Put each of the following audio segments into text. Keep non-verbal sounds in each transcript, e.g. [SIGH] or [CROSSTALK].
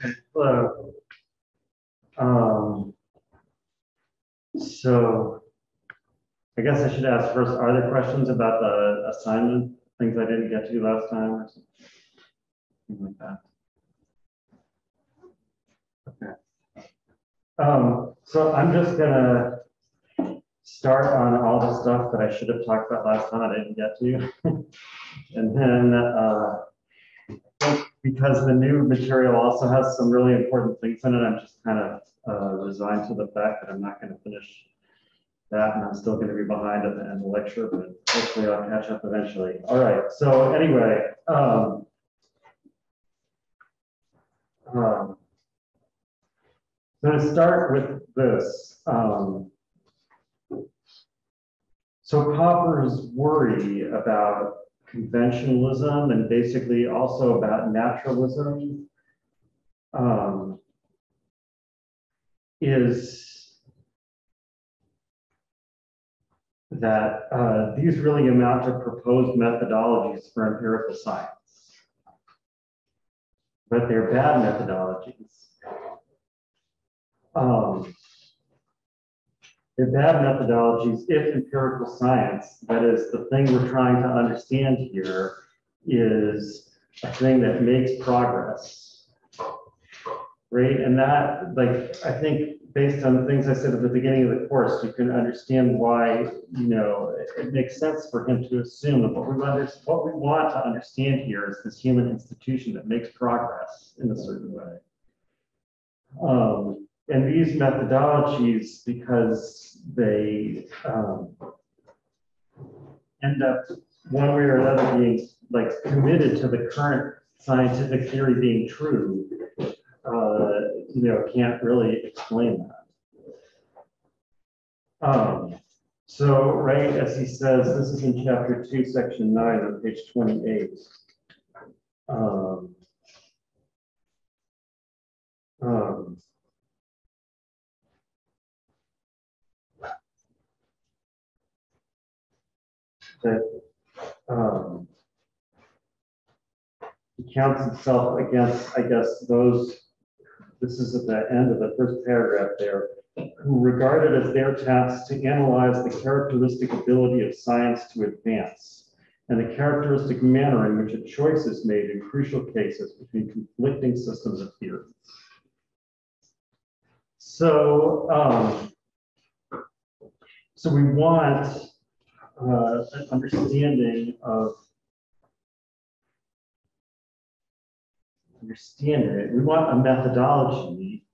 Hello. Um, so I guess I should ask first, are there questions about the assignment, things I didn't get to last time or? Something like that. Okay. Um, so I'm just gonna start on all the stuff that I should have talked about last time I didn't get to. [LAUGHS] And then, uh, because the new material also has some really important things in it, I'm just kind of uh, resigned to the fact that I'm not going to finish that, and I'm still going to be behind at the end of the lecture, but hopefully I'll catch up eventually. All right, so anyway, um, um, so to start with this, um, so Popper's worry about conventionalism and basically also about naturalism um, is that uh, these really amount to proposed methodologies for empirical science. But they're bad methodologies. Um, they're bad methodologies if empirical science, that is the thing we're trying to understand here, is a thing that makes progress. Right? And that, like, I think based on the things I said at the beginning of the course, you can understand why, you know, it, it makes sense for him to assume that what we, what we want to understand here is this human institution that makes progress in a certain way. Um, and these methodologies, because they um, end up one way or another being like committed to the current scientific theory being true, uh, you know, can't really explain that. Um, so, right as he says, this is in chapter two, section nine on page 28. Um, um, that um, counts itself against, I guess, those, this is at the end of the first paragraph there, who regard it as their task to analyze the characteristic ability of science to advance and the characteristic manner in which a choice is made in crucial cases between conflicting systems of theories. So, um, so we want uh, an understanding of understanding it. We want a methodology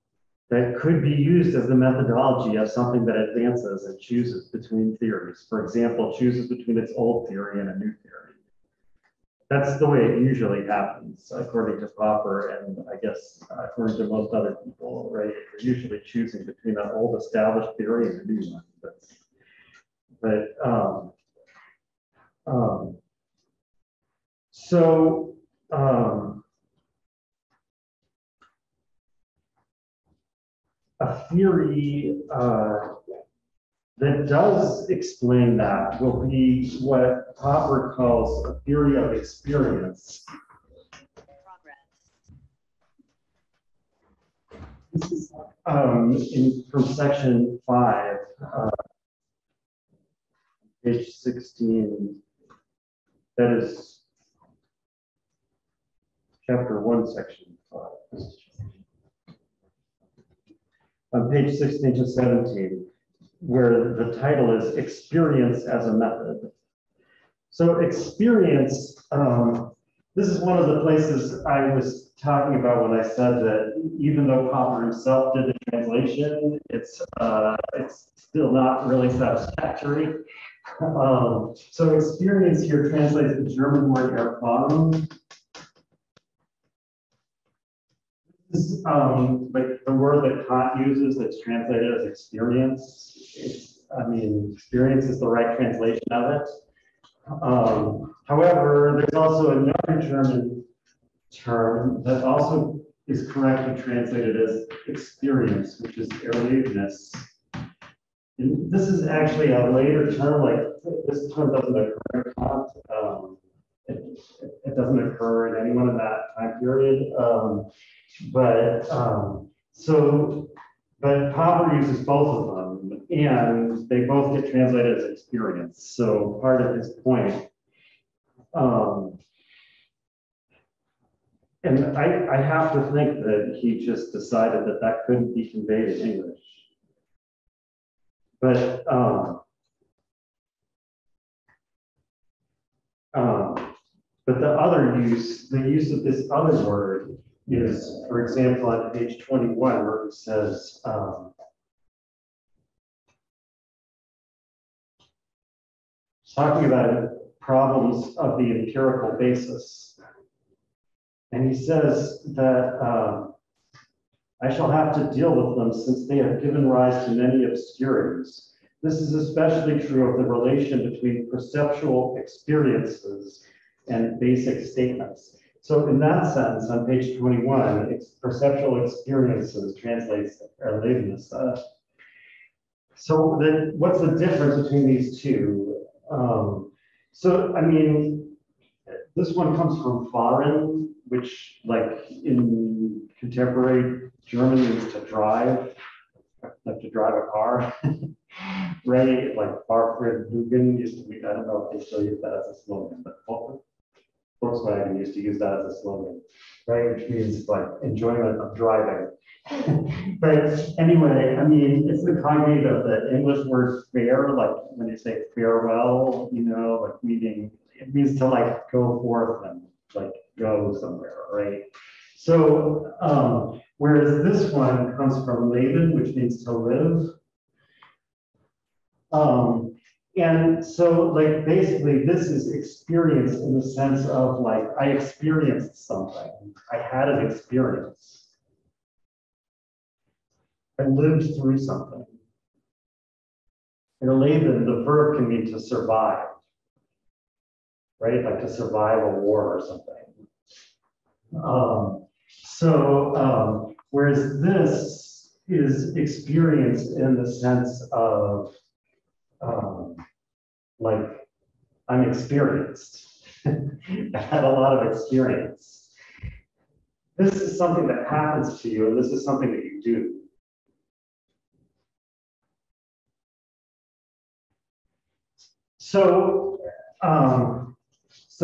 that could be used as the methodology of something that advances and chooses between theories. For example, chooses between its old theory and a new theory. That's the way it usually happens, according to Popper, and I guess according to most other people, right? You're usually choosing between an old established theory and a new one. That's, but um, um, so um, a theory uh, that does explain that will be what Popper calls a theory of experience. This is um, in, from section five, uh, page 16. That is chapter one, section five. On page 16 to 17, where the title is Experience as a Method. So experience, um, this is one of the places I was talking about when I said that even though Popper himself did the translation, it's uh, it's still not really satisfactory. Um, so experience here translates the German word Erfahrung. This is um, like the word that Kant uses that's translated as experience. It's, I mean, experience is the right translation of it. Um, however, there's also another German term that also is correctly translated as experience, which is Erlebnis. And this is actually a later term, like this term doesn't occur in. Um, it, it, doesn't occur in anyone in that time period. Um, But, um, so, but Popper uses both of them and they both get translated as experience. So part of his point. Um, and I, I have to think that he just decided that that couldn't be conveyed in English. But, um, um, but the other use, the use of this other word is, for example, on page twenty-one, where it says, um, talking about problems of the empirical basis. And he says that um, I shall have to deal with them since they have given rise to many obscurities. This is especially true of the relation between perceptual experiences and basic statements. So in that sense, on page 21, it's perceptual experiences translates erlebnis. Uh, so then what's the difference between these two? Um, so, I mean, this one comes from fahren, which like in contemporary German means to drive, like to drive a car. [LAUGHS] right, like Fahrvergnügen used to be, I don't know if they still use that as a slogan, but Volkswagen used to use that as a slogan, right? Which means like enjoyment of driving. [LAUGHS] but anyway, I mean, it's the cognate of the English word fare, like when you say farewell, you know, like meaning, it means to like go forth and like go somewhere, right? So, um, whereas this one comes from Leben, which means to live. Um, and so like basically this is experience in the sense of like I experienced something. I had an experience. I lived through something. Erleben, the verb can mean to survive, right? Like to survive a war or something. Um, so, um, whereas this is experienced in the sense of um, like I'm experienced. [LAUGHS] I had a lot of experience. This is something that happens to you, and this is something that you do. So, um,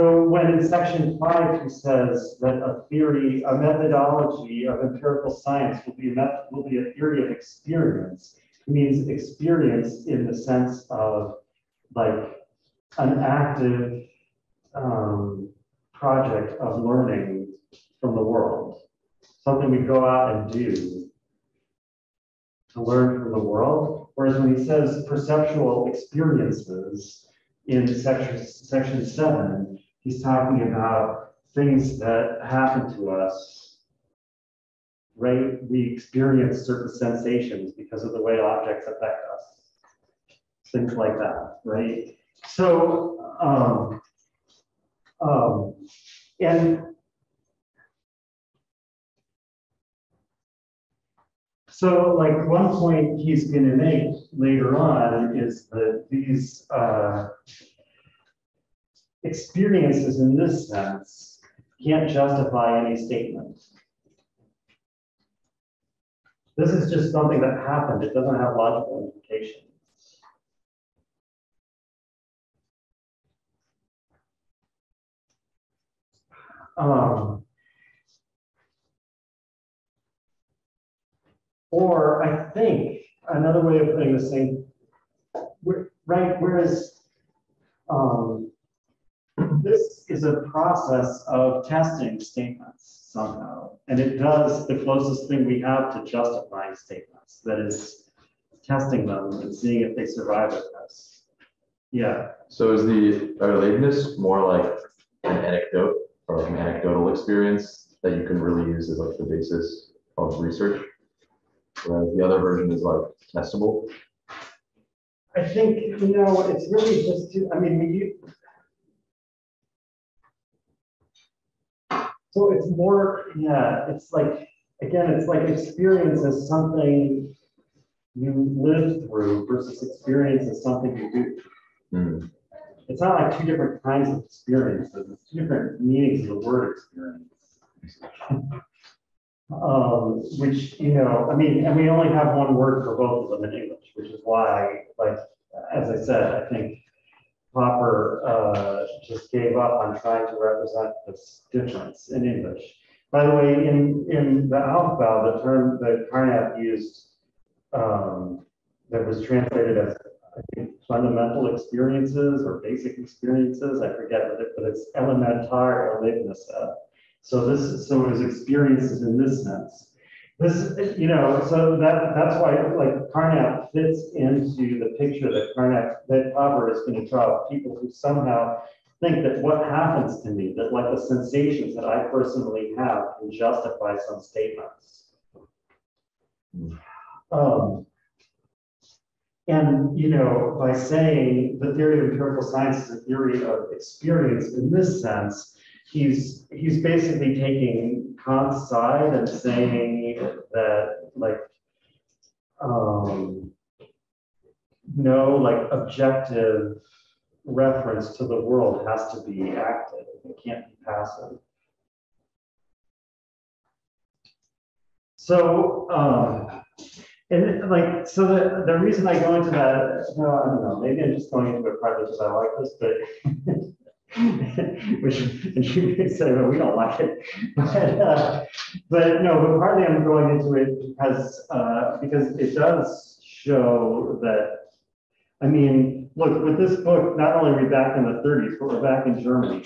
so when in section five, he says that a theory, a methodology of empirical science will be a, will be a theory of experience, it means experience in the sense of like an active um, project of learning from the world, something we go out and do to learn from the world. Whereas when he says perceptual experiences in section, section seven, he's talking about things that happen to us right? We experience certain sensations because of the way objects affect us. Things like that, right? So, um, um, and so like one point he's going to make later on is that these uh, experiences in this sense can't justify any statement. This is just something that happened. It doesn't have logical implications. Um, or I think another way of putting the same, right? Whereas um, this is a process of testing statements somehow. And it does the closest thing we have to justifying statements, that is testing them and seeing if they survive a test. Yeah. So is the erlebnis more like an anecdote or like an anecdotal experience that you can really use as like the basis of research? Whereas the other version is like testable? I think, you know, it's really just, to, I mean, we, So it's more, yeah, it's like, again, it's like experience as something you live through versus experience as something you do. Mm. It's not like two different kinds of experiences, it's two different meanings of the word experience. [LAUGHS] Um, which, you know, I mean, and we only have one word for both of them in English, which is why, like, as I said, I think Popper, uh, just gave up on trying to represent this difference in English. By the way, in, in the Aufbau, the term that Carnap used, um, that was translated as, I think, fundamental experiences or basic experiences, I forget what it, but it's elementar erlebnisse. So this, so it was experiences in this sense. This, you know, so that, that's why, like, Carnap fits into the picture that Carnap, that Popper is going to draw of people who somehow think that what happens to me, that like the sensations that I personally have can justify some statements. Um, and, you know, by saying the theory of empirical science is a theory of experience in this sense, he's, he's basically taking Kant's side and saying that, like, um, no, like, objective reference to the world has to be active. It can't be passive. So, um, and like, so the, the reason I go into that, no, I don't know, maybe I'm just going into it partly because I like this, but [LAUGHS] which and you may say, well, we don't like it. [LAUGHS] But, uh, but no, but partly I'm going into it because, uh, because it does show that, I mean, look, with this book, not only are we back in the thirties, but we're back in Germany,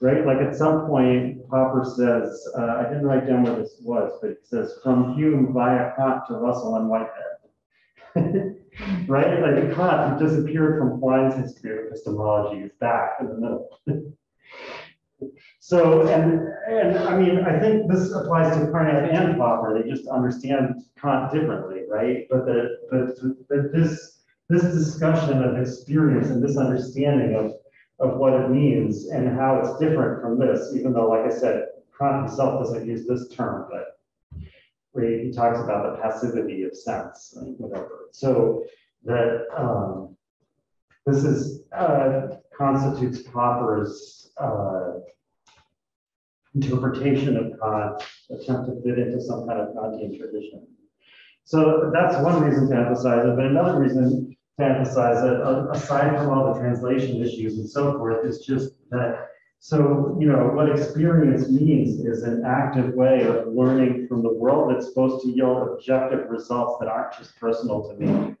right? Like at some point, Popper says, uh, I didn't write down where this was, but it says from Hume via Kant to Russell and Whitehead. [LAUGHS] right? Like Kant, disappeared from Quine's history of epistemology, is back in the middle. [LAUGHS] so, and, and I mean, I think this applies to Carnap and Popper. They just understand Kant differently, right? But the, but, but this, this discussion of experience and this understanding of, of what it means and how it's different from this, even though, like I said, Kant himself doesn't use this term, but he talks about the passivity of sense, and whatever. So that um, this is uh, constitutes Popper's uh, interpretation of Kant, attempt to fit into some kind of Kantian tradition. So that's one reason to emphasize it, but another reason to emphasize it, uh, aside from all the translation issues and so forth, is just that, so, you know, what experience means is an active way of learning from the world that's supposed to yield objective results that aren't just personal to me.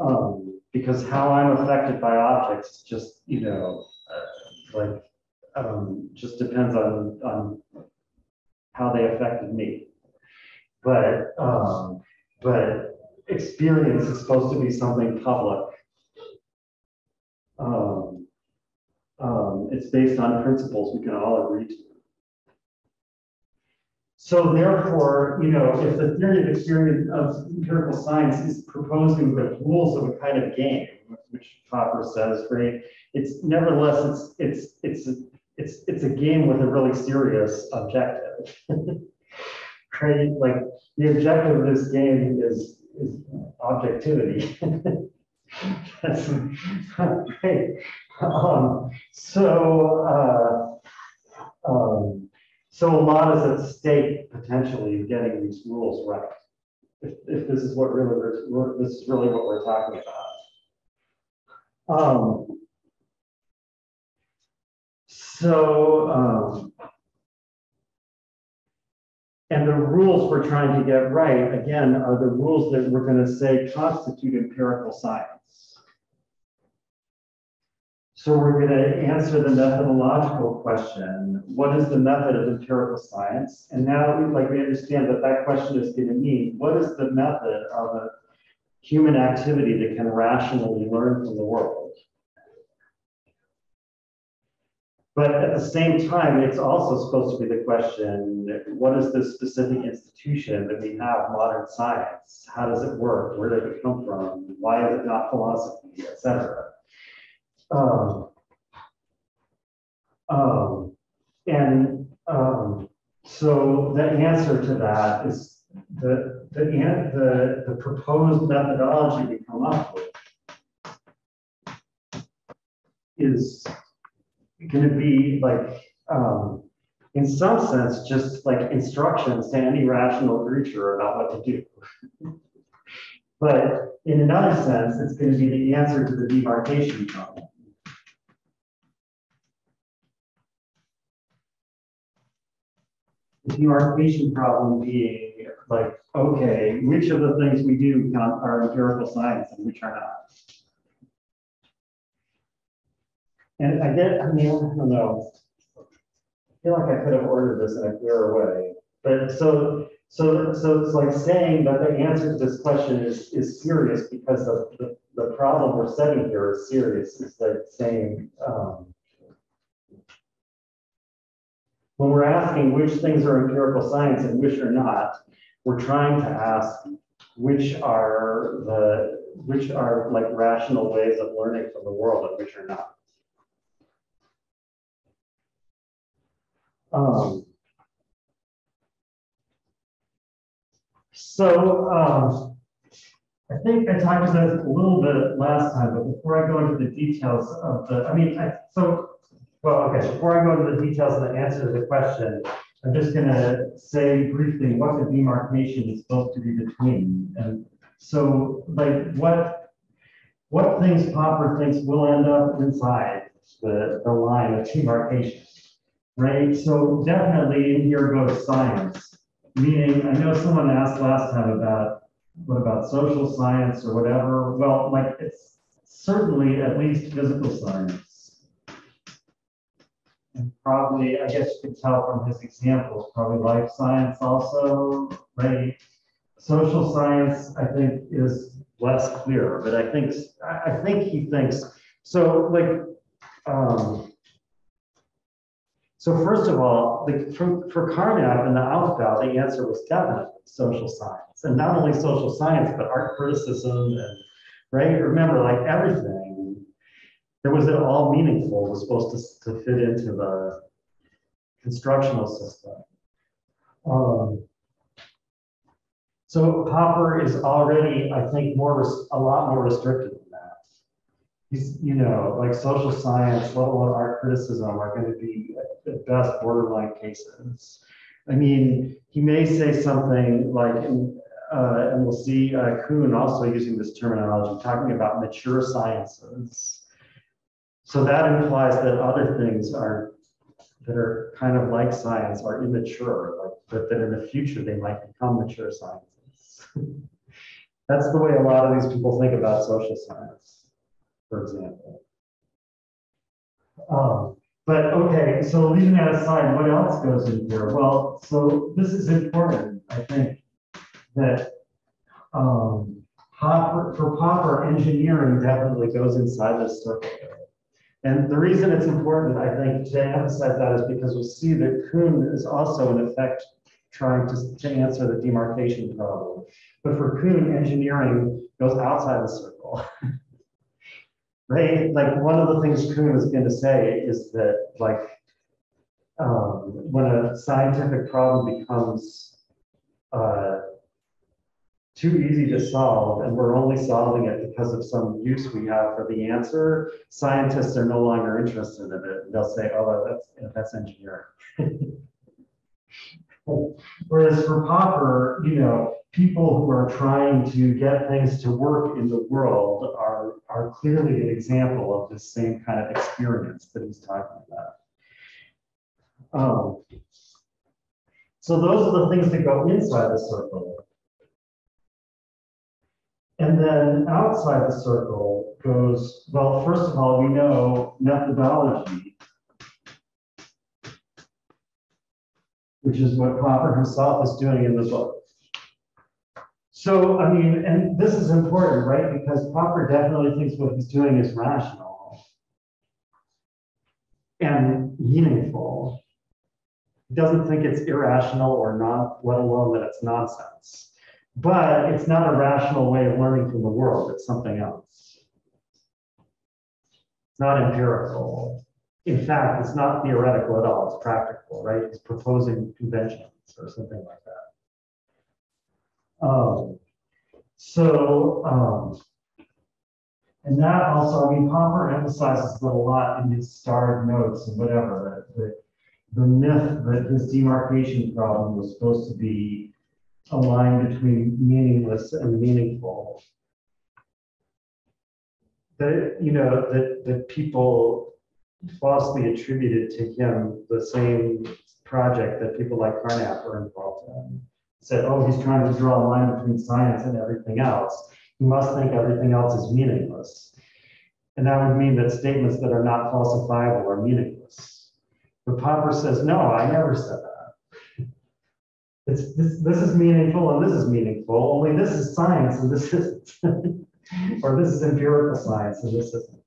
Um, because how I'm affected by objects just, you know, uh, like, um, just depends on, on how they affected me. But, um, but experience is supposed to be something public. Um, um, it's based on principles we can all agree to. So therefore, you know, if the theory of experience of empirical science is proposing the rules of a kind of game, which Popper says, right? It's nevertheless, it's it's it's it's it's a game with a really serious objective. [LAUGHS] right? Like the objective of this game is is objectivity. [LAUGHS] That's great. Um, so, uh, um, so a lot is at stake potentially in getting these rules right. If, if this is what really we're, this is really what we're talking about. Um, so, um, and the rules we're trying to get right, again, are the rules that we're going to say constitute empirical science. So we're going to answer the methodological question. What is the method of empirical science? And now, like we understand that that question is going to mean, what is the method of a human activity that can rationally learn from the world? But at the same time, it's also supposed to be the question, what is the specific institution that we have modern science? How does it work? Where did it come from? Why is it not philosophy, etc. Um, um, and um, so the answer to that is the, the, the, the proposed methodology we come up with is going to be like um, in some sense, just like instructions to any rational creature about what to do. [LAUGHS] But in another sense, it's going to be the answer to the demarcation problem. The demarcation problem being like, okay, which of the things we do are empirical science and which are not? And I get, I mean, I don't know. I feel like I could have ordered this in a clearer way, but so, so, so it's like saying that the answer to this question is, is serious because the, the, the problem we're setting here is serious. It's like saying, um, when we're asking which things are empirical science and which are not, we're trying to ask which are the, which are like rational ways of learning from the world and which are not. Um, so um, I think I talked about this a little bit last time, but before I go into the details of the, I mean, I, so, well, okay, before I go into the details of the answer to the question, I'm just gonna say briefly what the demarcation is supposed to be between. And so like what, what things Popper thinks will end up inside the, the line of demarcation right? So definitely in here goes science, meaning I know someone asked last time about what about social science or whatever. Well, like it's certainly at least physical science. And probably, I guess you could tell from his examples, probably life science also, right? Social science, I think, is less clear, but I think I think he thinks so. Like, um, so first of all, the, for, for Carnap and the Aufbau, the answer was definitely social science. And not only social science, but art criticism and, right? Remember, like everything, there was it all meaningful was supposed to, to fit into the constructional system. Um, so Popper is already, I think, more a lot more restricted you know, like social science, let alone art criticism, are going to be at best borderline cases. I mean, he may say something like, uh, and we'll see uh, Kuhn also using this terminology, talking about mature sciences. So that implies that other things are that are kind of like science are immature, like, but that in the future they might become mature sciences. [LAUGHS] That's the way a lot of these people think about social science for example. Um, but okay, so leaving that aside, what else goes in here? Well, so this is important, I think, that um, Popper, for Popper, engineering definitely goes inside this circle. And the reason it's important, I think, to emphasize that is because we'll see that Kuhn is also, in effect, trying to, to answer the demarcation problem. But for Kuhn, engineering goes outside the circle. [LAUGHS] right? Like one of the things Kuhn was going to say is that like um, when a scientific problem becomes uh, too easy to solve and we're only solving it because of some use we have for the answer, scientists are no longer interested in it. They'll say, oh, that's, that's engineering. [LAUGHS] Whereas for Popper, you know, people who are trying to get things to work in the world are, are clearly an example of this same kind of experience that he's talking about. Um, so those are the things that go inside the circle. And then outside the circle goes, well, first of all, we know methodology which is what Popper himself is doing in the book. So, I mean, and this is important, right? Because Popper definitely thinks what he's doing is rational and meaningful. He doesn't think it's irrational or not, let alone that it's nonsense. But it's not a rational way of learning from the world, it's something else. It's not empirical in fact, it's not theoretical at all, it's practical, right? It's proposing conventions or something like that. Um, so, um, and that also, I mean, Popper emphasizes that a lot in his starred notes and whatever, that, that the myth that this demarcation problem was supposed to be a line between meaningless and meaningful. That, you know, that, that people falsely attributed to him the same project that people like Carnap are involved in. Said, oh, he's trying to draw a line between science and everything else. He must think everything else is meaningless. And that would mean that statements that are not falsifiable are meaningless. But Popper says, no, I never said that. It's, this, this is meaningful and this is meaningful, only this is science and this isn't. [LAUGHS] Or this is empirical science and this isn't.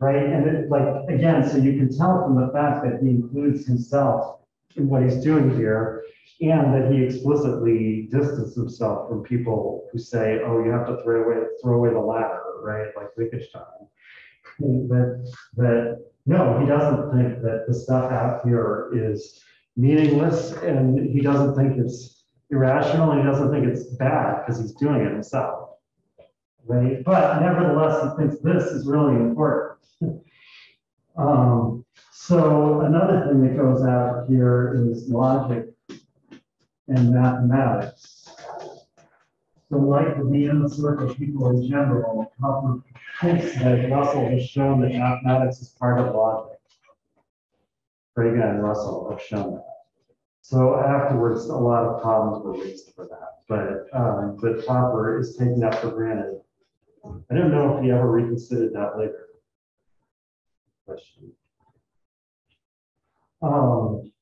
Right, and it, like, again, so you can tell from the fact that he includes himself in what he's doing here, and that he explicitly distances himself from people who say, oh, you have to throw away, throw away the ladder, right, like Wittgenstein. That, that, no, he doesn't think that the stuff out here is meaningless, and he doesn't think it's irrational, and he doesn't think it's bad, because he's doing it himself. Right, but nevertheless, he thinks this is really important. [LAUGHS] Um, so another thing that goes out here is logic and mathematics. So like the Vienna circle people in general, Popper thinks that Russell has shown that mathematics is part of logic. Frege and Russell have shown that. So afterwards, a lot of problems were raised for that, but, um, but Popper is taking that for granted. I don't know if he ever reconsidered that later. Question. Um,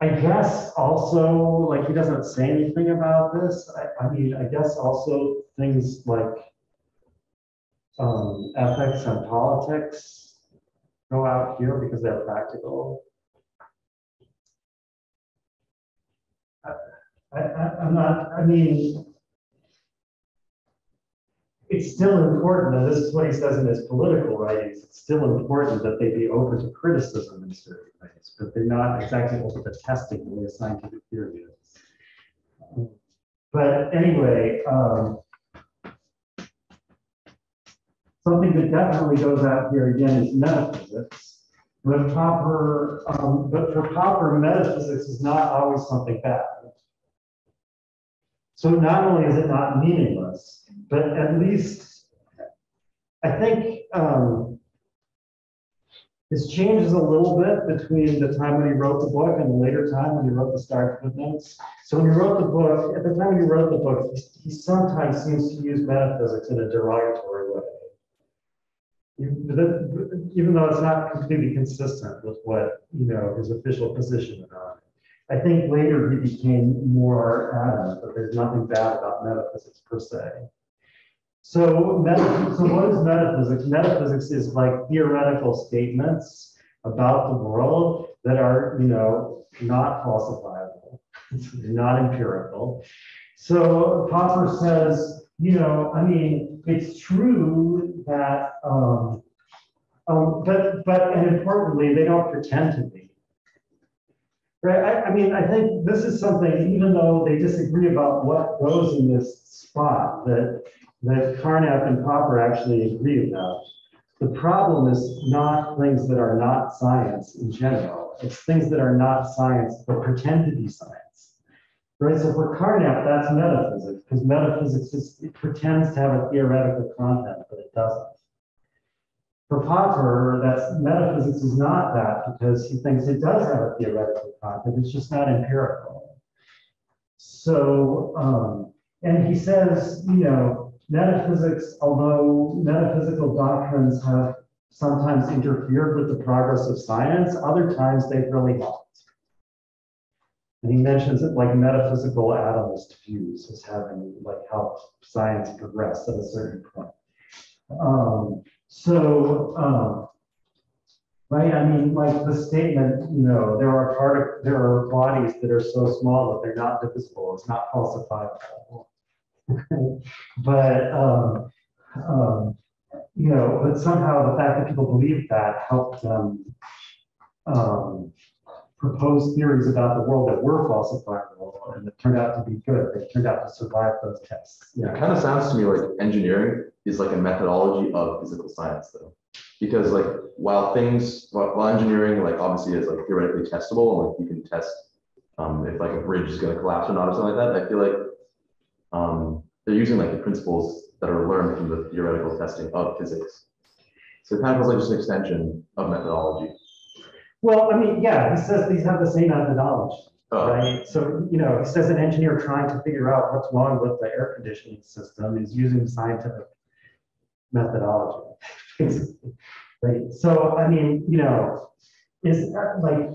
I guess also, like, he doesn't say anything about this. I, I mean, I guess also things like um, ethics and politics go out here because they're practical. I, I, I'm not, I mean, it's still important, and this is what he says in his political writings, it's still important that they be open to criticism in certain ways, but they're not exactly open to testing the way a scientific theory is. But anyway, um, something that definitely goes out here again is metaphysics. But Popper, um, but for Popper, metaphysics is not always something bad. So not only is it not meaningless, but at least I think um, this changes a little bit between the time when he wrote the book and the later time when he wrote the start footnotes. So when he wrote the book, at the time he wrote the book, he, he sometimes seems to use metaphysics in a derogatory way. Even though it's not completely consistent with what, you know, his official position on it. I think later he became more adamant that there's nothing bad about metaphysics per se. So, so what is metaphysics? Metaphysics is like theoretical statements about the world that are, you know, not falsifiable, [LAUGHS] not empirical. So Popper says, you know, I mean, it's true that, um, um, but but and importantly, they don't pretend to be. Right, I, I mean, I think this is something, even though they disagree about what goes in this spot, that, that Carnap and Popper actually agree about. The problem is not things that are not science in general. It's things that are not science but pretend to be science. Right, so for Carnap, that's metaphysics, because metaphysics is, it pretends to have a theoretical content, but it doesn't. For Popper, that's metaphysics is not that because he thinks it does have a theoretical content, it's just not empirical. So, um, and he says, you know, metaphysics, although metaphysical doctrines have sometimes interfered with the progress of science, other times they've really helped. And he mentions it like metaphysical atomist views as having like helped science progress at a certain point. Um, so, um, right, I mean, like the statement, you know, there are part of, there are bodies that are so small that they're not divisible, it's not falsifiable. [LAUGHS] but, um, um, you know, but somehow the fact that people believe that helped them um, propose theories about the world that were falsifiable and that turned out to be good. They turned out to survive those tests. Yeah. It kind of sounds to me like engineering is like a methodology of physical science, though. Because like, while things, while, engineering, like, obviously is like theoretically testable, and like, you can test. Um, if like a bridge is gonna collapse or not, or something like that, I feel like. Um, they're using like the principles that are learned from the theoretical testing of physics. So it kind of feels like just an extension of methodology. Well, I mean, yeah, he says these have the same methodology, Uh, right? So, you know, he says an engineer trying to figure out what's wrong with the air conditioning system is using scientific methodology. [LAUGHS] Right, so, I mean, you know, is that like.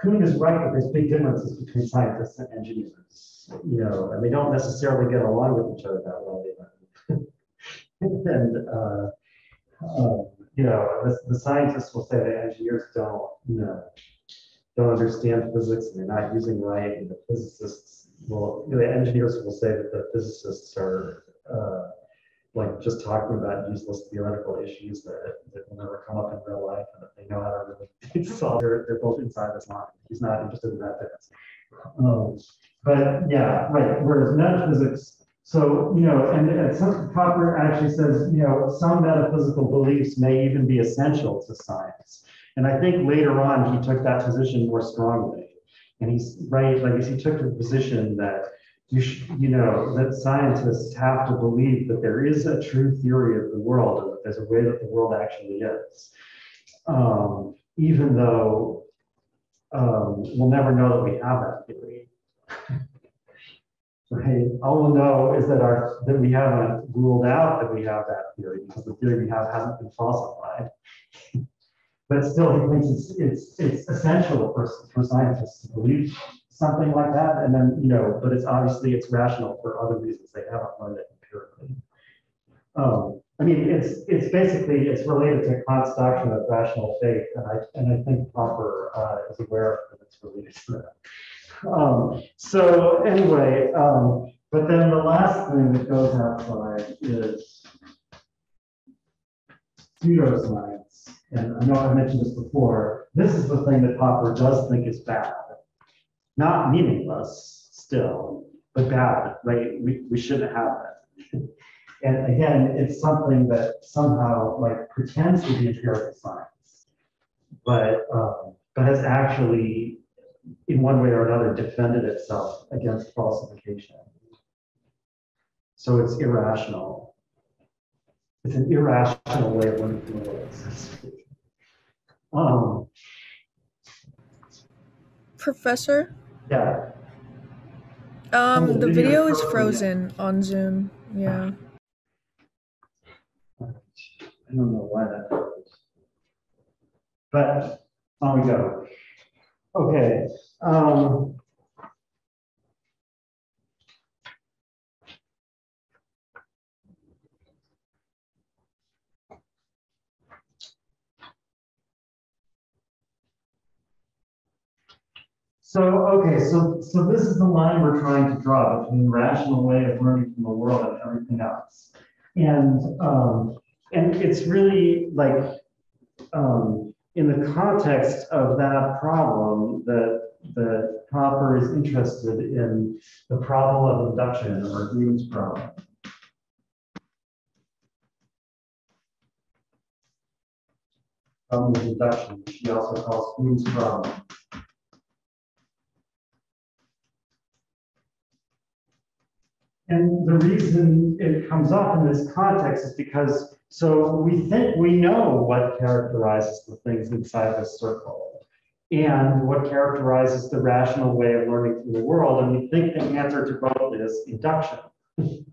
Kuhn is right that there's big differences between scientists and engineers, you know, and they don't necessarily get along with each other that well. [LAUGHS] And, uh, uh, you know, the, the scientists will say that engineers don't, you know, don't understand physics and they're not using right, and the physicists will, the engineers will say that the physicists are, uh, like just talking about useless theoretical issues that, that will never come up in real life and that they know how to really [LAUGHS] solve. They're, they're both inside this line. He's not interested in that. Um, but yeah, right, whereas metaphysics, so, you know, and, and some Popper actually says, you know, some metaphysical beliefs may even be essential to science. And I think later on, he took that position more strongly. And he's right, like he took the position that you should, you know, that scientists have to believe that there is a true theory of the world, and that there's a way that the world actually is. Um, even though um, we'll never know that we have that theory. [LAUGHS] Right, all we'll know is that our, that we haven't ruled out that we have that theory, because the theory we have hasn't been falsified. But still, he thinks it's, it's, it's essential for, for scientists to believe something like that, and then, you know, but it's obviously, it's rational for other reasons, they haven't learned it empirically. Um, I mean, it's, it's basically, it's related to Kant's doctrine of rational faith, and I, and I think Popper, uh, is aware that it's related to that. Um, so anyway, um, but then the last thing that goes outside is pseudoscience. And I know I mentioned this before. This is the thing that Popper does think is bad. Not meaningless still, but bad, right? We, we shouldn't have it. [LAUGHS] And again, it's something that somehow like pretends to be empirical science, but, um, but has actually in one way or another defended itself against falsification. So it's irrational. It's an irrational way of from the world. so to speak. Um, Professor, yeah, um, the the video video is is frozen. frozen on Zoom. Yeah. I don't know why that happens. But on we go. Okay, um. So, okay, so, so this is the line we're trying to draw between rational way of learning from the world and everything else. And, um, and it's really like, um, in the context of that problem that, that Popper is interested in the problem of induction or Green's problem. Problem of induction, which he also calls Green's problem. And the reason it comes up in this context is because, so we think we know what characterizes the things inside this circle and what characterizes the rational way of learning from the world. And we think the answer to both is induction. [LAUGHS]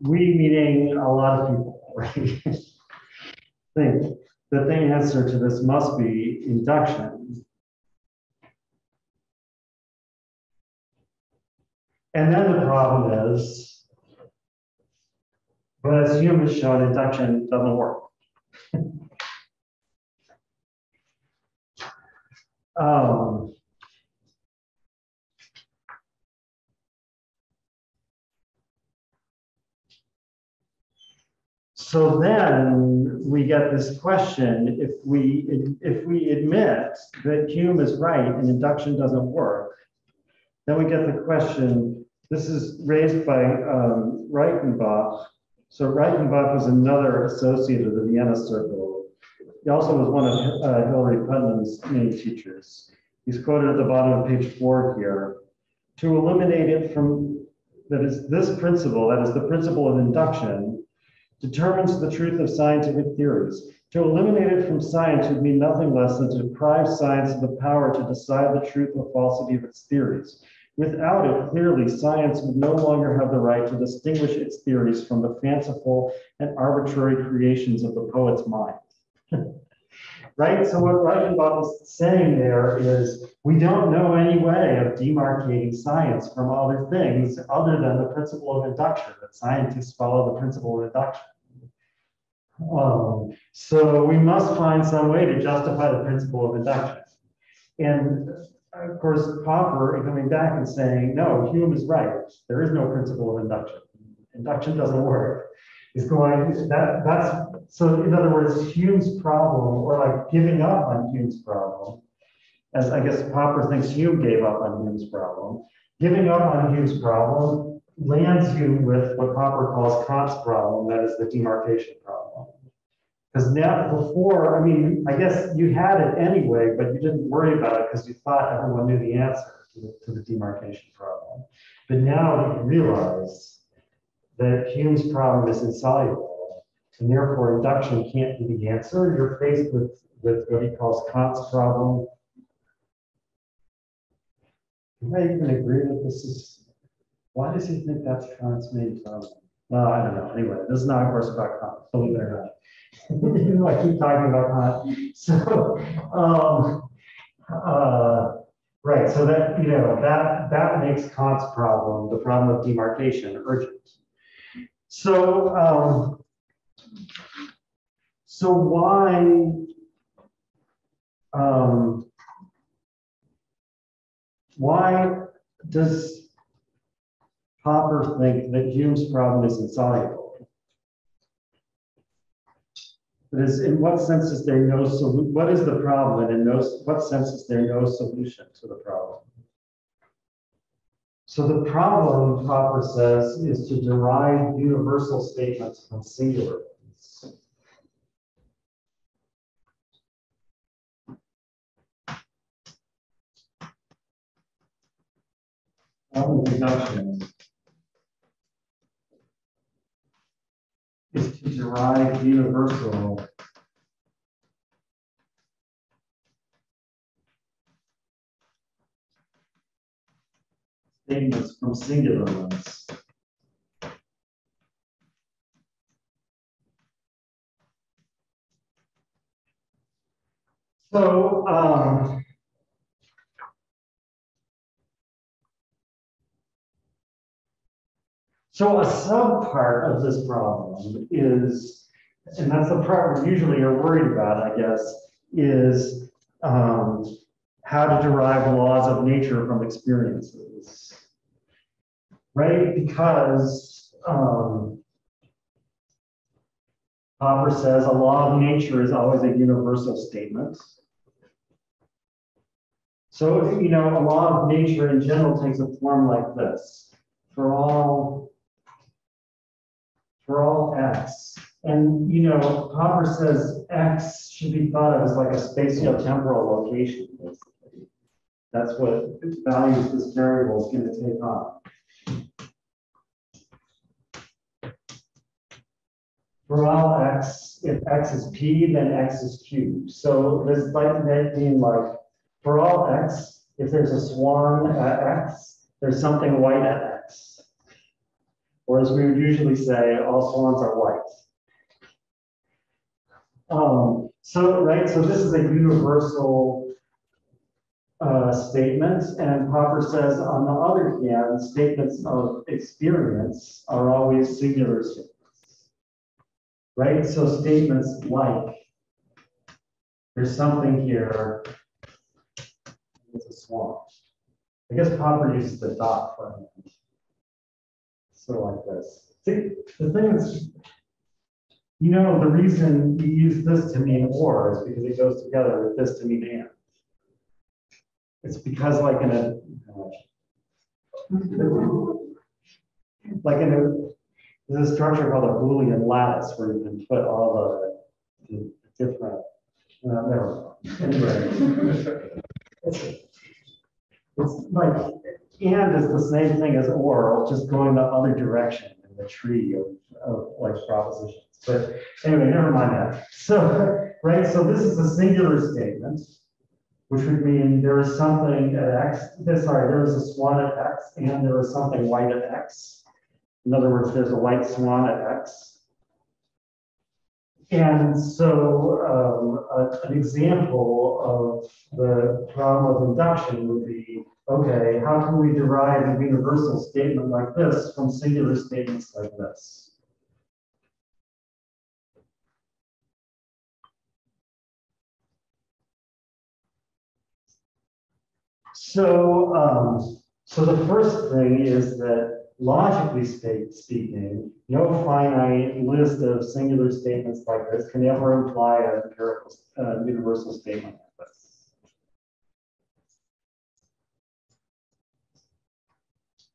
We meaning a lot of people, [LAUGHS] right? Think that the answer to this must be induction. And then the problem is, but as Hume has shown, induction doesn't work. [LAUGHS] Um, So then we get this question, if we, if we admit that Hume is right and induction doesn't work, then we get the question, this is raised by um, Reichenbach, So Reichenbach was another associate of the Vienna Circle. He also was one of uh, Putnam's main teachers. He's quoted at the bottom of page four here. To eliminate it from, that is, this principle, that is the principle of induction, determines the truth of scientific theories. To eliminate it from science would mean nothing less than to deprive science of the power to decide the truth or falsity of its theories. Without it, clearly, science would no longer have the right to distinguish its theories from the fanciful and arbitrary creations of the poet's mind. [LAUGHS] right? So what Reichenbach is saying there is we don't know any way of demarcating science from other things other than the principle of induction, that scientists follow the principle of induction. Um, so we must find some way to justify the principle of induction. And of course, Popper coming back and saying, no, Hume is right. There is no principle of induction. Induction doesn't work. Is going that that's so in other words, Hume's problem, or like giving up on Hume's problem, as I guess Popper thinks Hume gave up on Hume's problem, giving up on Hume's problem lands you with what Popper calls Kant's problem, that is the demarcation problem. Because now, before, I mean, I guess you had it anyway, but you didn't worry about it because you thought everyone knew the answer to the, to the demarcation problem. But now you realize that Hume's problem is insoluble, and therefore induction can't be the answer, you're faced with, with what he calls Kant's problem. Do I even agree that this is, why does he think that's Kant's main problem? Well, I don't know. Anyway, this is not a course about Kant, believe it or not. [LAUGHS] Even though I keep talking about Kant. [LAUGHS] So, um, uh, right. So that, you know, that, that makes Kant's problem, the problem of demarcation, urgent. So, um, so why, um, why does Popper think that Hume's problem is insoluble? That is, in what sense is there no solution? What is the problem? And in no, what sense is there no solution to the problem? So the problem, Popper says, is to derive universal statements from singular ones. Problem deduction is to derive universal statements from singular ones. So, um, so a subpart of this problem is, and that's the part we usually are worried about, I guess, is um, how to derive laws of nature from experiences. Right? Because um, Popper says a law of nature is always a universal statement. So, you know, a law of nature in general takes a form like this. For all, for all x, and you know, Popper says x should be thought of as like a spatiotemporal location. That's what values this variable is going to take on. For all x, if x is p, then x is q. So this might mean like, for all x, if there's a swan at x, there's something white at x. Or as we would usually say, all swans are white. Um, so, right, so this is a universal uh, statement, and Popper says, on the other hand, statements of experience are always singular statements. Right, so statements like, there's something here, it's a swan. I guess Popper uses the dot for it. So like this. See, the thing is, you know, the reason you use this to mean or is because it goes together with this to mean and. It's because like in a, like in a, There's a structure called a Boolean lattice where you can put all the, the different, well, never mind. Anyway. It's it's like, and is the same thing as or, just going the other direction in the tree of, of like propositions. But anyway, never mind that. So, right, so this is a singular statement, which would mean there is something at X, sorry, there is a swan at X and there is something white at X. In other words, there's a white swan at X. And so um, a- an example of the problem of induction would be, okay, how can we derive a universal statement like this from singular statements like this? So, um, so the first thing is that logically speaking, no finite list of singular statements like this can ever imply an empirical, uh, universal statement like this.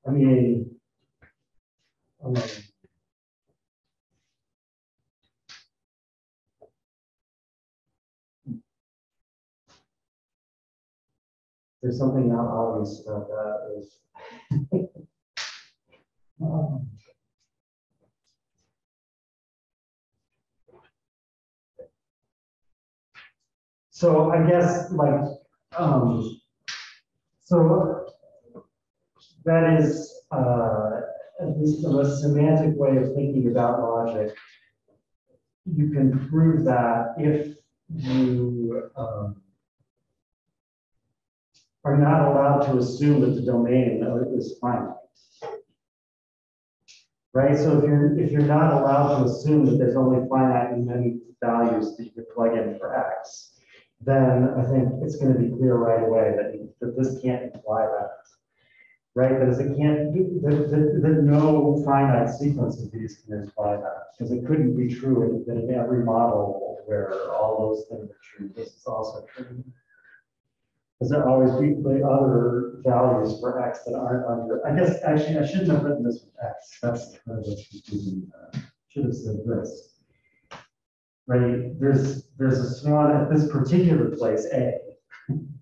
I mean, um, there's something not obvious about that is. [LAUGHS] So I guess like, um, so that is, uh, at least a semantic way of thinking about logic. You can prove that if you, um, are not allowed to assume that the domain is finite. Right, so if you're, if you're not allowed to assume that there's only finite many values that you could plug in for X, then I think it's gonna be clear right away that, that this can't imply that. Right, because it can't, that, that, that no finite sequence of these can imply that, because it couldn't be true in, in every model where all those things are true, this is also true. Because there always be other values for X that aren't under, I guess, actually, I shouldn't have written this with X, that's kind of confusing. uh, Should have said this. Right, there's, there's a swan at this particular place, A. [LAUGHS]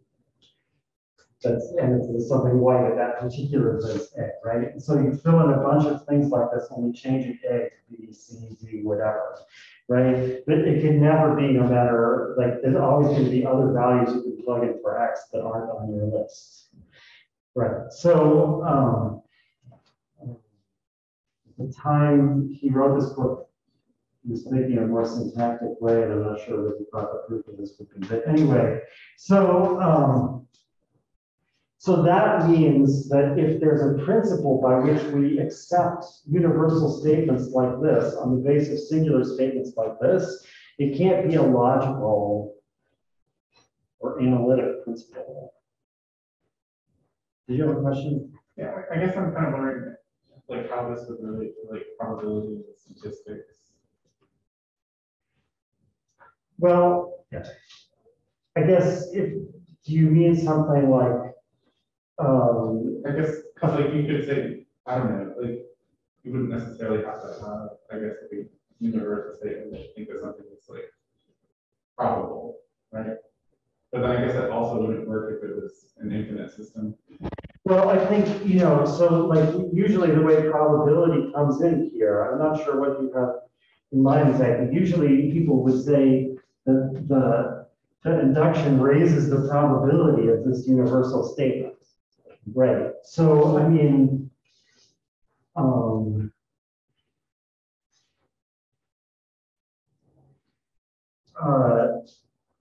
That's, and it's something white at that particular place, A, right? So you fill in a bunch of things like this, only changing A to B, C, D, whatever, right? But it can never be, no matter, like, there's always going to be other values you can plug in for X that aren't on your list. Right, so, um, the time he wrote this book, he was thinking a more syntactic way, and I'm not sure what he thought the proof of this would be, but anyway, so, um, so that means that if there's a principle by which we accept universal statements like this on the basis of singular statements like this, it can't be a logical or analytic principle. Do you have a question? Yeah, I I guess I'm kind of wondering, like, how this would relate to like probability and statistics. Well, I guess if, do you mean something like, um, I guess, cause like you could say, I don't know, like, you wouldn't necessarily have to have, I guess, a universal statement think of something that's like probable, right? But then I guess that also wouldn't work if it was an infinite system. Well, I think, you know, so like usually the way probability comes in here, I'm not sure what you have in mind exactly. Usually people would say that the, the induction raises the probability of this universal statement. Right, so I mean, um, uh,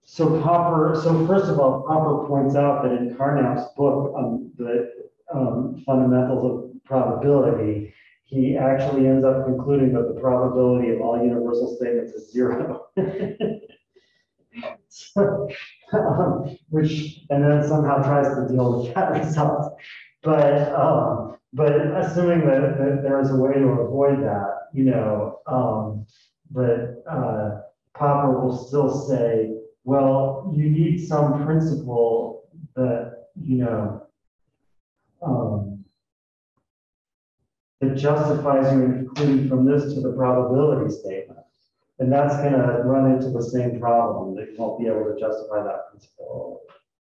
so Popper, so first of all, Popper points out that in Carnap's book the um, fundamentals of probability, he actually ends up concluding that the probability of all universal statements is zero. [LAUGHS] So, [LAUGHS] Which, and then somehow tries to deal with that [LAUGHS] result. But, um, but assuming that, that there's a way to avoid that, you know, um, but, uh, Popper will still say, well, you need some principle that, you know, um, that justifies you including from this to the probability statement. And that's gonna run into the same problem, that you won't be able to justify that principle.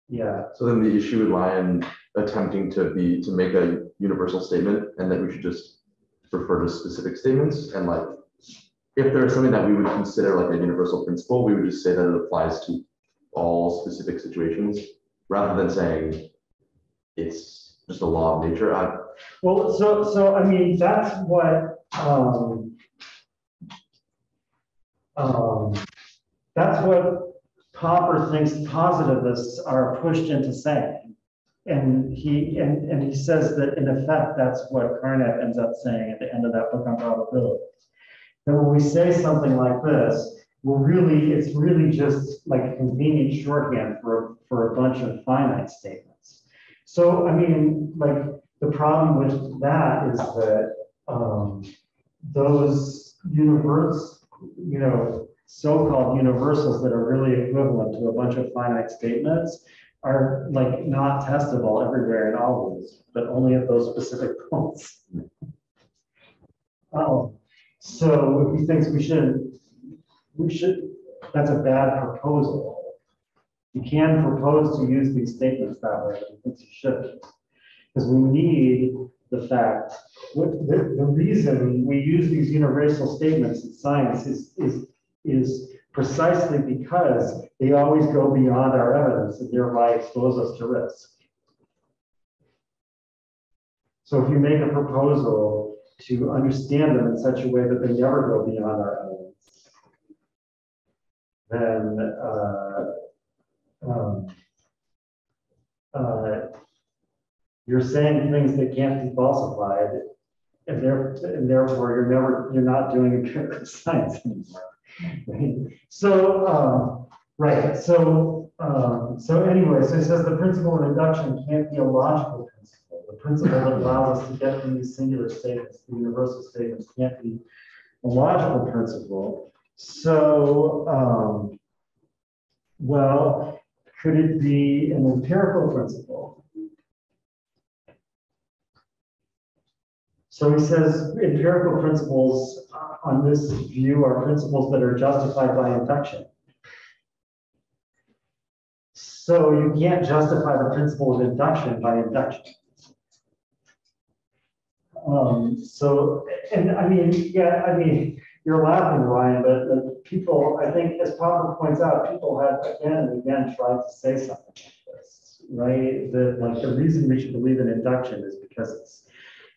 Yeah, So then the issue would lie in attempting to be, to make a universal statement and that we should just refer to specific statements and like. If there's something that we would consider like a universal principle, we would just say that it applies to all specific situations rather than saying it's just a law of nature. I, well, so, so, I mean, that's what, um, um, that's what Popper thinks positivists are pushed into saying. And he, and, and he says that in effect, that's what Carnap ends up saying at the end of that book on probabilities. That when we say something like this, we're really, it's really just like a convenient shorthand for, for a bunch of finite statements. So, I mean, like, the problem with that is that, um, those universe, you know, so-called universals that are really equivalent to a bunch of finite statements are like not testable everywhere and always, but only at those specific [LAUGHS] points. Oh, so he thinks we should, we should, that's a bad proposal. You can propose to use these statements that way, but he thinks you should. Because we need the fact, what, the, the reason we use these universal statements in science is, is, is precisely because they always go beyond our evidence and thereby expose us to risk. So if you make a proposal to understand them in such a way that they never go beyond our evidence, then, uh, um, uh, you're saying things that can't be falsified, and there, and therefore you're never, you're not doing empirical [LAUGHS] science anymore. So, um, right, so, um, so anyway, so it says the principle of induction can't be a logical principle. The principle that allows us to get from these singular statements, the universal statements, can't be a logical principle. So, um, well, could it be an empirical principle? So he says empirical principles uh, on this view are principles that are justified by induction. So you can't justify the principle of induction by induction. Um, so, and I mean, yeah, I mean, you're laughing, Ryan, but people, I think, as Popper points out, people have again and again tried to say something like this, right? That like the reason we should believe in induction is because it's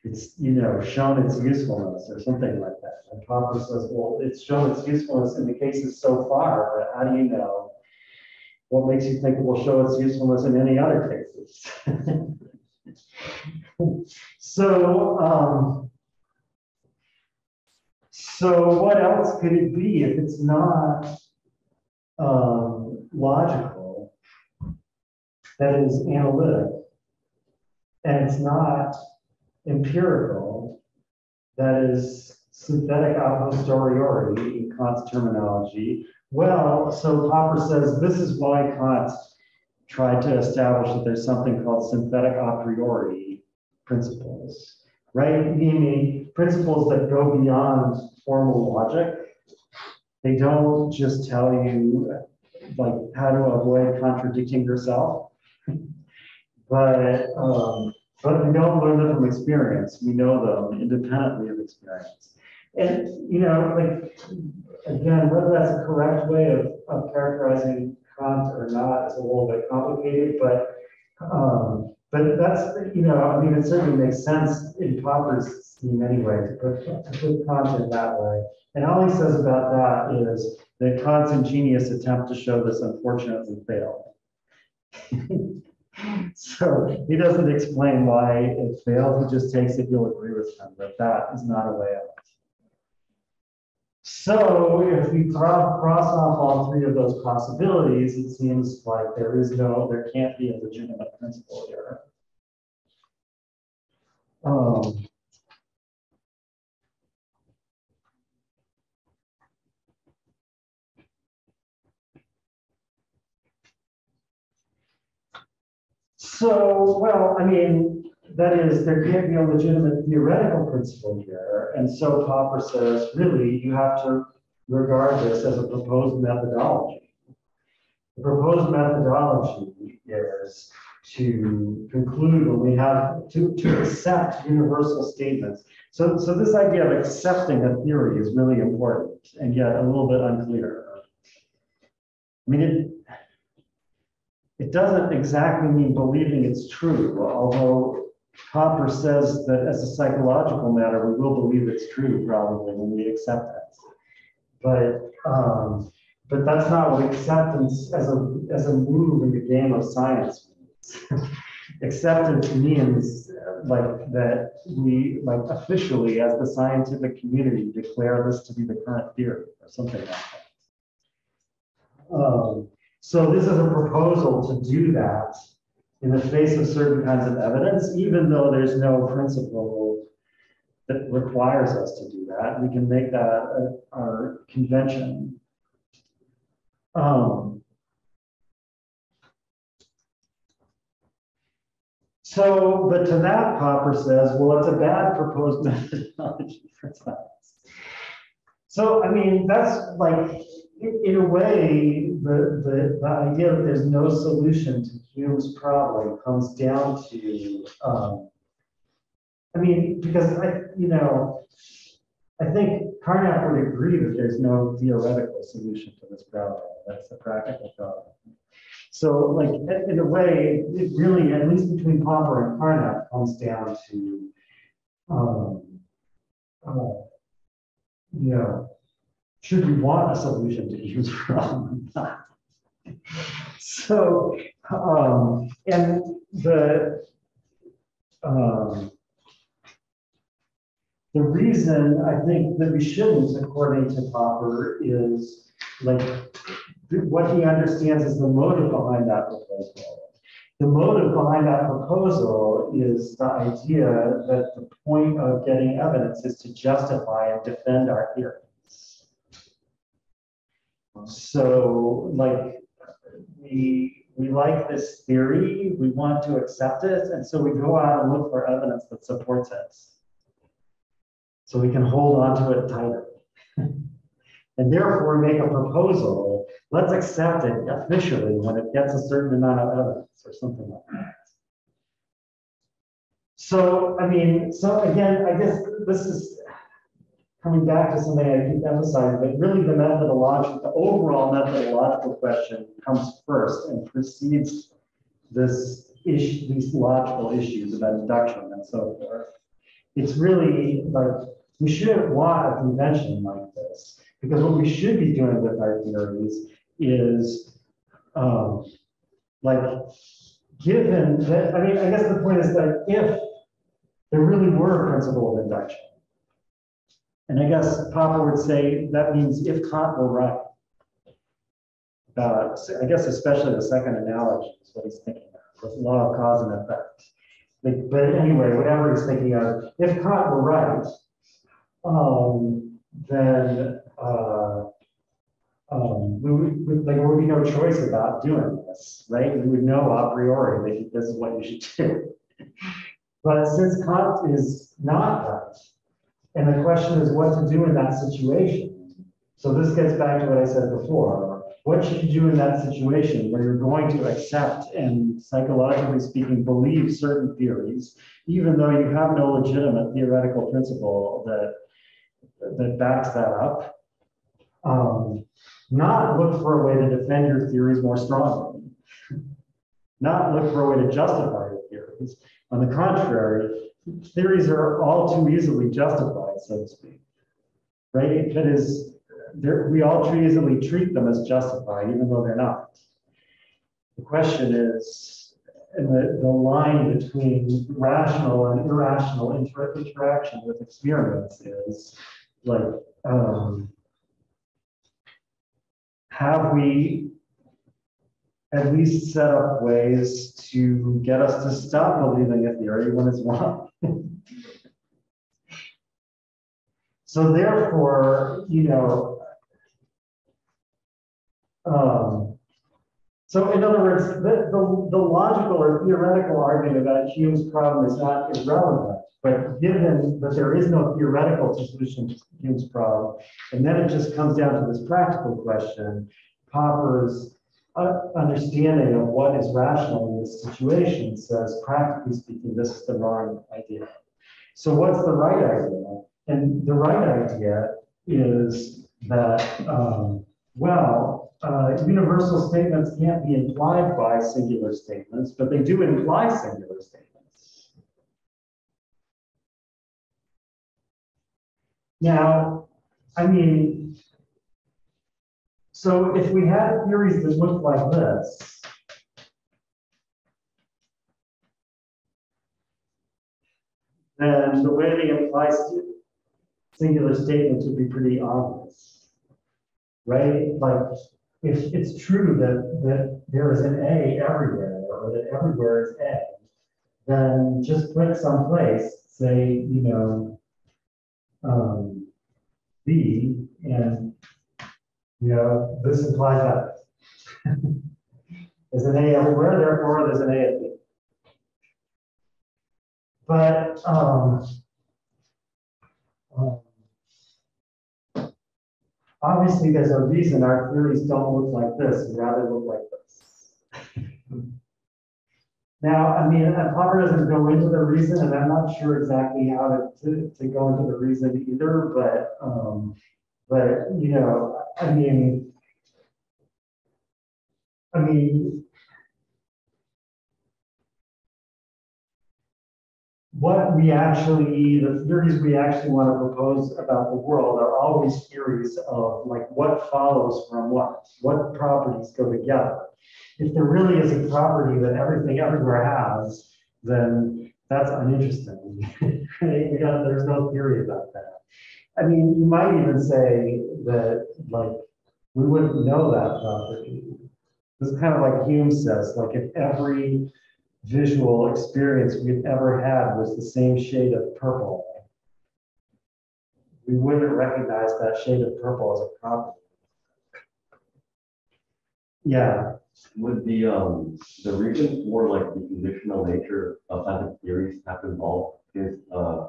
it's, you know, shown its usefulness or something like that. And Popper says, well, it's shown its usefulness in the cases so far, but how do you know? What makes you think it will show its usefulness in any other cases? [LAUGHS] so, um, so what else could it be if it's not um, logical? That is analytic, and it's not empirical, that is synthetic a posteriori in Kant's terminology. Well, so Popper says this is why Kant tried to establish that there's something called synthetic a priori principles, right? Meaning principles that go beyond formal logic. They don't just tell you like how to avoid contradicting yourself, [LAUGHS] but um, but we don't learn them from experience. We know them independently of experience. And, you know, like, again, whether that's a correct way of, of characterizing Kant or not is a little bit complicated, but, um, but that's, you know, I mean, it certainly makes sense in Popper's scheme anyway to put, to put Kant in that way. And all he says about that is that Kant's ingenious attempt to show this unfortunately failed. [LAUGHS] [LAUGHS] So he doesn't explain why it failed. He just takes it, you'll agree with him that that is not a way out. So if we cross off all three of those possibilities, it seems like there is no, there can't be a legitimate principle here. Um, So, well, I mean, that is, there can't be a legitimate theoretical principle here, and so Popper says, really, you have to regard this as a proposed methodology. The proposed methodology is to conclude when we have, to, to accept universal statements. So, so this idea of accepting a theory is really important, and yet a little bit unclear. I mean, it, it doesn't exactly mean believing it's true, although Popper says that as a psychological matter, we will believe it's true probably when we accept it. But, um, but that's not what acceptance as a, as a move in the game of science means. [LAUGHS] Acceptance means uh, like that we, like officially as the scientific community declare this to be the current theory or something like that. Um, so this is a proposal to do that in the face of certain kinds of evidence, even though there's no principle that requires us to do that, we can make that our convention. Um, So, but to that Popper says, well, it's a bad proposed [LAUGHS] methodology for science. So, I mean, that's like, in, in a way, the, the, the idea that there's no solution to Hume's problem comes down to, um, I mean, because I, you know, I think Carnap would agree that there's no theoretical solution to this problem. That's a practical problem. So like, in, a way, it really, at least between Popper and Carnap, comes down to, um, uh, you know, should we want a solution to use from not? So, um, and the, um, the reason I think that we shouldn't, according to Popper, is like what he understands is the motive behind that proposal. The motive behind that proposal is the idea that the point of getting evidence is to justify and defend our theories. So like, we, we like this theory, we want to accept it, and so we go out and look for evidence that supports it. So we can hold on to it tighter. [LAUGHS] And therefore make a proposal, let's accept it officially when it gets a certain amount of evidence or something like that. So, I mean, so again, I guess this is coming back to something I keep emphasizing, but really the methodological, the overall methodological question comes first and precedes this issue, these logical issues about induction and so forth. It's really like, we shouldn't want a convention like this, because what we should be doing with our theories is, um, like, given that, I mean, I guess the point is that if there really were a principle of induction, and I guess Popper would say that means if Kant were right. I guess especially the second analogy is what he's thinking of, with law of cause and effect. Like, but anyway, whatever he's thinking of, if Kant were right, um, then, uh, um, we would, like, there would be no choice about doing this, right? We would know a priori that this is what you should do. [LAUGHS] But since Kant is not right, and the question is what to do in that situation. So this gets back to what I said before. What should you do in that situation where you're going to accept and psychologically speaking, believe certain theories, even though you have no legitimate theoretical principle that, that backs that up? Um, not look for a way to defend your theories more strongly. Not look for a way to justify your theories. On the contrary, theories are all too easily justified, so to speak. Right? That is, we all too easily treat them as justified, even though they're not. The question is, and the, the line between rational and irrational inter- interaction with experience is like, um, have we at least set up ways to get us to stop believing a theory when it's wrong? So therefore, you know, um, So in other words, the, the, the logical or theoretical argument about Hume's problem is not irrelevant. But given that there is no theoretical solution to Hume's problem, and then it just comes down to this practical question, Popper's understanding of what is rational in this situation says, practically speaking, this is the wrong idea. So what's the right idea? And the right idea is that, um, well, uh, universal statements can't be implied by singular statements, but they do imply singular statements. Now, I mean, so if we had theories that looked like this, then the way they st- singular statements would be pretty obvious. Right? Like, if it's true that, that there is an A everywhere, or that everywhere is A, then just click someplace, say, you know, um, B, and, you know, this implies that. There's an A everywhere, therefore there's an A at B. But, um, um, obviously, there's a reason our theories don't look like this, rather look like this. Now, I mean, Popper doesn't go into the reason, and I'm not sure exactly how to, to, to go into the reason either, but, um, but, you know, I mean, I mean, what we actually, the theories we actually want to propose about the world are always theories of like what follows from what, what properties go together. If there really is a property that everything everywhere has, then that's uninteresting. [LAUGHS] There's no theory about that. I mean, you might even say that like, we wouldn't know that property. This is kind of like Hume says, like if every visual experience we've ever had was the same shade of purple, we wouldn't recognize that shade of purple as a property. Yeah, Would the, um, the reason for like the conditional nature of scientific theories have to involve is, uh,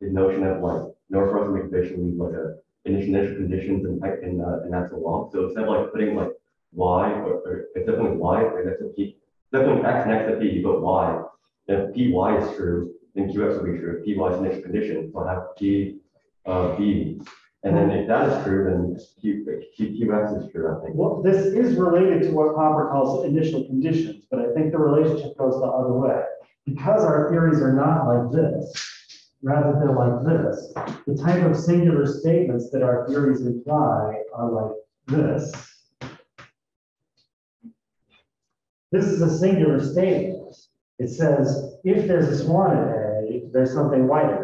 the notion of like Northwestern condition means like a initial, initial conditions in, in, uh, in natural law. So instead of like putting like y, or, or it's definitely y, or that's a p, definitely x next to p, put y. If py is true, then qx will be true. If py is initial condition, so I have p, uh, b. And then if that is true, then q, q, qx is true, I think. well, this is related to what Popper calls initial conditions, but I think the relationship goes the other way. Because our theories are not like this, rather they're like this, the type of singular statements that our theories imply are like this. This is a singular statement. It says, if there's a swan at A, there's something white at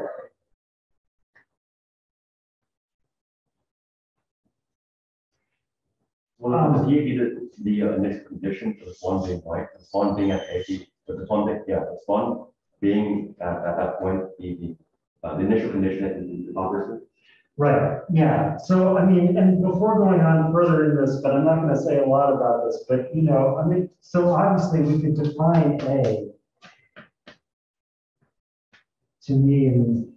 A. Well, the the, uh, initial condition for the swan being white, the swan being at A, B, but the swan, being- yeah, the swan being at, at that point, the, the, uh, the initial condition is the opposite. Right, yeah, so I mean, and before going on further in this, but I'm not gonna say a lot about this, but you know, I mean, so obviously we could define A to mean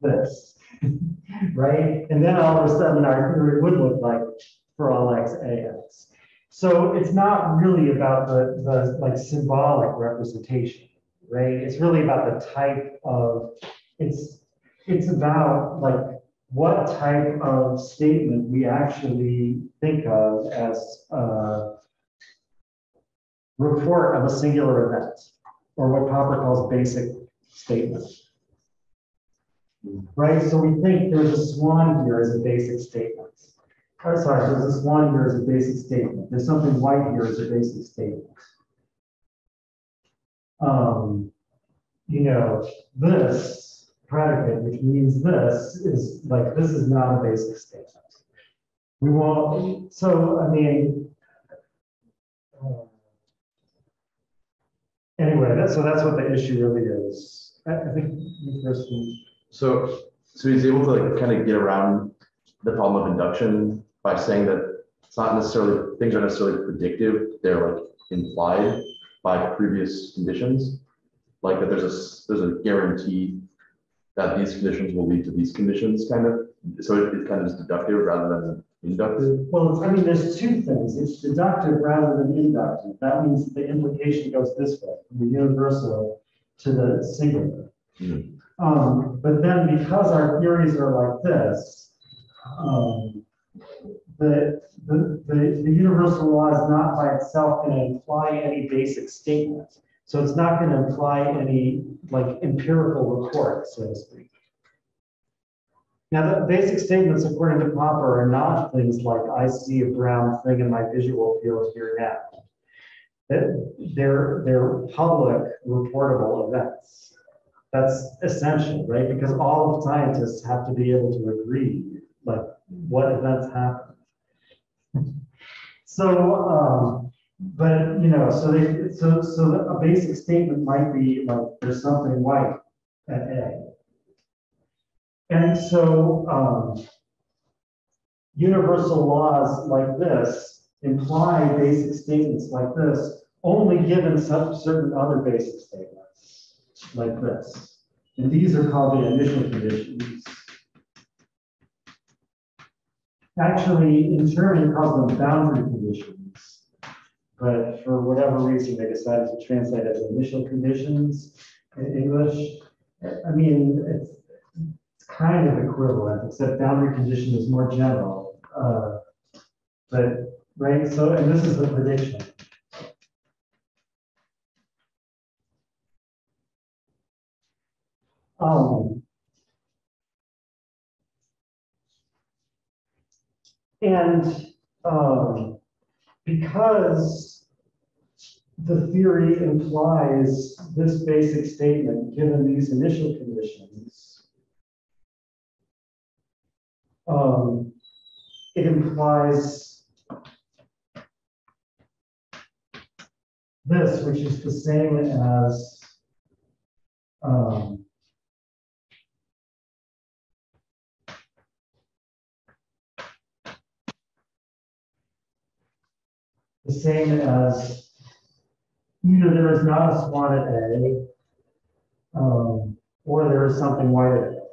this, [LAUGHS] right? And then all of a sudden our theory would look like for all x, ax. So it's not really about the, the like symbolic representation, right? It's really about the type of, it's, it's about like what type of statement we actually think of as a report of a singular event, or what Popper calls basic statement. Right, so we think there's a swan here as a basic statement. Or sorry, there's a swan here as a basic statement. There's something white here as a basic statement. Um, you know, this predicate, which means this, is like, this is not a basic statement. We won't, so, I mean. Anyway, that's, so that's what the issue really is. I, I think the first. So, so he's able to like kind of get around the problem of induction by saying that it's not necessarily, things aren't necessarily predictive, they're like implied by previous conditions. Like that there's a, there's a guarantee that these conditions will lead to these conditions, kind of, so it it kind of is deductive rather than inductive. Well, it's- I mean, there's two things. It's deductive rather than inductive. That means the implication goes this way, from the universal to the singular. Hmm. Um, but then because our theories are like this, um, the, the, the, the universal law is not by itself going to imply any basic statement. So it's not going to imply any like empirical report, so to speak. Now, the basic statements according to Popper are not things like I see a brown thing in my visual field here now. They're, they're public reportable events. That's essential, right? Because all of scientists have to be able to agree, like, what events happen. So, um, but, you know, so they, so, so a basic statement might be like, there's something white at A. And so, um, universal laws like this imply basic statements like this, only given some certain other basic statements like this. And these are called the initial conditions. Actually, in German, it calls them boundary conditions. But for whatever reason, they decided to translate as initial conditions in English. I mean, it's, it's kind of equivalent, except boundary condition is more general. Uh, But, right, so, and this is the prediction. Um. And, um, because the theory implies this basic statement, given these initial conditions, um, it implies this, which is the same as, um, the same as either there is not a swan at A, um, or there is something white at A.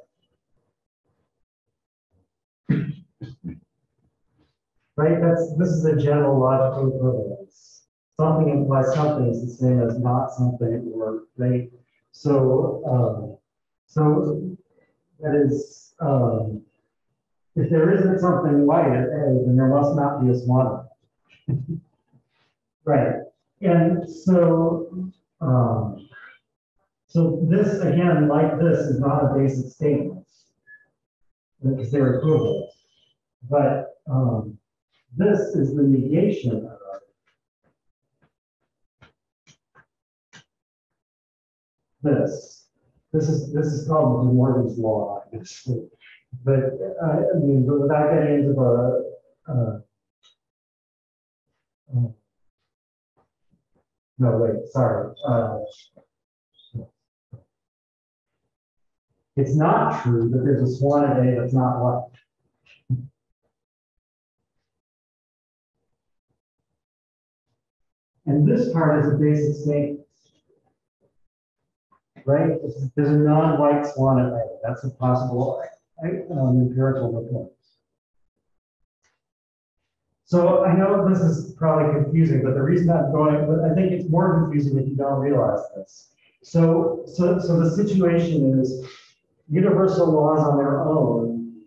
Right, that's, this is a general logical equivalence. Something implies something is the same as not something or, right? So, um, so that is, um, if there isn't something white at A, then there must not be a swan. [LAUGHS] Right, and so, um, so this, again, like this, is not a basic statement. Because they're equivalent. But, um, this is the negation of this. This is, this is called De Morgan's law, I guess. But, uh, I mean, but without getting into the, uh, uh, no, wait, sorry. uh, It's not true that there's a swan a day that's not white. And this part is a basic statement. Right? There's a non-white swan at. That's a possible um, empirical report. So I know this is probably confusing, but the reason I'm going, but I think it's more confusing if you don't realize this. So, so, so the situation is universal laws on their own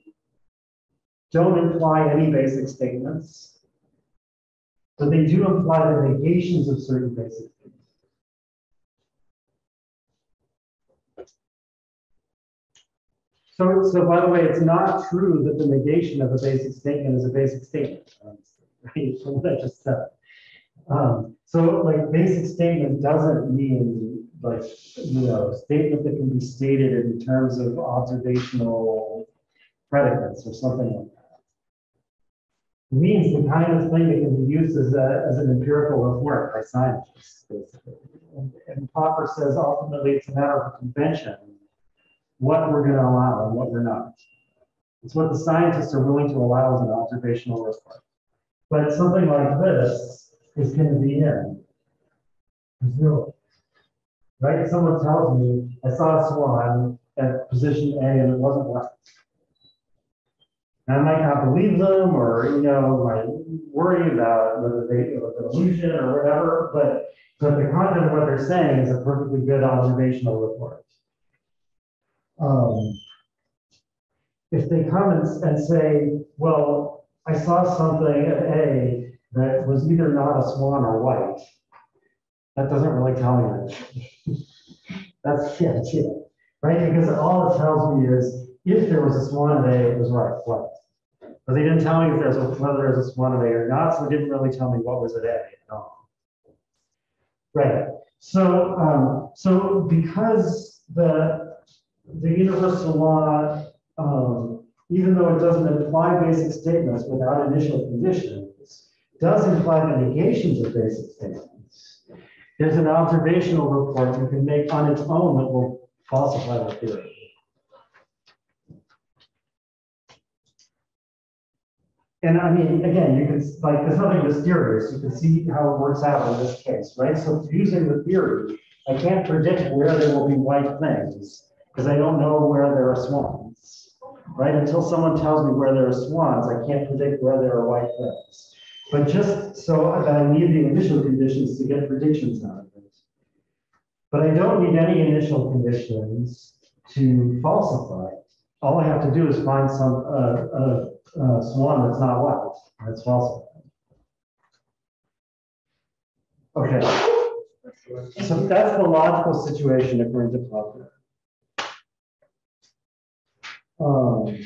don't imply any basic statements. But they do imply the negations of certain basic statements. So, so by the way, it's not true that the negation of a basic statement is a basic statement. Right, from what I just said. Um, so like basic statement doesn't mean like, you know, statement that can be stated in terms of observational predicates or something like that. It means the kind of thing that can be used as a, as an empirical report by scientists. And, and Popper says ultimately it's a matter of convention, what we're gonna allow and what we're not. It's what the scientists are willing to allow as an observational report. But something like this is gonna be in. Zero. Right, someone tells me, I saw a swan at position A and it wasn't white. And I might not believe them, or, you know, might worry about whether they, it an illusion or whatever, but, but the content of what they're saying is a perfectly good observational report. Um, if they come and, and say, well, I saw something at A that was either not a swan or white, that doesn't really tell me. [LAUGHS] That's, it, right? Because all it tells me is if there was a swan at A, it was right. But they didn't tell me if there's a, whether there's a swan at A or not, so they didn't really tell me what was at A at all. Right, so, um, so because the, the universal law, um, even though it doesn't imply basic statements without initial conditions, does imply the negations of basic statements. There's an observational report you can make on its own that will falsify the theory. And I mean, again, you can, like, there's nothing mysterious. You can see how it works out in this case, right? So using the theory, I can't predict where there will be white things because I don't know where there are swans, right? Until someone tells me where there are swans, I can't predict where there are white things. But just so that I need the initial conditions to get predictions out of it. But I don't need any initial conditions to falsify. it. All I have to do is find some, uh, uh, uh, swan that's not white, that's falsified. Okay. So that's the logical situation according to Popper. Um.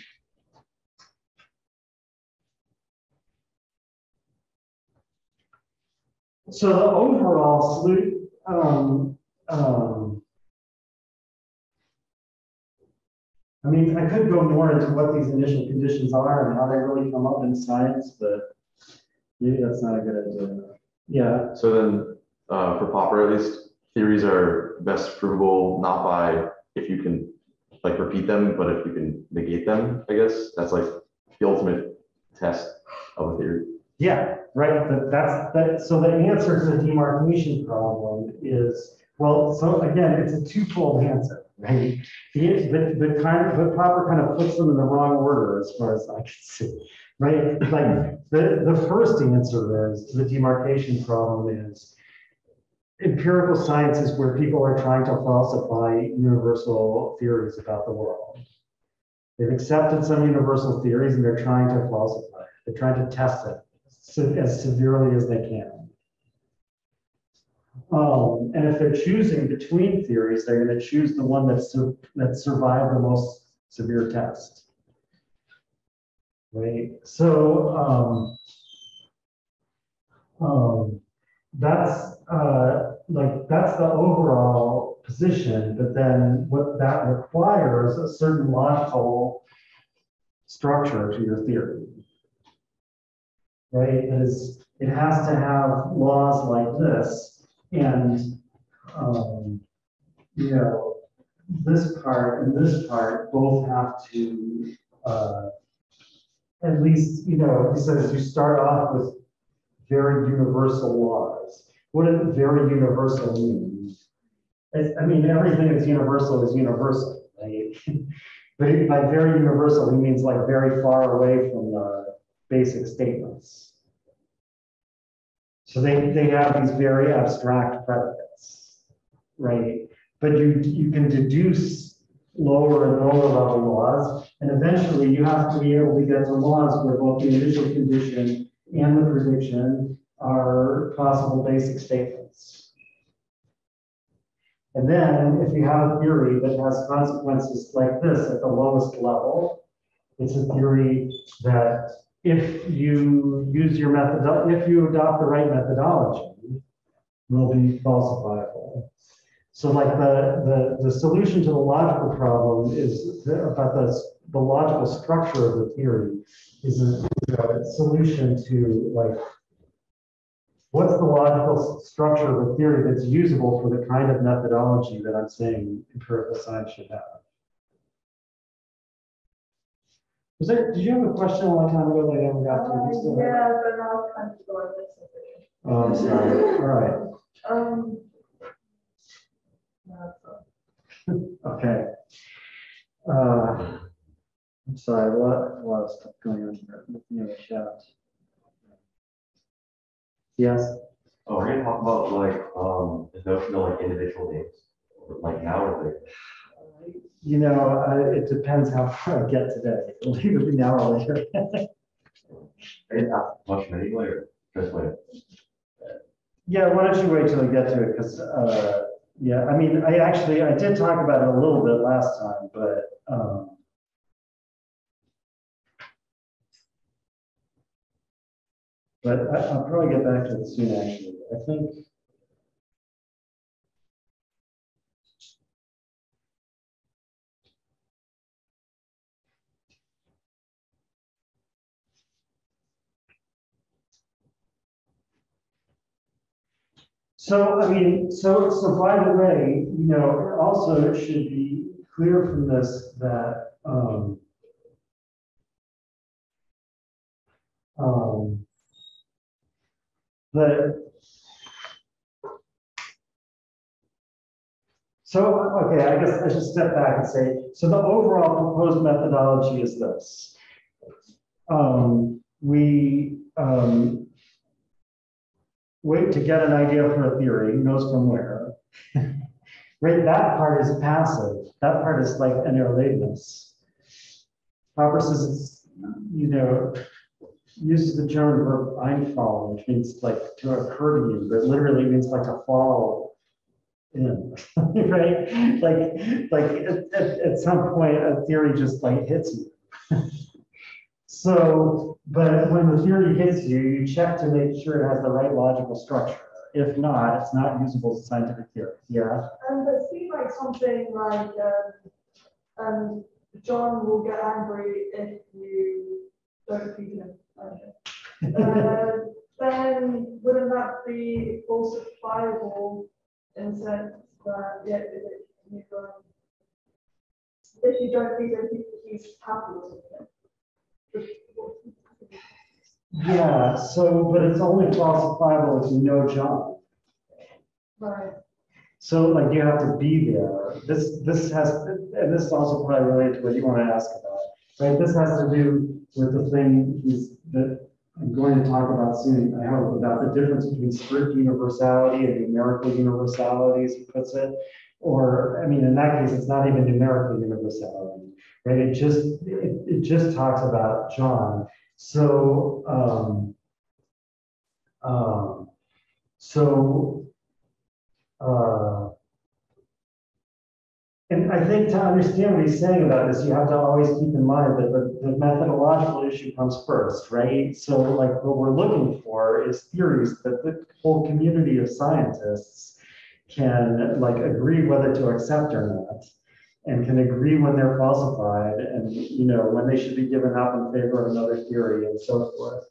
So the overall um, um. I mean, I could go more into what these initial conditions are and how they really come up in science, but maybe that's not a good idea. Yeah, So then, uh, for Popper at least, theories are best provable not by if you can like repeat them, but if you can negate them, I guess. That's like the ultimate test of a theory. Yeah, right, but that's, that, so the answer to the demarcation problem is, well, so again, it's a twofold answer, right? The, but, but kind of, but Popper kind of puts them in the wrong order as far as I can see, right? Like, the, the first answer is, the demarcation problem is, empirical science is where people are trying to falsify universal theories about the world. They've accepted some universal theories and they're trying to falsify it. They're trying to test it as severely as they can. Um, and if they're choosing between theories, they're going to choose the one that's sur- that survived the most severe test. Right. So um, um, that's uh, like that's the overall position, but then what that requires a certain logical structure to your theory right? Is it has to have laws like this and, um, you know, this part and this part both have to, uh, at least, you know, he says you start off with very universal laws. What does very universal mean? I, mean, everything that's universal is universal, right? [LAUGHS] But by very universal, he means like very far away from the basic statements. So they, they have these very abstract predicates, right? But you, you can deduce lower and lower level laws, and eventually you have to be able to get to laws where both the initial condition and the prediction are possible basic statements. And then if you have a theory that has consequences like this at the lowest level, it's a theory that if you use your method, if you adopt the right methodology, will be falsifiable. So like the, the, the solution to the logical problem is about the, the logical structure of the theory is a, is a solution to like, what's the logical structure of a theory that's usable for the kind of methodology that I'm saying empirical science should have? Was there, did you have a question a long time ago that I haven't got to? You still have it? Uh, Yeah, but now it's kind of like this. Oh, I'm sorry, all right, Um. no, [LAUGHS] okay. Uh, I'm sorry, a lot, a lot of stuff going on here, looking at the chat. Yes, Oh, we're gonna talk about like, um, the notion of like individual names, like now or later. you know, uh, it depends how far I get today, it'll be now or later. I didn't ask the question anyway, or just wait. Yeah, why don't you wait till I get to it, because, uh, yeah, I mean, I actually, I did talk about it a little bit last time, but, um. But I, I'll probably get back to it soon, actually, I think. So, I mean, so, so by the way, you know, also it should be clear from this that, um, um, that, so, okay, I guess I should step back and say, so the overall proposed methodology is this. Um, we, um, wait to get an idea for a theory, knows from where. [LAUGHS] Right, that part is passive, that part is like an irrelateness. Popper says you know, uses the German verb einfallen, which means like to occur to you, but literally means like to fall in, [LAUGHS] right? Like, like at, at, at some point, a theory just like hits you. [LAUGHS] So, but when the theory hits you, you check to make sure it has the right logical structure. If not, it's not usable as a scientific theory. Yeah. And it seems like something like, um, um, John will get angry if you don't feed him. Okay. Uh, Then wouldn't that be also falsifiable in the sense that, yeah, if it, you, um, if you don't feed him, he- he's happy or something? Yeah, so, but it's only falsifiable if you know John. Right, So like you have to be there. This, this has, and this is also probably related to what you want to ask about, right? This has to do with the thing that I'm going to talk about soon, I hope, about the difference between strict universality and numerical universality, as he puts it. Or, I mean, in that case, it's not even numerical universality, right? It just, it, it just talks about John. So, um, um, so, uh, And I think to understand what he's saying about this, you have to always keep in mind that the, the methodological issue comes first, right? So like what we're looking for is theories that the whole community of scientists can like agree whether to accept or not. And can agree when they're falsified and, you know, when they should be given up in favor of another theory and so forth.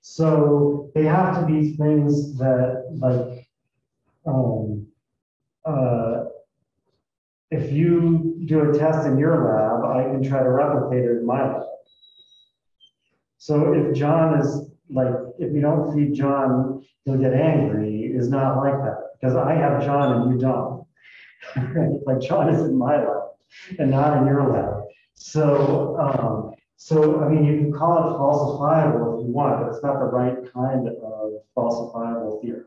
So they have to be things that like, um, uh, if you do a test in your lab, I can try to replicate it in my lab. So if John is like, if you don't feed John, he'll get angry, is not like that, because I have John and you don't. [LAUGHS] Like John is in my lab and not in your lab. So, um, so, I mean, you can call it falsifiable if you want, but it's not the right kind of falsifiable theory.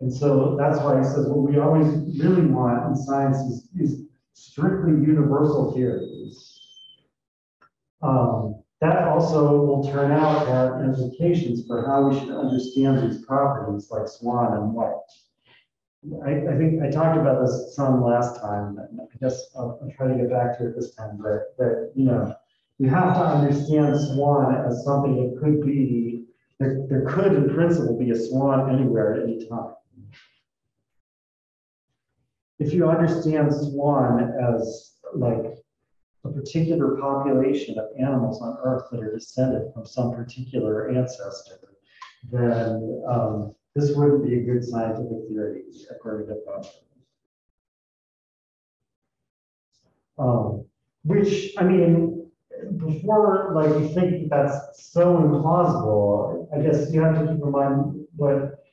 And so that's why he says what we always really want in science is, is strictly universal theories. Um, that also will turn out have implications for how we should understand these properties like Swan and White. I, I think I talked about this some last time, I guess I'll, I'll try to get back to it this time, but, you know, you have to understand Swan as something that could be, there, there could in principle be a swan anywhere at any time if you understand swan as like a particular population of animals on Earth that are descended from some particular ancestor, then um, this wouldn't be a good scientific theory, according to. Um, which, I mean, before, like, you think that's so implausible, I guess you have to keep in mind what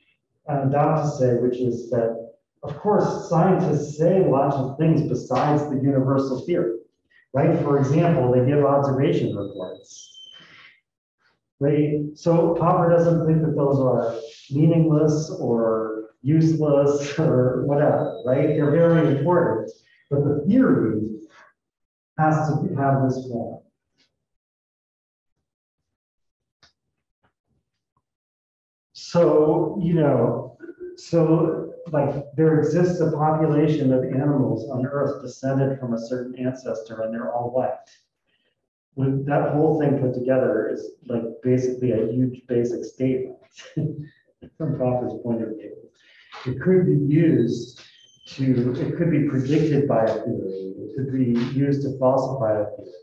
I'm about to say, which is that, of course, scientists say lots of things besides the universal theory, right? For example, they give observation reports. They, so Popper doesn't think that those are meaningless or useless [LAUGHS] or whatever, right? They're very important, but the theory has to have this form. So, you know, so like there exists a population of animals on Earth descended from a certain ancestor and they're all white. When that whole thing put together is like basically a huge basic statement [LAUGHS] from Popper's point of view. It could be used to, it could be predicted by a theory, it could be used to falsify a theory.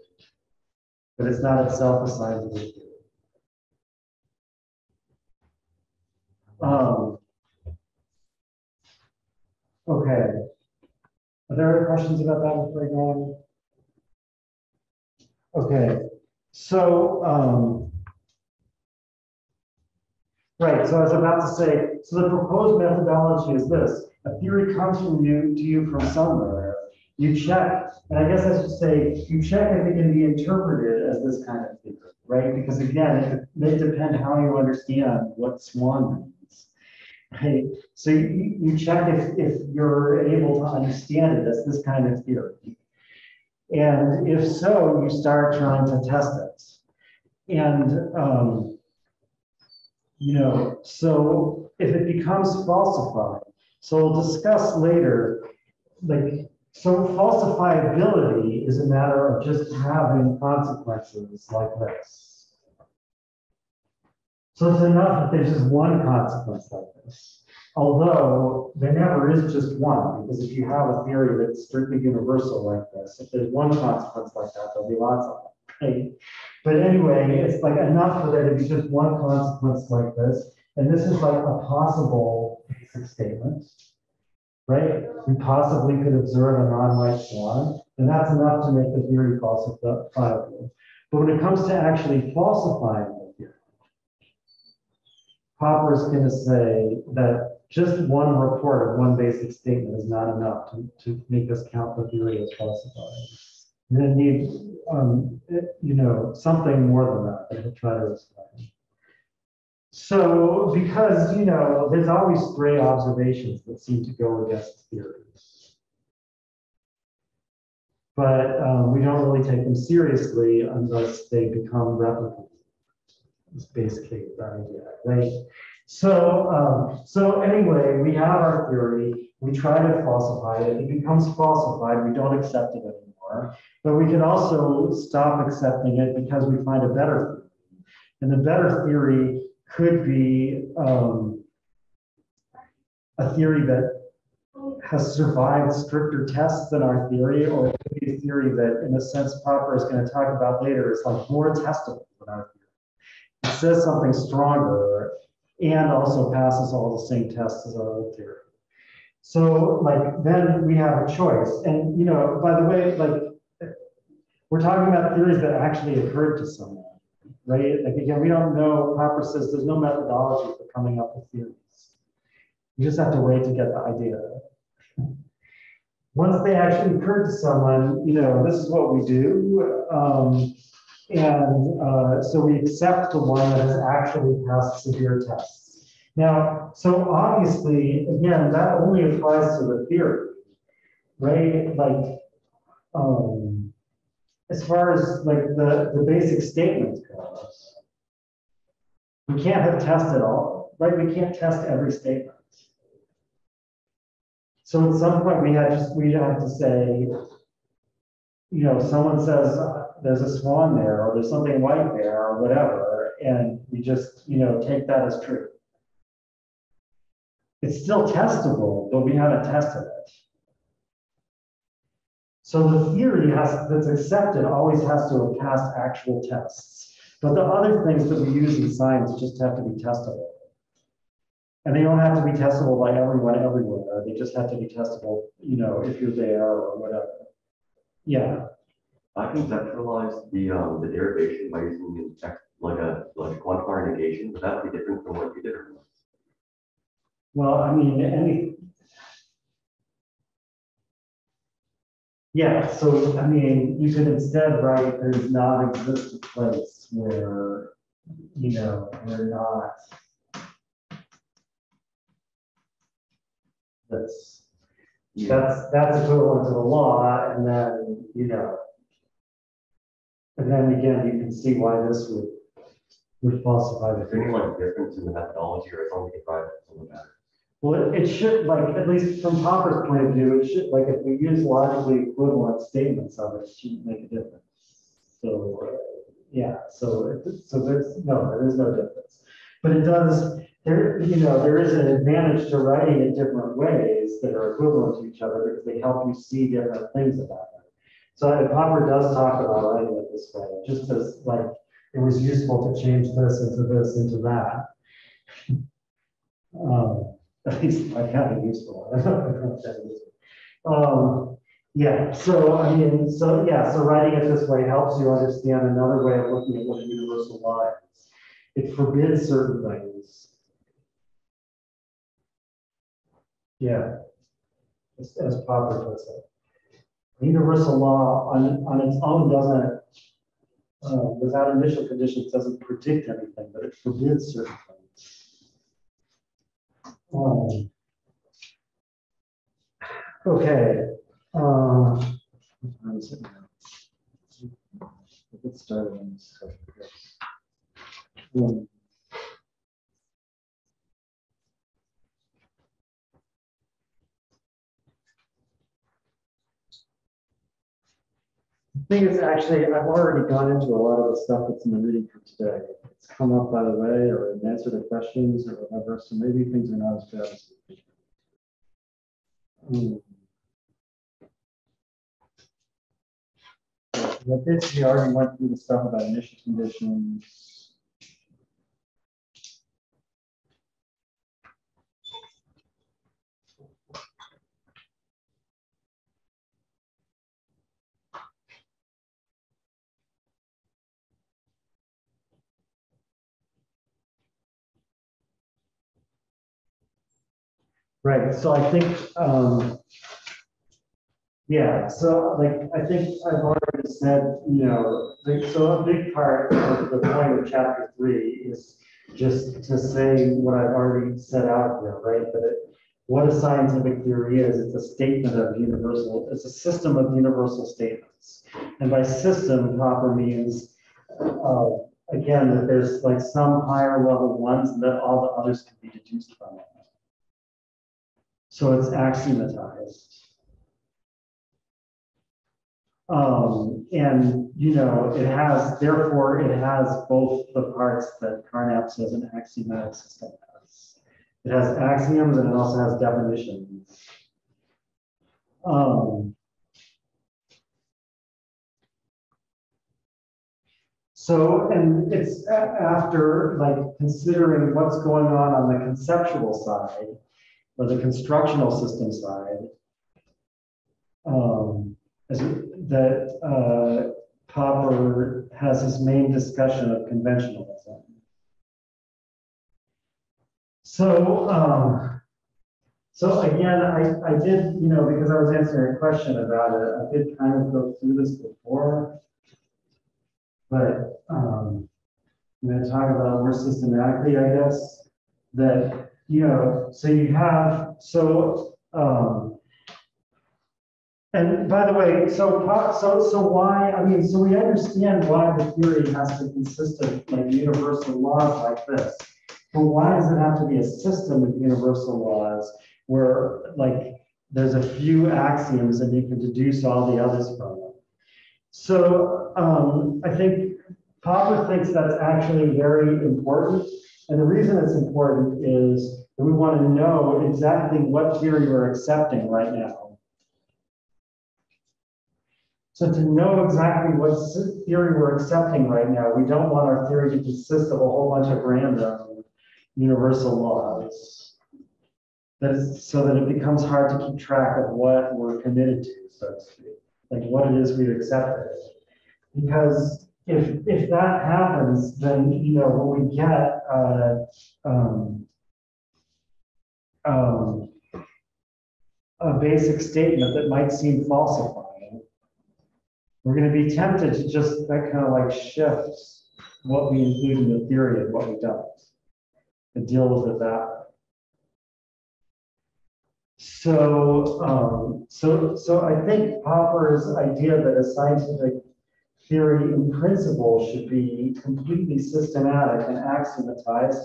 But it's not itself a scientific theory. Um, okay. Are there any questions about that before I go on? Okay, so, um, right, so I was about to say, so the proposed methodology is this. A theory comes from you, to you from somewhere. You check, and I guess I should say, you check if it can be interpreted as this kind of theory, right? Because again, it may depend how you understand what swan. Right, so you, you check if, if you're able to understand it as this kind of theory. And if so, you start trying to test it. And, um, you know, so if it becomes falsified, so we'll discuss later, like, so falsifiability is a matter of just having consequences like this. So it's enough if there's just one consequence like this. Although there never is just one, because if you have a theory that's strictly universal like this, if there's one consequence like that, there'll be lots of them. But anyway, it's like enough for there to be just one consequence like this. And this is like a possible basic statement. Right? We possibly could observe a non-white swan, and that's enough to make the theory falsifiable. Uh, but when it comes to actually falsifying Popper is going to say that just one report of one basic statement is not enough to, to make us count the theory as falsified. You're going to need, um, it- you know, something more than that, he'll try to explain. So, because, you know, there's always stray observations that seem to go against theories. But um, we don't really take them seriously unless they become replicable. It's basically the idea, right? So, um, so anyway, we have our theory, we try to falsify it, it becomes falsified, we don't accept it anymore. But we can also stop accepting it because we find a better theory. And the better theory could be um, a theory that has survived stricter tests than our theory, or it could be a theory that, in a sense, Popper is going to talk about later, is like more testable than our theory. Says something stronger and also passes all the same tests as our old theory. So like, then we have a choice. And, you know, by the way, like, we're talking about theories that actually occurred to someone, right? Like, again, we don't know, Popper says there's no methodology for coming up with theories. You just have to wait to get the idea. Once they actually occur to someone, you know, this is what we do. Um, and uh, so we accept the one that has actually passed severe tests. Now, so obviously, again, that only applies to the theory, right? Like, um, as far as like the, the basic statements goes, we can't have tested all, right? We can't test every statement. So at some point, we had just, we have to say, you know, someone says, there's a swan there, or there's something white there, or whatever, and we just, you know, take that as true. It's still testable, but we haven't tested it. So the theory has, that's accepted always has to have passed actual tests. But the other things that we use in science just have to be testable. And they don't have to be testable by everyone everywhere. They just have to be testable, you know, if you're there or whatever. Yeah. I conceptualized the, um, the derivation by using like a, like a quantifier negation, would that would be different from what you did or? not? Well, I mean, any. Yeah, so, I mean, you could instead write, there's non-existent place where, you know, we're not. That's, that's, that's equivalent to the law, and then, you know. And then again, you can see why this would, would falsify the. Is there any like difference in the methodology or as long as you provide it, doesn't matter? Well, it it should, like, at least from Popper's point of view, it should, like, if we use logically equivalent statements of it, it shouldn't make a difference. So, uh, yeah, so, it- so there's, no, there is no difference. But it does, there, you know, there is an advantage to writing it different ways that are equivalent to each other because they help you see different things about it. So uh, Popper does talk about writing it this way, just as, like, it was useful to change this into this into that. [LAUGHS] Um, [LAUGHS] at least [LAUGHS] I found it useful. Um, yeah, so I mean, so yeah, so writing it this way helps you understand another way of looking at what a universal law is. It forbids certain things. Yeah. As, as Popper puts it. Universal law on, on its own doesn't, uh, without initial conditions, doesn't predict anything, but it forbids certain things. Um, Okay. uh, Get started on this. subject, yes. Um, the Thing is, actually, I've already gone into a lot of the stuff that's in the meeting for today. It's come up by the way, or an answer questions or whatever, so maybe things are not as bad as. think. Hmm. I basically already went through the stuff about initial conditions. Right, so I think, um, yeah, so like, I think I've already said, you know, like, so a big part of the point of chapter three is just to say what I've already set out here, right? That it, what a scientific theory is, it's a statement of universal, it's a system of universal statements. And by system, Popper means, uh, again, that there's like some higher level ones and that all the others can be deduced from it. So it's axiomatized. Um, and, you know, it has, therefore, it has both the parts that Carnap says an axiomatic system has. It has axioms and it also has definitions. Um, so, and it's after, like, considering what's going on on the conceptual side, or the constructional system side. Um, that, uh, Popper has his main discussion of conventionalism. So, um, so again, I, I did, you know, because I was answering a question about it, I did kind of go through this before. But, um, I'm gonna talk about more systematically, I guess, that you know, so you have, so, um, and by the way, so, so, so why, I mean, so we understand why the theory has to consist of like universal laws like this. But why does it have to be a system of universal laws where like there's a few axioms and you can deduce all the others from them? So, um, I think Popper thinks that's actually very important. And the reason it's important is that we want to know exactly what theory we're accepting right now. So to know exactly what theory we're accepting right now, we don't want our theory to consist of a whole bunch of random universal laws. That is, so that it becomes hard to keep track of what we're committed to, so to speak, like what it is we've accepted. Because if, if that happens, then, you know, when we get, uh, um, um, a basic statement that might seem falsifying, we're gonna be tempted to just, that kind of like shifts what we include in the theory and what we don't. And deal with it that way. So, um, so, so I think Popper's idea that a scientific theory in principle should be completely systematic and axiomatized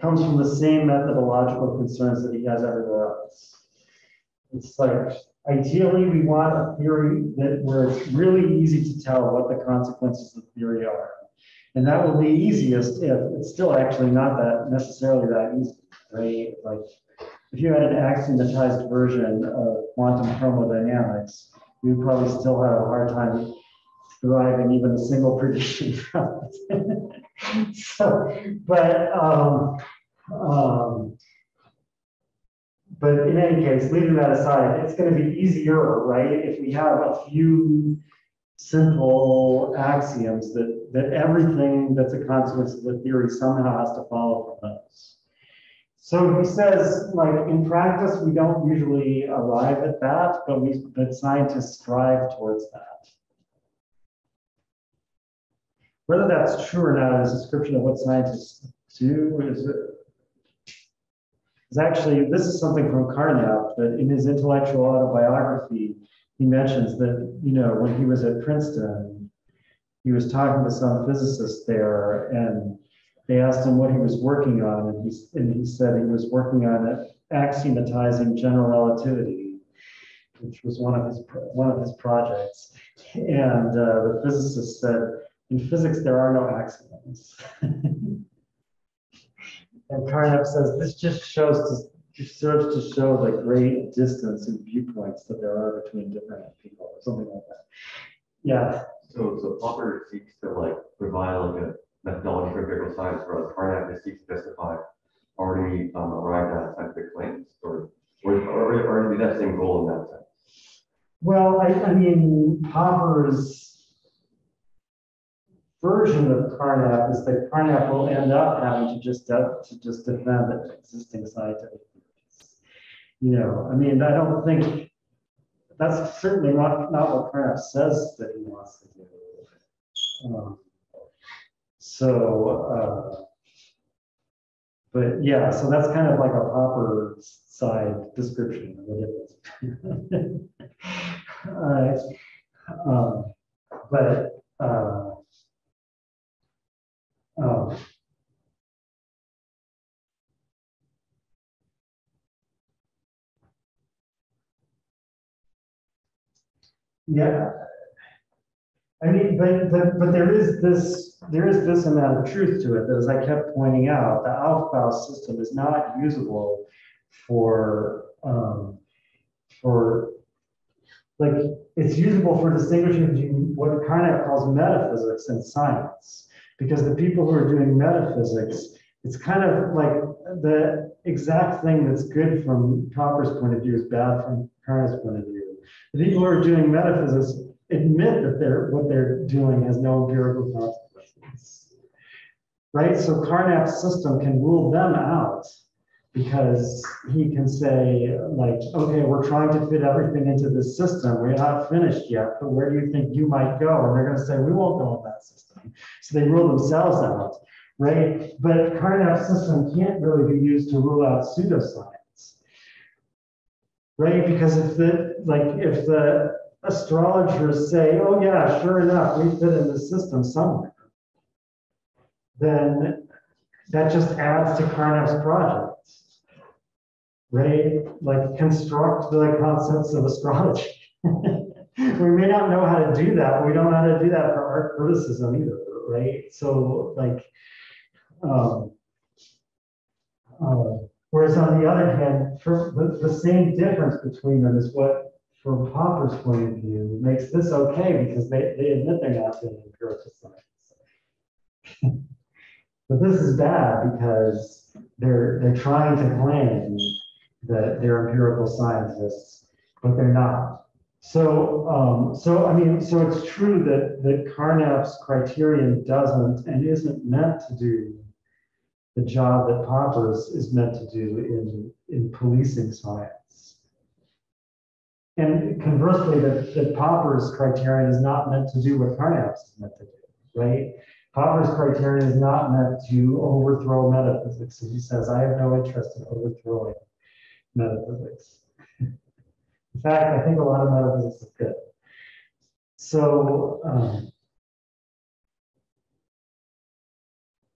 comes from the same methodological concerns that he has everywhere else. It's like, ideally, we want a theory that where it's really easy to tell what the consequences of the theory are. And that will be easiest if it's still actually not that necessarily that easy, right? Like, if you had an axiomatized version of quantum thermodynamics, you'd probably still have a hard time deriving even a single prediction [LAUGHS] from it. [LAUGHS] so, but, um, um, but in any case, leaving that aside, it's going to be easier, right? If we have a few simple axioms that, that everything that's a consequence of the theory somehow has to follow from those. So he says, like, in practice, we don't usually arrive at that, but we, but scientists strive towards that. Whether that's true or not is a description of what scientists do is, actually, this is something from Carnap, that in his intellectual autobiography, he mentions that, you know, when he was at Princeton, he was talking to some physicist there and they asked him what he was working on, and he, and he said he was working on axiomatizing general relativity, which was one of his one of his projects. And uh, the physicist said, "In physics, there are no accidents. [LAUGHS] and Carnap says this just shows to just serves to show the great distance and viewpoints that there are between different people, or something like that. Yeah. So, so Popper seeks to like provide like a methodology for empirical science, whereas Carnap just seeks to justify already um, arrived at scientific claims, or, or, maybe that same goal in that sense. Well, I, I mean, Popper's version of Carnap is that Carnap will end up having to just, to just defend the existing scientific theories. You know, I mean, I don't think, that's certainly not, not what Carnap says that he wants to do. Um, So, uh, but yeah, so that's kind of like a Popper side description of the difference. Uh, um, But, uh, um, yeah. I mean, but, but, but there is this, there is this amount of truth to it, that as I kept pointing out, the Aufbau system is not usable for, um, for like, it's usable for distinguishing between what Carnap calls metaphysics and science. Because the people who are doing metaphysics, it's kind of like the exact thing that's good from Popper's point of view is bad from Carnap's point of view. The people who are doing metaphysics admit that they're, what they're doing has no empirical consequences. Right? So Carnap's system can rule them out because he can say, like, okay, we're trying to fit everything into this system. We're not finished yet, but where do you think you might go? And they're going to say, we won't go in that system. So they rule themselves out, right? But Carnap's system can't really be used to rule out pseudoscience, right? Because if the, like, if the astrologers say, oh yeah, sure enough, we fit in the system somewhere, then that just adds to Carnap's project right? Like construct the concepts of astrology. [LAUGHS] we may not know how to do that, but we don't know how to do that for art criticism either, right? So like, um, uh, whereas on the other hand, the, the same difference between them is what, from Popper's point of view, makes this okay because they, they admit they're not doing empirical science. [LAUGHS] but this is bad because they're they're trying to claim that they're empirical scientists, but they're not. So, um, so I mean, so it's true that, that Carnap's criterion doesn't and isn't meant to do the job that Popper's is meant to do in, in policing science. And conversely, that, that Popper's criterion is not meant to do what Carnap's is meant to do, right? Popper's criterion is not meant to overthrow metaphysics. He says, I have no interest in overthrowing metaphysics. [LAUGHS] In fact, I think a lot of metaphysics is good. So, um,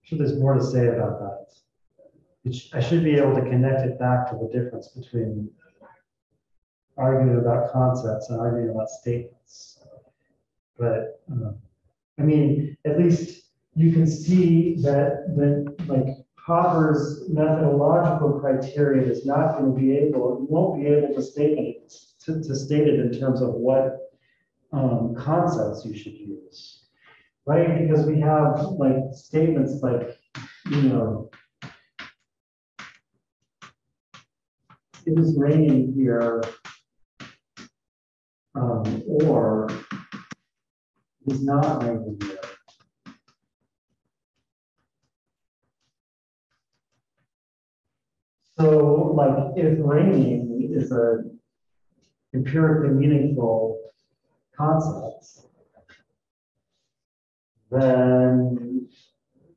sure there's more to say about that. Sh- I should be able to connect it back to the difference between arguing about concepts and arguing about statements. But, um, I mean, at least you can see that, that like Popper's methodological criteria is not going to be able, won't be able to state it, to, to state it in terms of what um, concepts you should use, right? Because we have like statements like, you know, it is raining here, um, or it is not raining here. So like if raining is a empirically meaningful concept, then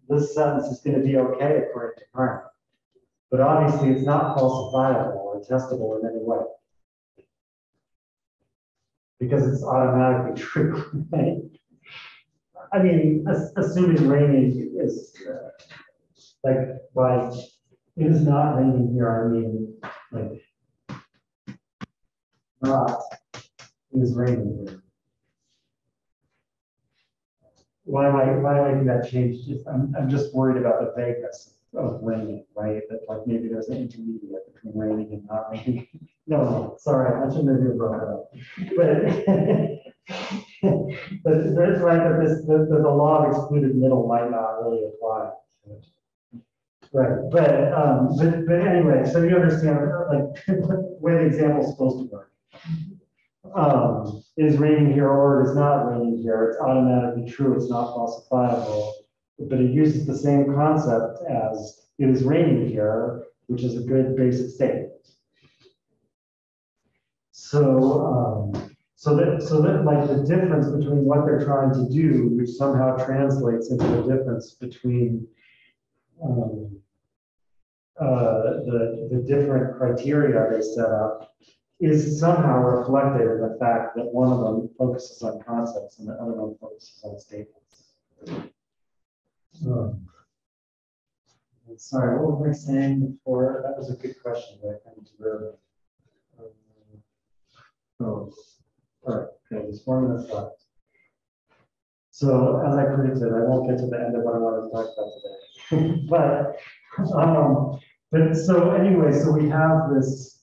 this sentence is going to be okay according to Carnap. But obviously it's not falsifiable or testable in any way. Because it's automatically [LAUGHS] true? I mean, assuming raining is uh, like by it is not raining here, I mean, like. Not, it is raining here. Why am I, why am I that change? Just, I'm, I'm just worried about the vagueness of raining, right? That like maybe there's an intermediate between raining and not raining. [LAUGHS] No, sorry, I shouldn't have brought that up. But, [LAUGHS] but that's right, that this, that the law of excluded middle might not really apply. Right, but, um, but, but anyway, so you understand, like, [LAUGHS] where the example's supposed to work. Um, is raining here or it is not raining here, it's automatically true, it's not falsifiable. But it uses the same concept as it is raining here, which is a good basic statement. So, um, so that, so that like the difference between what they're trying to do, which somehow translates into the difference between um, uh, the, the different criteria they set up is somehow reflected in the fact that one of them focuses on concepts and the other one focuses on statements. Um, Sorry, what was I saying before? That was a good question, but I couldn't remember. Um, Oh, all right, okay, there's four minutes left. So as I predicted, I won't get to the end of what I wanted to talk about today. [LAUGHS] But, um, but so anyway, so we have this,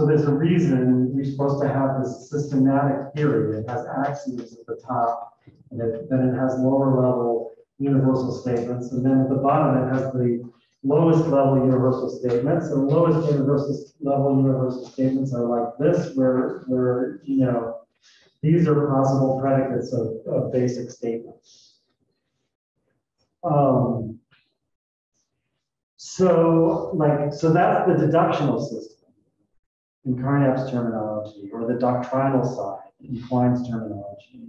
so there's a reason we're supposed to have this systematic theory. It has axioms at the top, and it, then it has lower level universal statements, and then at the bottom it has the lowest level universal statements, and the lowest universal level universal statements are like this, where, where, you know, these are possible predicates of, of basic statements. Um, so, like, so that's the deductional system in Carnap's terminology, or the doctrinal side in mm-hmm. Klein's terminology.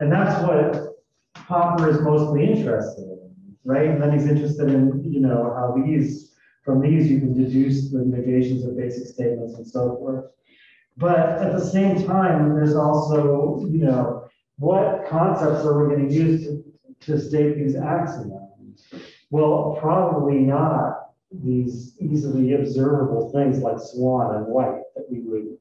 And that's what Popper is mostly interested in, right? And then he's interested in, you know, how these, from these you can deduce the negations of basic statements and so forth. But at the same time, there's also, you know, what concepts are we going to use to, to state these axioms? Well, probably not these easily observable things like swan and white that we would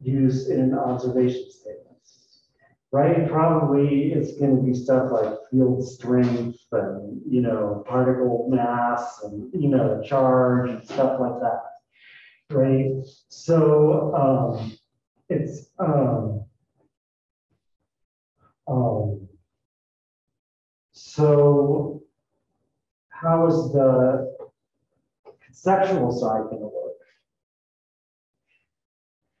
use in observation statements. Right? Probably it's going to be stuff like field strength and, you know, particle mass and, you know, charge and stuff like that. Right? So um, it's um, um, so how is the conceptual side going to work?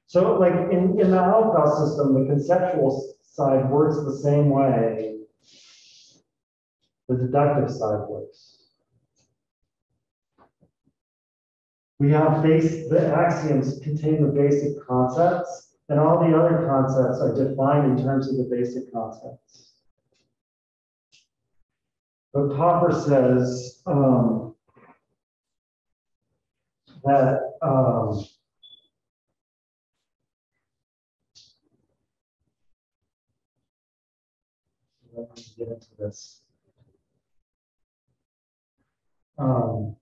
So like in, in the Aufbau system, the conceptual side works the same way the deductive side works. We have base, the axioms contain the basic concepts, and all the other concepts are defined in terms of the basic concepts. But Popper says um, that um, let me get into this. Um,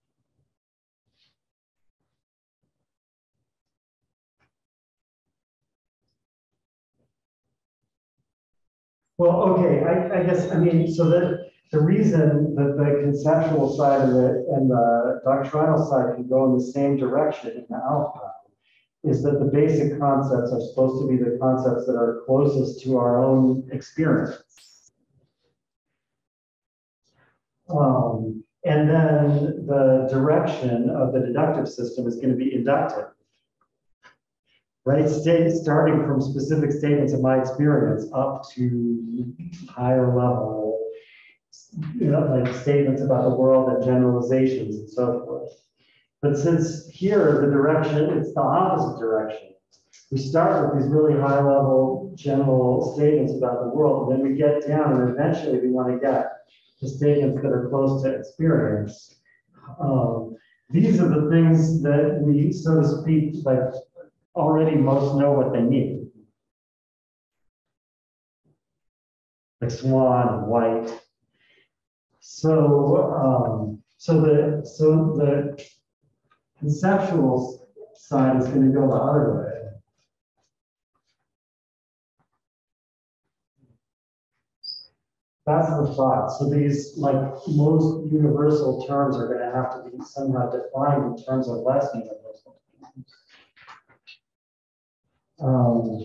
Well, okay, I, I guess, I mean, so that the reason that the conceptual side of it and the doctrinal side can go in the same direction in the Aufbau is that the basic concepts are supposed to be the concepts that are closest to our own experience. Um, and then the direction of the deductive system is going to be inductive right? Starting from specific statements of my experience up to higher level, you know, like statements about the world and generalizations and so forth. But since here, the direction, it's the opposite direction. We start with these really high level general statements about the world, and then we get down and eventually we want to get to statements that are close to experience. Um, these are the things that we, so to speak, like already most know what they need. Like swan and white. So, um, so the, so the conceptual side is going to go the other way. That's the thought. So these, like most universal terms are going to have to be somehow defined in terms of less universal terms. Um,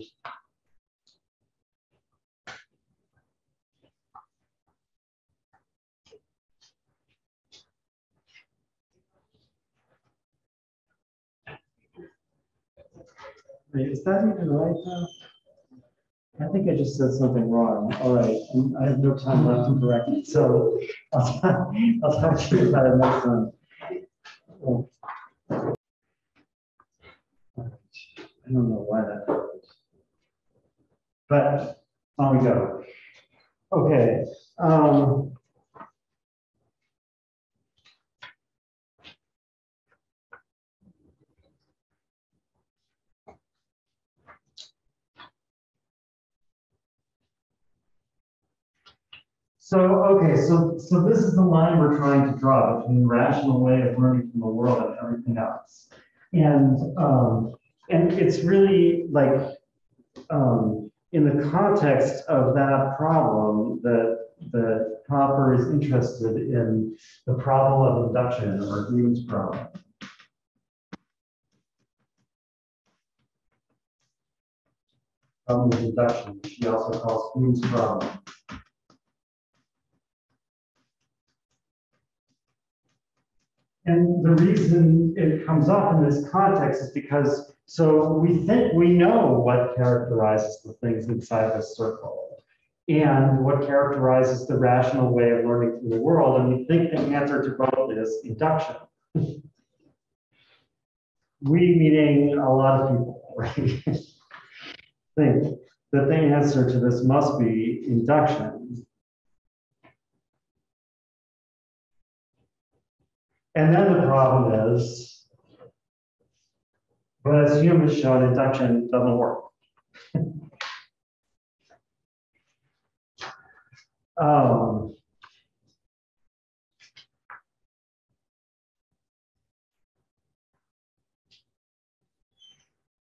is that even right? I think I just said something wrong. All right, I have no time left to correct it, so I'll, talk- [LAUGHS] I'll talk to you about it next time. Oh. I don't know why that happened. But on we go. Okay, um. So, okay, so, so this is the line we're trying to draw between rational way of learning from the world and everything else. And, um, and it's really like, um, in the context of that problem that, that Popper is interested in the problem of induction or Hume's problem. Problem of induction, which he also calls Hume's problem. And the reason it comes up in this context is because, so we think we know what characterizes the things inside this circle and what characterizes the rational way of learning from the world. And we think the answer to both is induction. [LAUGHS] we meaning a lot of people, right? [LAUGHS] think that the answer to this must be induction. And then the problem is, but as Hume has shown, induction doesn't work. [LAUGHS] um,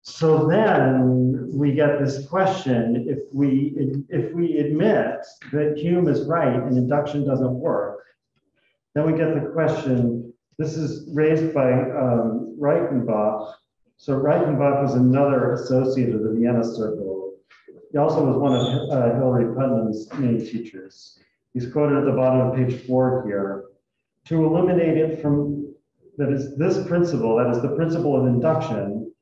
so then we get this question, if we, if we admit that Hume is right and induction doesn't work, then we get the question, this is raised by um, Reichenbach. So Reichenbach was another associate of the Vienna Circle. He also was one of uh, Hilary Putnam's main teachers. He's quoted at the bottom of page four here. To eliminate it from, that is this principle, that is the principle of induction,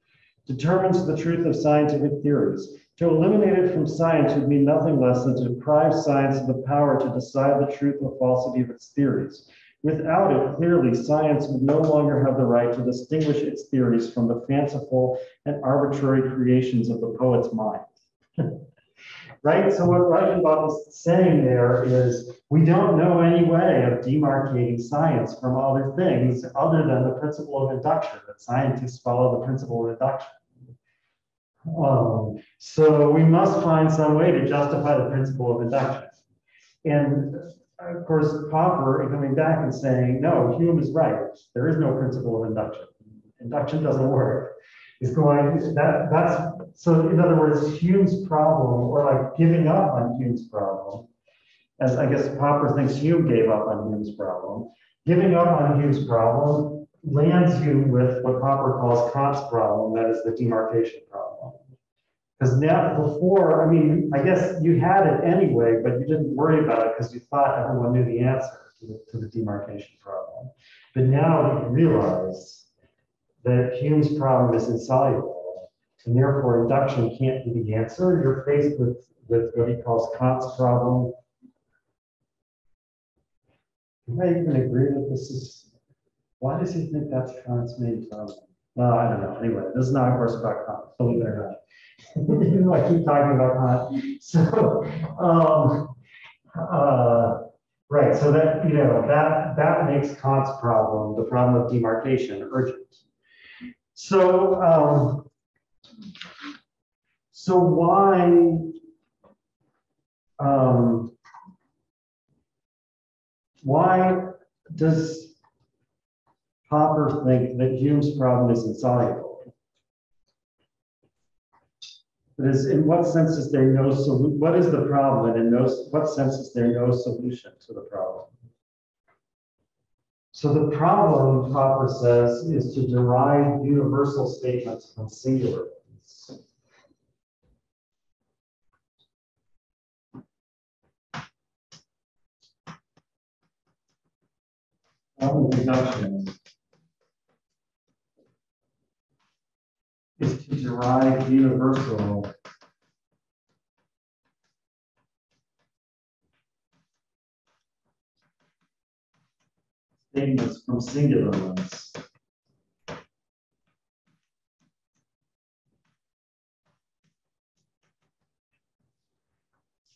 determines the truth of scientific theories. To eliminate it from science would mean nothing less than to deprive science of the power to decide the truth or falsity of its theories. Without it, clearly, science would no longer have the right to distinguish its theories from the fanciful and arbitrary creations of the poet's mind. [LAUGHS] right? So what Reichenbach is saying there is we don't know any way of demarcating science from other things other than the principle of induction, that scientists follow the principle of induction. Um, so we must find some way to justify the principle of induction. And of course, Popper coming back and saying, no, Hume is right. There is no principle of induction. Induction doesn't work. Is going that that's so in other words, Hume's problem, or like giving up on Hume's problem, as I guess Popper thinks Hume gave up on Hume's problem, giving up on Hume's problem lands you with what Popper calls Kant's problem, that is the demarcation problem. Because now, before, I mean, I guess you had it anyway, but you didn't worry about it because you thought everyone knew the answer to the, to the demarcation problem. But now you realize that Hume's problem is insoluble, and therefore induction can't be the answer. You're faced with, with what he calls Kant's problem. Do I even agree that this is, why does he think that's Kant's main problem? Well, I don't know. Anyway, this is not, a course, about Kant, believe it or not. [LAUGHS] Even though I keep talking about Kant. [LAUGHS] So, um, uh, right, so that, you know, that, that makes Kant's problem, the problem of demarcation, urgent. So, um, so why, um, why does Popper think that Hume's problem is insoluble? That is, in what sense is there no solution? What is the problem, and in no, what sense is there no solution to the problem? So the problem, Popper says, is to derive universal statements from singular of is to derive universal statements from singular ones.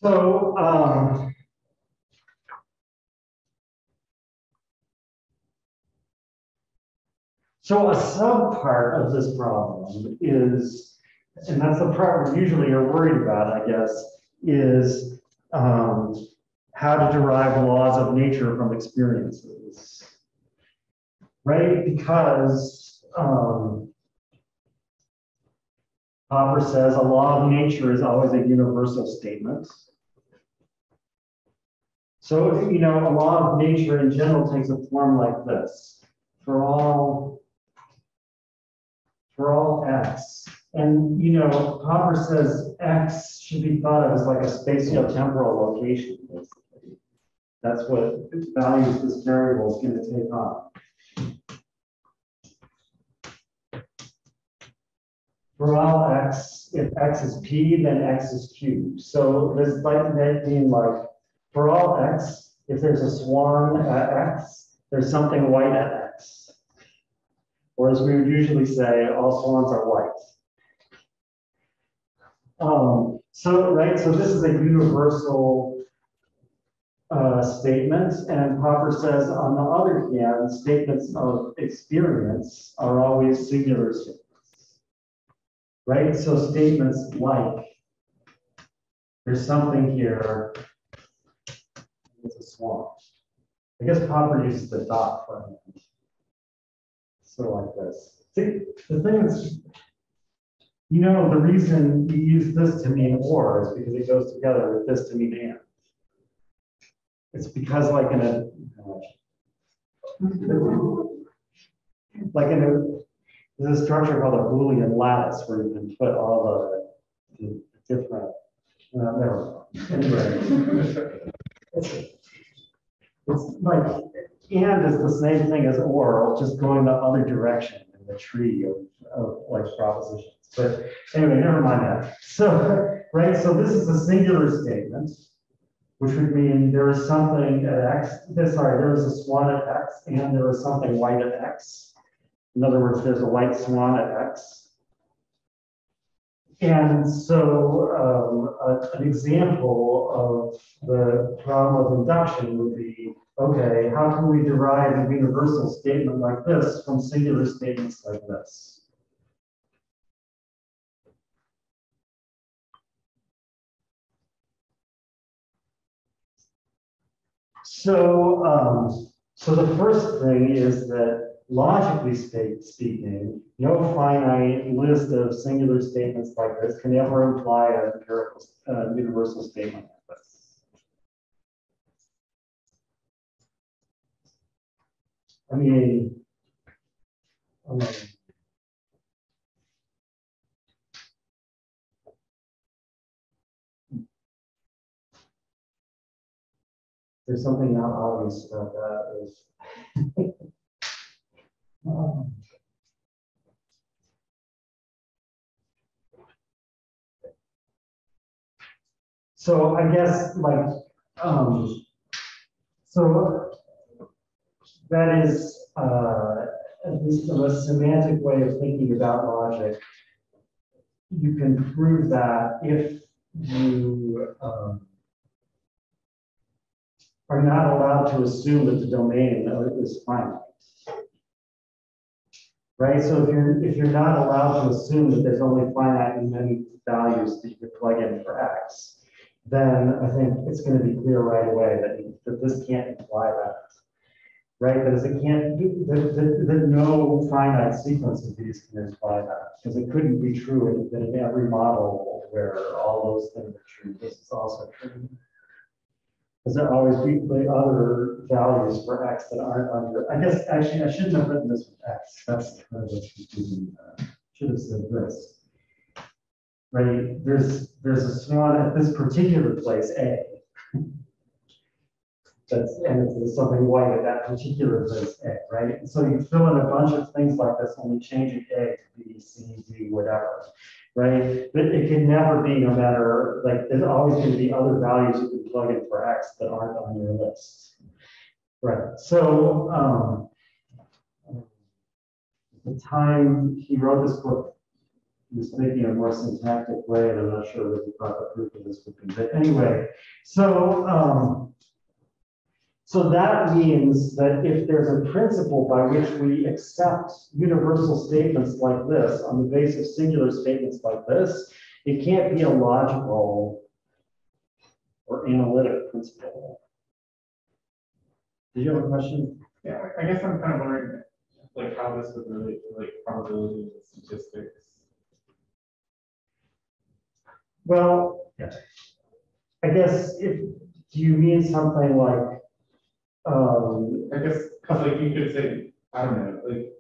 So, um, so a subpart of this problem is, and that's the part we usually are worried about, I guess, is um, how to derive laws of nature from experiences. Right? Because um, Popper says a law of nature is always a universal statement. So, you know, a law of nature in general takes a form like this. For all, for all x, and, you know, Popper says X should be thought of as like a spatiotemporal location. That's what values this variable is going to take on. For all X, if X is P, then X is Q. So this might mean like, for all X, if there's a swan at X, there's something white at. Or as we would usually say, all swans are white. Um, so, right, so this is a universal uh, statement, and Popper says, on the other hand, statements of experience are always singular statements. Right, so statements like, there's something here, it's a swan. I guess Popper uses the dot for it. So like this. See, the thing is, you know, the reason you use this to mean or is because it goes together with this to mean and. It's because like in a, like in a, there's a structure called a Boolean lattice where you can put all the, the different, uh, never. Anyway. It's it's like, and is the same thing as or, just going the other direction in the tree of, of like propositions. But anyway, never mind that. So, right, so this is a singular statement, which would mean there is something at X, sorry, there is a swan at X and there is something white at X. In other words, there's a white swan at X. And so, um, a- an example of the problem of induction would be, okay, how can we derive a universal statement like this from singular statements like this? So, um, so the first thing is that logically speaking, no finite list of singular statements like this can ever imply an empirical, uh, universal statement like this. I mean, um, there's something not obvious about that is. [LAUGHS] Um, So I guess like, um, so that is, uh, at least a semantic way of thinking about logic. You can prove that if you, um, are not allowed to assume that the domain is finite. Right, so if you're, if you're not allowed to assume that there's only finite and many values that you could plug in for X, then I think it's gonna be clear right away that, that this can't imply that. Right, because it can't, that, that no finite sequence of these can imply that, because it couldn't be true in, in every model where all those things are true, this is also true. Because there always be other values for X that aren't under, I guess, actually, I shouldn't have written this with X, that's kind of confusing. uh, Should have said this. Right, there's, there's a swan at this particular place, A. [LAUGHS] That's, and white at that particular place, A, right? So you fill in a bunch of things like this, only changing A to B, C, D, whatever, right? But it can never be, no matter, like, there's always going to be other values you can plug in for X that aren't on your list. Right, so, um, the time he wrote this book, he was thinking a more syntactic way, and I'm not sure what he thought the proof of this would be, but anyway, so, um, so that means that if there's a principle by which we accept universal statements like this on the basis of singular statements like this, it can't be a logical or analytic principle. Did you have a question? Yeah, I I guess I'm kind of wondering, like, how this would relate to like probability and statistics. Well, I guess if, do you mean something like, um, I guess, cause like you could say, I don't know, like,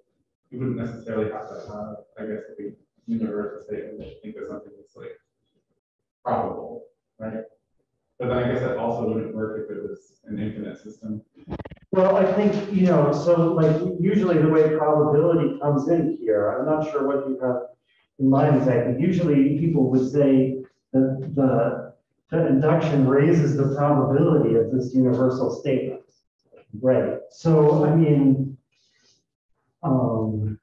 you wouldn't necessarily have to have, I guess, a universal statement that think of something that's like probable, right? But then I guess that also wouldn't work if it was an infinite system. Well, I think, you know, so like usually the way probability comes in here, I'm not sure what you have in mind exactly. Usually people would say that the, the induction raises the probability of this universal statement. Right, so I mean, um,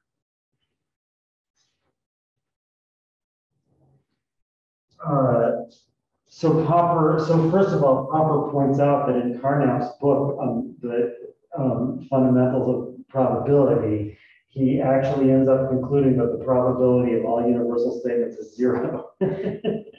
uh, so Popper, so first of all, Popper points out that in Carnap's book, um, the um, fundamentals of probability, he actually ends up concluding that the probability of all universal statements is zero. [LAUGHS]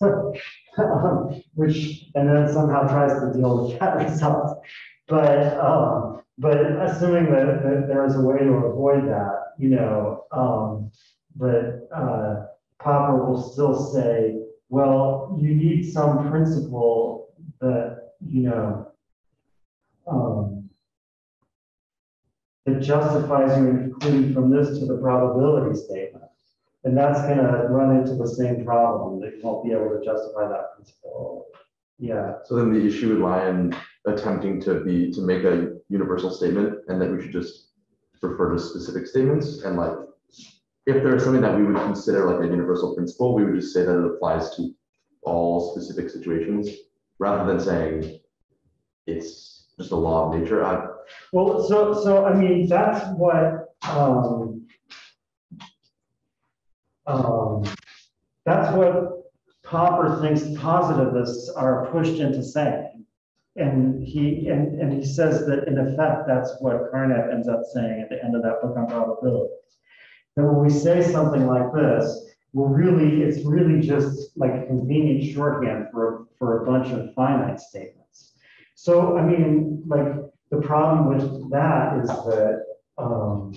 [LAUGHS] Um, Which, and then somehow tries to deal with that [LAUGHS] result. But, um, but assuming that, that there is a way to avoid that, you know, um, but, uh, Popper will still say, well, you need some principle that, you know, um, that justifies you in concluding from this to the probability statement. And that's gonna run into the same problem, that you won't be able to justify that principle. Yeah, So then the issue would lie in attempting to be, to make a universal statement and that we should just refer to specific statements and like, if there's something that we would consider like a universal principle, we would just say that it applies to all specific situations, rather than saying it's just a law of nature. I, Well, so, so, I mean, that's what, um, um, that's what Popper thinks positivists are pushed into saying. And he, and, and he says that in effect, that's what Carnap ends up saying at the end of that book on probability. That when we say something like this, we're really, it's really just like a convenient shorthand for, for a bunch of finite statements. So, I mean, like, the problem with that is that, um,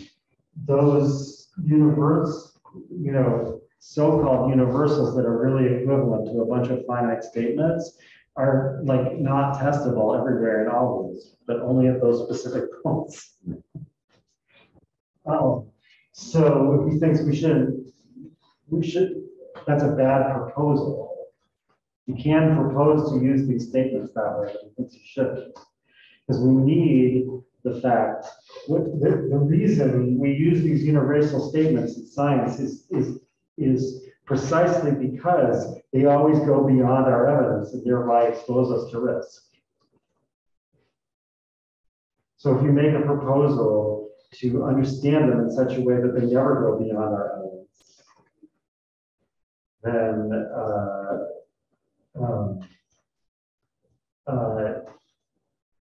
those universe, you know, so-called universals that are really equivalent to a bunch of finite statements are like not testable everywhere and always, but only at those specific [LAUGHS] points. Oh, so he thinks we should, we should, that's a bad proposal. You can propose to use these statements that way, he thinks you shouldn't. Because we need the fact, what, the, the reason we use these universal statements in science is, is, is precisely because they always go beyond our evidence and thereby expose us to risk. So if you make a proposal to understand them in such a way that they never go beyond our evidence, then, uh, um, uh,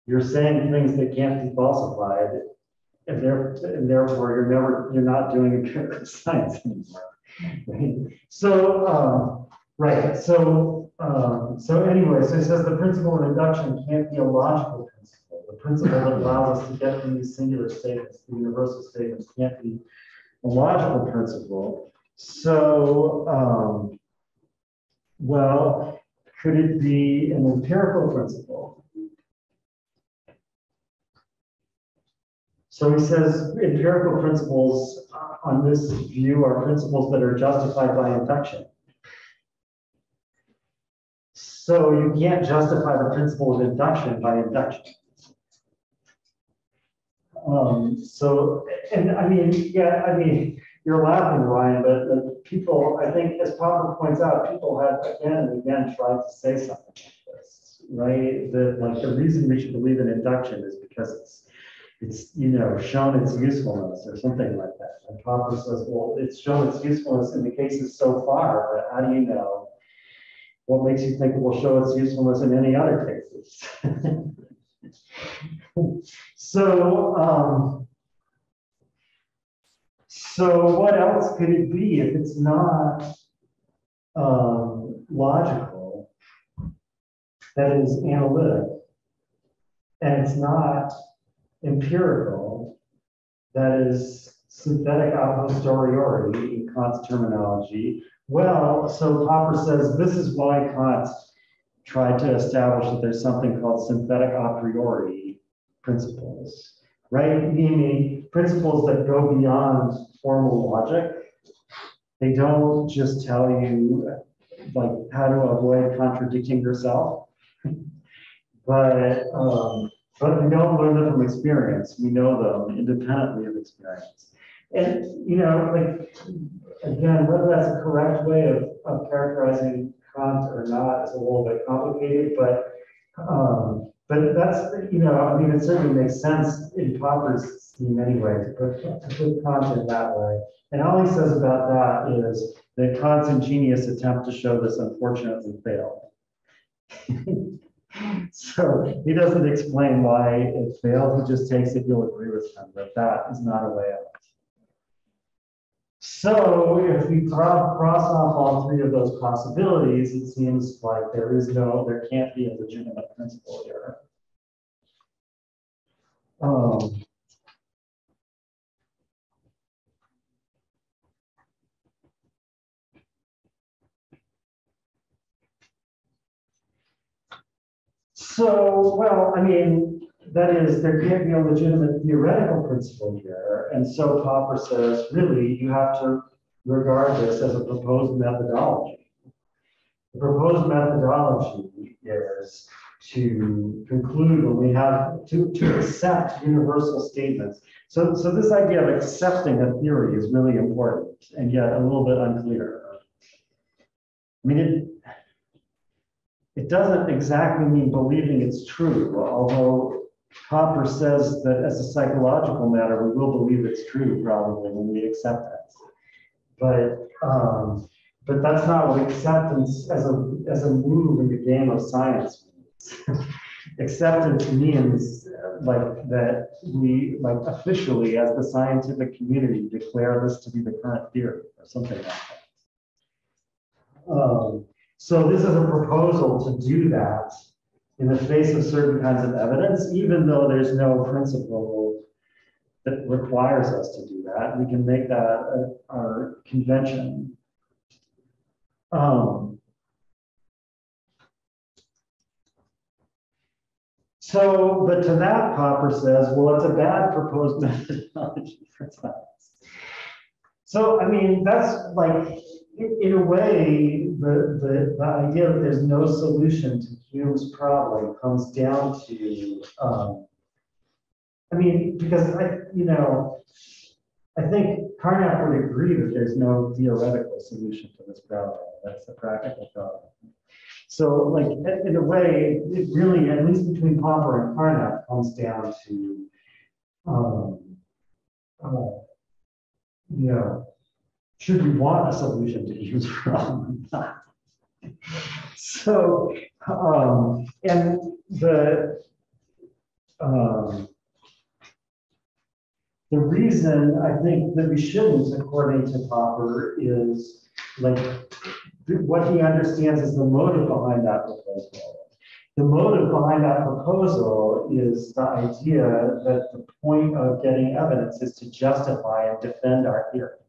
you're saying things that can't be falsified, and there, and therefore you're never, you're not doing empirical science anymore. [LAUGHS] So, um, right, so, um, so anyway, so it says the principle of induction can't be a logical principle. The principle that allows us to get from these singular statements, the universal statements, can't be a logical principle. So, um, well, could it be an empirical principle? So he says empirical principles on this view are principles that are justified by induction. So you can't justify the principle of induction by induction. Um, so, and I mean, yeah, I mean, you're laughing, Ryan, but people, I think, as Popper points out, people have again and again tried to say something like this, right? That like the reason we should believe in induction is because it's it's, you know, shown its usefulness or something like that. And Popper says, well, it's shown its usefulness in the cases so far, but how do you know? What makes you think it will show its usefulness in any other cases? [LAUGHS] So, um, so what else could it be if it's not, um, logical? That is analytic. And it's not empirical, that is synthetic a posteriori in Kant's terminology. Well, so Popper says this is why Kant tried to establish that there's something called synthetic a priori principles, right? Meaning principles that go beyond formal logic. They don't just tell you like how to avoid contradicting yourself. [LAUGHS] But um, but we don't learn them from experience. We know them independently of experience. And, you know, like, again, whether that's a correct way of, of characterizing Kant or not is a little bit complicated, but, um, but that's, you know, I mean, it certainly makes sense in Popper's scheme anyway, to put, to put Kant in that way. And all he says about that is that Kant's ingenious attempt to show this unfortunately failed. [LAUGHS] [LAUGHS] So he doesn't explain why it failed, he just takes it, you'll agree with him, that that is not a way out. So if we cross, cross off all three of those possibilities, it seems like there is no, there can't be a legitimate principle here. Um, So, well, I mean, that is, there can't be a legitimate theoretical principle here. And so Popper says, really, you have to regard this as a proposed methodology. The proposed methodology is to conclude when we have, to, to accept universal statements. So, so this idea of accepting a theory is really important and yet a little bit unclear. I mean, it, it doesn't exactly mean believing it's true, although Popper says that as a psychological matter, we will believe it's true probably when we accept it. But, um, but that's not what acceptance as a, as a move in the game of science means. [LAUGHS] Acceptance means uh, like that we, like officially as the scientific community declare this to be the current theory or something like that. Um, so this is a proposal to do that in the face of certain kinds of evidence, even though there's no principle that requires us to do that. We can make that our convention. Um, so, but to that, Popper says, well, it's a bad proposed [LAUGHS] methodology for science. So, I mean, that's like, in, in a way, the, the, the idea that there's no solution to Hume's problem comes down to, um, I mean, because I, you know, I think Carnap would agree that there's no theoretical solution to this problem. That's a practical problem. So like, in in a way, it really, at least between Popper and Carnap, comes down to, um, uh, you know, should we want a solution to Hume's problem? [LAUGHS] So, um, and the, um, the reason I think that we shouldn't, according to Popper, is like what he understands is the motive behind that proposal. The motive behind that proposal is the idea that the point of getting evidence is to justify and defend our theories.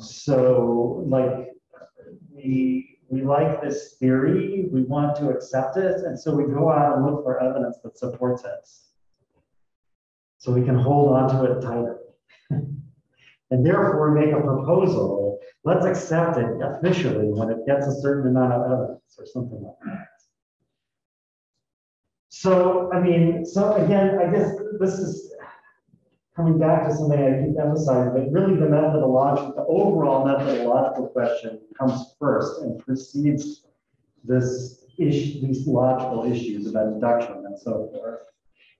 So like we, we like this theory, we want to accept it, and so we go out and look for evidence that supports it. So we can hold on to it tighter. [LAUGHS] And therefore make a proposal, let's accept it officially when it gets a certain amount of evidence or something like that. So, I mean, so again, I guess this is coming back to something I keep emphasizing, but really the methodological, the overall methodological question comes first and precedes this issue, these logical issues about induction and so forth.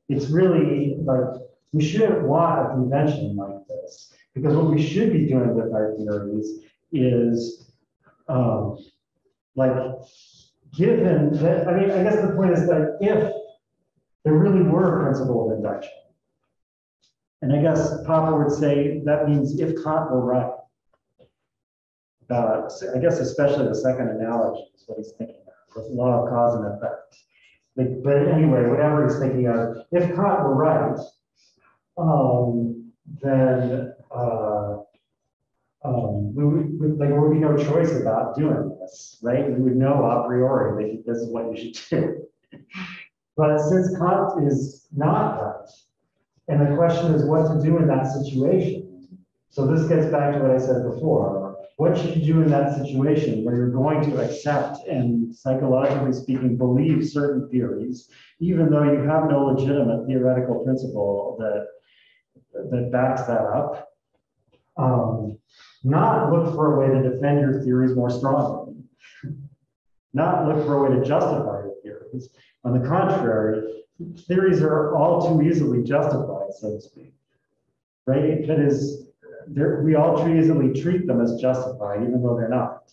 It's really like, we shouldn't want a convention like this, because what we should be doing with our theories is, um, like, given that, I mean, I guess the point is that if there really were a principle of induction, and I guess Popper would say that means if Kant were right. About, I guess especially the second analogy is what he's thinking of, with law of cause and effect. Like, but anyway, whatever he's thinking of, if Kant were right, um, then, uh, um, we would, like, there would be no choice about doing this, right? We would know a priori that this is what you should do. [LAUGHS] But since Kant is not right, and the question is what to do in that situation. So this gets back to what I said before. What should you do in that situation where you're going to accept and psychologically speaking, believe certain theories, even though you have no legitimate theoretical principle that, that backs that up? Um, not look for a way to defend your theories more strongly. [LAUGHS] Not look for a way to justify your theories. On the contrary, theories are all too easily justified, so to speak. Right? That is, we all too easily treat them as justified, even though they're not.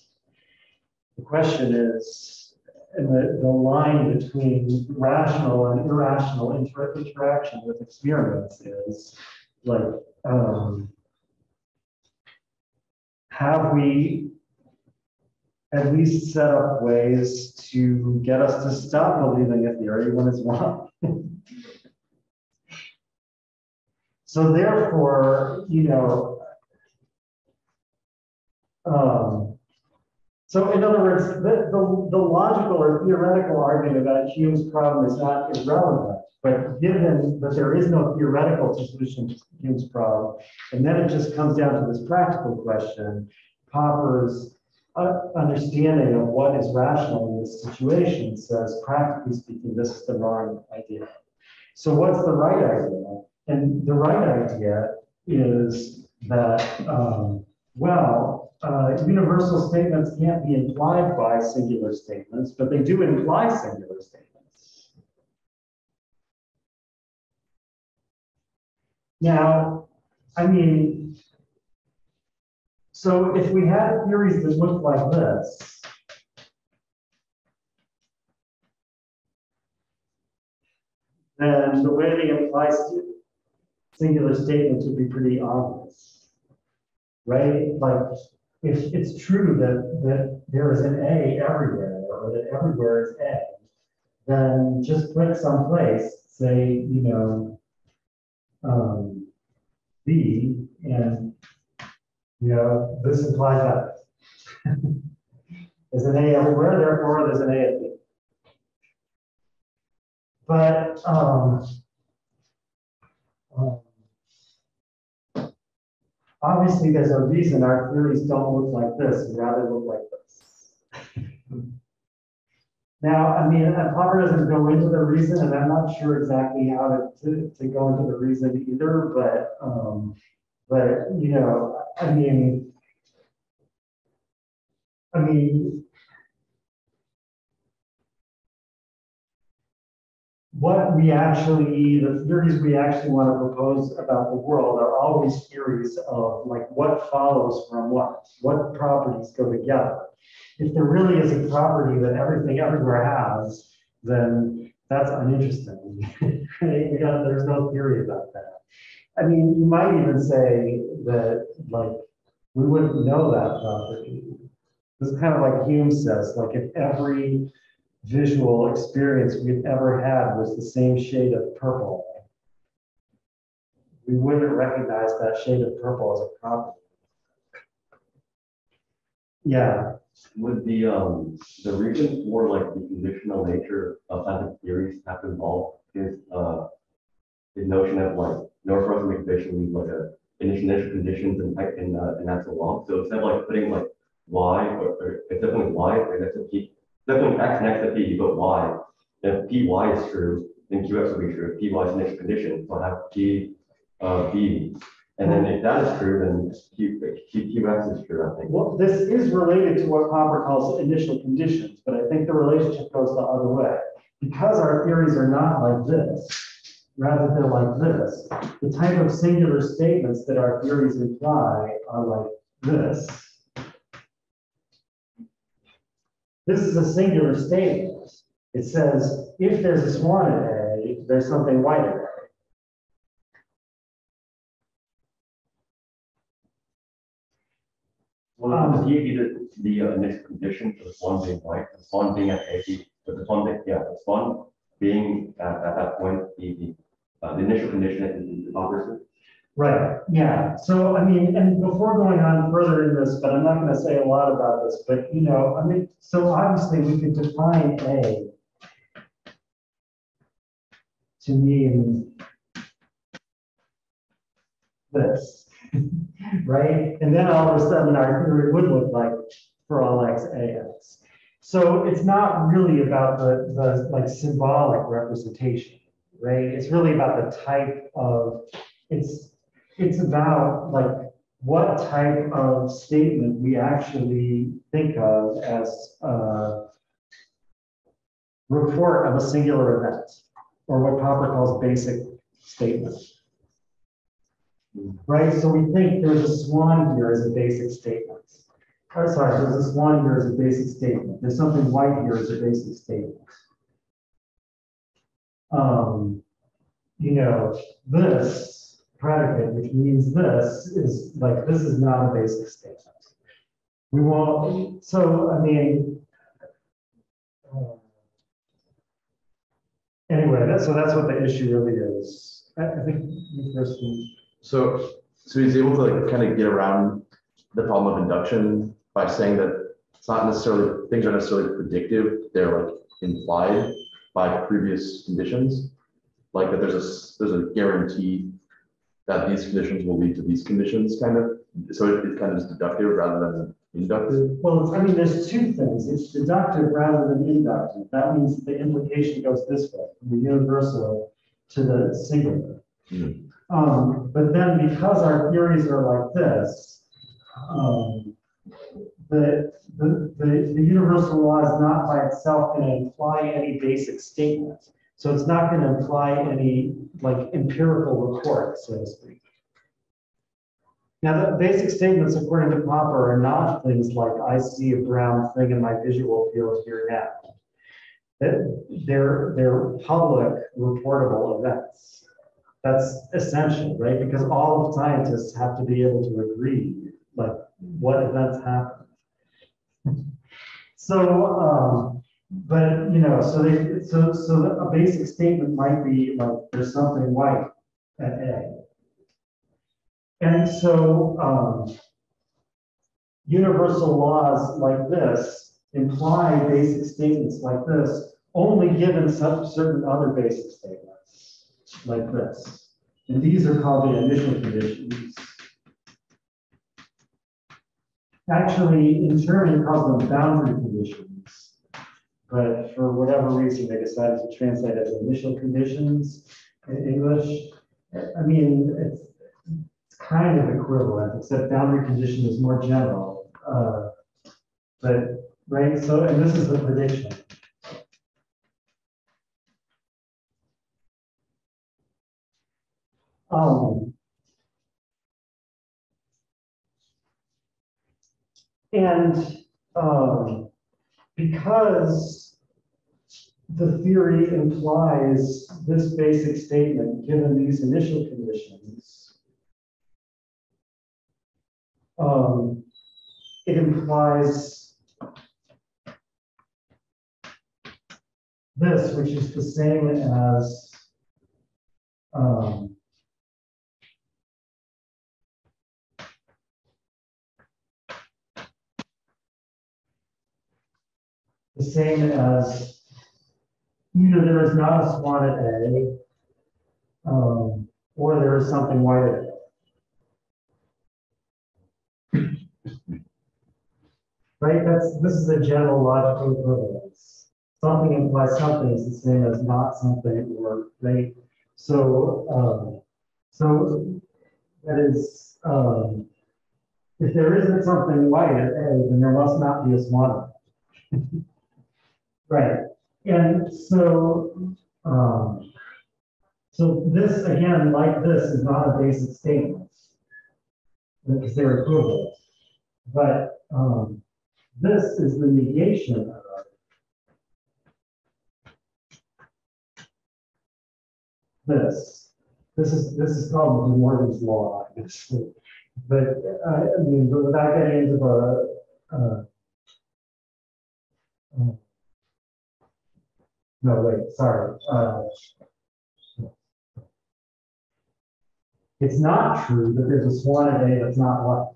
The question is, and the, the line between rational and irrational inter- interaction with experience is like, um, have we at least set up ways to get us to stop believing a theory when it's wrong? [LAUGHS] So therefore, you know, um, so in other words, the, the, the logical or theoretical argument about Hume's problem is not irrelevant. But given that there is no theoretical solution to Hume's problem, and then it just comes down to this practical question, Popper's understanding of what is rational in this situation says, practically speaking, this is the wrong idea. So what's the right idea? And the right idea is that, um, well, uh, universal statements can't be implied by singular statements, but they do imply singular statements. Now, I mean, so if we had theories that looked like this, then the way they st- singular statements would be pretty obvious. Right? Like, if it's true that, that there is an A everywhere, or that everywhere is A, then just click someplace, say, you know, um, B, and, you know, this implies that. There's an A everywhere, therefore there's an A at B. But, um, um, obviously, there's a reason our theories don't look like this, rather look like this. Now, I mean, Popper doesn't go into the reason, and I'm not sure exactly how to, to, to go into the reason either, but, um, but, you know, I mean, I mean, what we actually, the theories we actually want to propose about the world are always theories of like what follows from what, what properties go together. If there really is a property that everything everywhere has, then that's uninteresting. [LAUGHS] There's no theory about that. I mean, you might even say that like, we wouldn't know that property. This is kind of like Hume says, like if every visual experience we've ever had was the same shade of purple, we wouldn't recognize that shade of purple as a property. Yeah, Would the, um, the reason for like the conditional nature of scientific theories have involved is, uh, the notion of like Northwestern exhibition means like a initial conditions and in, uh, in natural law. So instead of like putting like y or, or it's definitely y or next to p, definitely x next to p, you put y. If py is true, then qx will be true. If py is initial condition, so I have p, uh, b. And then if that is true, then q, q, qx is true, I think. well, this is related to what Popper calls initial conditions, but I think the relationship goes the other way. Because our theories are not like this, rather they're like this, the type of singular statements that our theories imply are like this. This is a singular statement. It says, if there's a swan at A, there's something white at A. Well, the P be the, uh, next condition for the swan being white, the swan being at A, B, but the swan, yeah, the swan being at, at that point, the, uh, the initial condition is the opposite. Right, yeah, so I mean, and before going on further in this, but I'm not gonna say a lot about this, but you know, I mean, so obviously we could define A to mean this, [LAUGHS] right? And then all of a sudden our theory would look like for all x, ax. So it's not really about the, the like symbolic representation, right? It's really about the type of, it's, it's about like what type of statement we actually think of as a report of a singular event, or what Popper calls basic statement. Hmm. Right, so we think there's a swan here as a basic statement. Or sorry, there's a swan here as a basic statement. There's something white here as a basic statement. Um, you know, this predicate, which means this, is like, this is not a basic statement. We won't, so, I mean. uh, Anyway, that's, so that's what the issue really is. I, I think you first. can- So, so he's able to like kind of get around the problem of induction by saying that it's not necessarily, things aren't necessarily predictive, they're like implied by previous conditions. Like that there's a, there's a guarantee that these conditions will lead to these conditions kind of, so it it kind of is deductive rather than inductive? Well, it's- I mean, there's two things. It's deductive rather than inductive. That means the implication goes this way, from the universal to the singular. Hmm. Um, but then because our theories are like this, um, the, the, the, the universal law is not by itself going to imply any basic statement. So it's not going to imply any like empirical report, so to speak. Now, the basic statements according to Popper are not things like I see a brown thing in my visual field here now. They're, they're public reportable events. That's essential, right? Because all of scientists have to be able to agree, like, what events happen. So, um, but, you know, so they, so, so a basic statement might be like, there's something white at A. And so, um, universal laws like this imply basic statements like this, only given some certain other basic statements like this. And these are called the initial conditions. Actually, in German, calls them boundary conditions. But for whatever reason, they decided to translate as initial conditions in English. I mean, it's, it's kind of equivalent, except boundary condition is more general. Uh, But, right, so, and this is the prediction. Um, and, um, because the theory implies this basic statement, given these initial conditions, um, it implies this, which is the same as, um, the same as either there is not a swan at A, um, or there is something white at A. Right, that's, this is a general logical equivalence. Something implies something is the same as not something or, right? So, um, so that is, um, if there isn't something white at A, then there must not be a swan. [LAUGHS] Right, and so, um, so this, again, like this, is not a basic statement. Because they're equivalent. But, um, this is the negation of this. This is, this is called De Morgan's law, I guess. But, uh, I mean, without getting into the, uh, uh, no, wait, sorry. uh, It's not true that there's a swan A that's not white.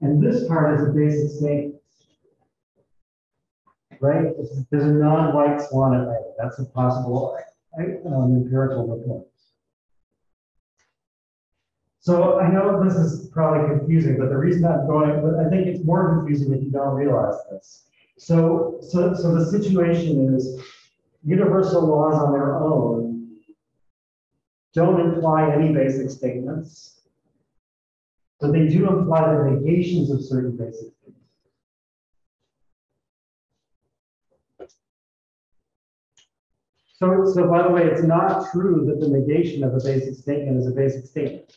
And this part is a basic statement. Right? There's- a non-white swan A. That's a possible um, empirical report. So I know this is probably confusing, but the reason I'm going, but I think it's more confusing if you don't realize this. So, so, so the situation is universal laws on their own don't imply any basic statements. But they do imply the negations of certain basic statements. So, so by the way, it's not true that the negation of a basic statement is a basic statement.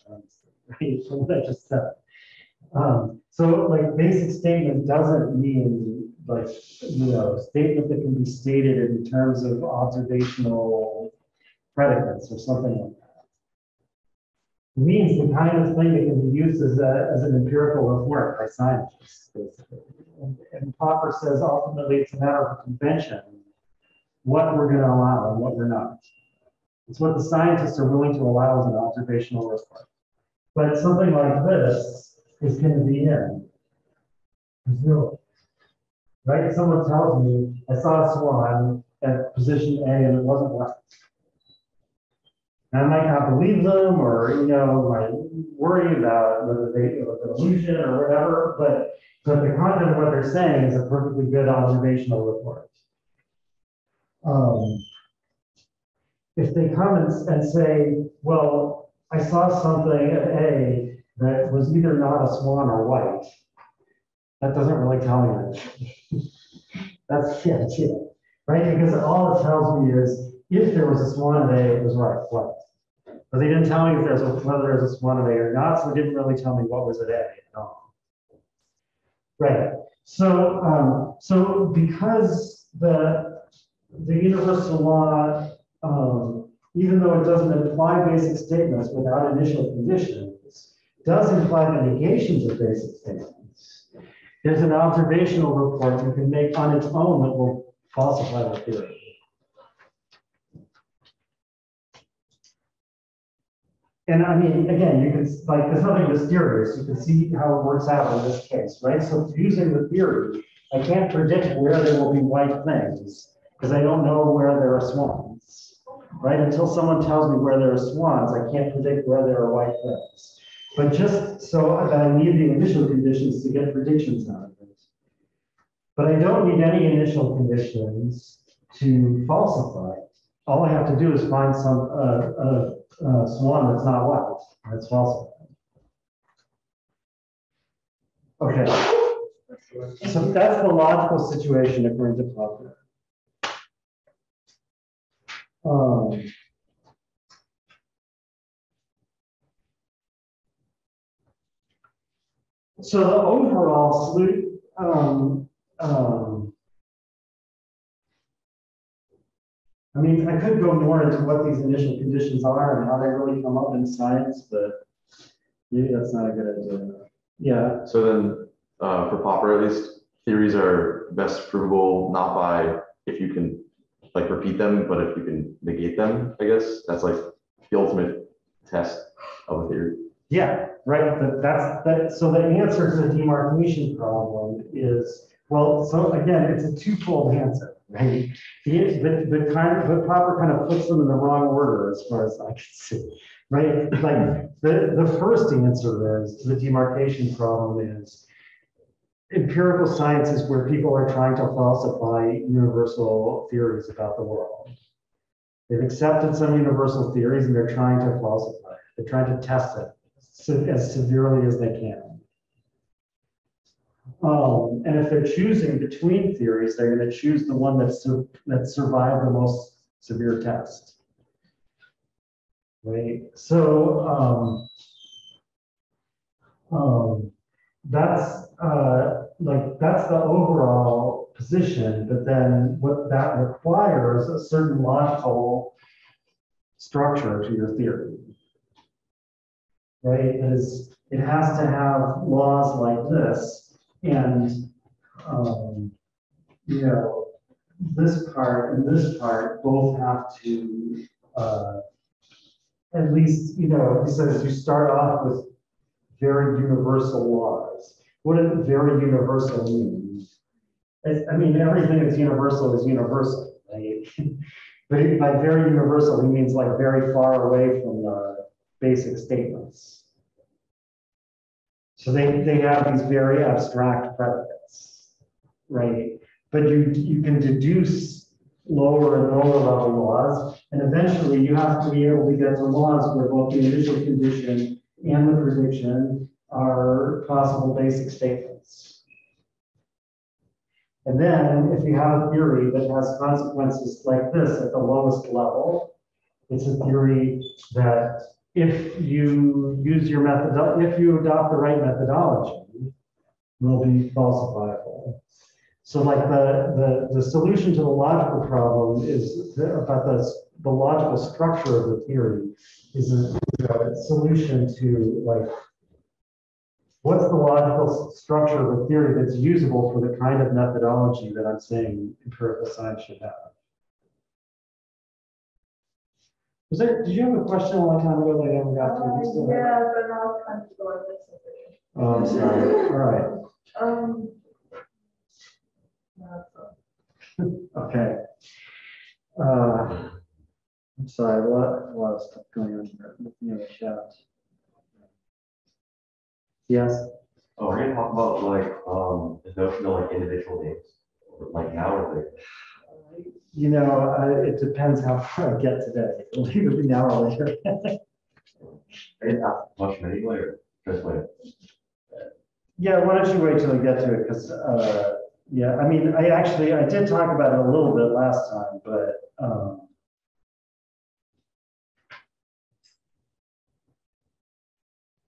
Right, from what I just said. Um, so like basic statement doesn't mean like, you know, statement that can be stated in terms of observational predicates or something like that. It means the kind of thing that can be used as a, as an empirical report by scientists. And, and Popper says ultimately it's a matter of convention, what we're gonna allow and what we're not. It's what the scientists are willing to allow as an observational report. But something like this is gonna be in. Right, someone tells me, I saw a swan at position A and it wasn't white. And I might not believe them, or, you know, might worry about whether they, it was an illusion or whatever, but, but the content of what they're saying is a perfectly good observational report. Um, If they come and, and say, well, I saw something at A that was either not a swan or white, that doesn't really tell me anything. That's, yeah, yeah, right? Because all it tells me is if there was a swan at A, it was right, white. But they didn't tell me if there's a, whether there's a swan at A or not, so they didn't really tell me what was at A at all. Right, so, um, so because the, the universal law, um, even though it doesn't imply basic statements without initial conditions, does imply the negations of basic statements. There's an observational report you can make on its own that will falsify the theory. And I mean, again, you can, like, there's nothing mysterious. You can see how it works out in this case, right? So using the theory, I can't predict where there will be white things because I don't know where there are swans, right? Until someone tells me where there are swans, I can't predict where there are white things. But just so I need the initial conditions to get predictions out of it. But I don't need any initial conditions to falsify. All I have to do is find some, uh, uh, uh, swan that's not white, that's falsified. Okay. So that's the logical situation according to Popper. Um, so the overall um, um, I mean, I could go more into what these initial conditions are and how they really come up in science, but maybe that's not a good idea. Yeah, So then, uh, for Popper at least, theories are best provable not by if you can like repeat them, but if you can negate them, I guess. That's like the ultimate test of a theory. Yeah, right, but that's, that, so the answer to the demarcation problem is, well, so again, it's a twofold answer, right? The, the, the kind, the Popper kind of puts them in the wrong order as far as I can see, right? Like, the, the first answer is, to the demarcation problem is empirical science is where people are trying to falsify universal theories about the world. They've accepted some universal theories and they're trying to falsify it. They're trying to test it as severely as they can. Um, and if they're choosing between theories, they're going to choose the one that's sur- that survived the most severe test. Right. So um, um, that's uh, like that's the overall position. But then what that requires a certain logical structure to your theory right? Is it has to have laws like this and, um, you know, this part and this part both have to, uh, at least, you know, he says you start off with very universal laws. What does very universal mean? It's, I mean, everything that's universal is universal, right? [LAUGHS] But by very universal, he means like very far away from the basic statements. So they, they have these very abstract predicates, right? But you, you can deduce lower and lower level laws, and eventually you have to be able to get to laws where both the initial condition and the prediction are possible basic statements. And then if you have a theory that has consequences like this at the lowest level, it's a theory that if you use your method, if you adopt the right methodology, will be falsifiable. So like the, the, the solution to the logical problem is about the, the logical structure of the theory is a, is a solution to like, what's the logical structure of a theory that's usable for the kind of methodology that I'm saying empirical science should have? Was there, did you have a question a long time ago that I never got to? Have it? Yeah, but now it's time to go. Oh, I'm sorry, all right. Um. no, it's not. Okay. Uh, I'm sorry, a lot, a lot of stuff going on here, looking at the chat. Yes, Oh, we're gonna talk about like, um, the notion of like individual names, or, like now or later. you know, I- it depends how far I get today, be now or later. I didn't ask the question anyway, or just wait. Yeah, why don't you wait till we get to it, because, uh, yeah, I mean, I actually, I did talk about it a little bit last time, but, um.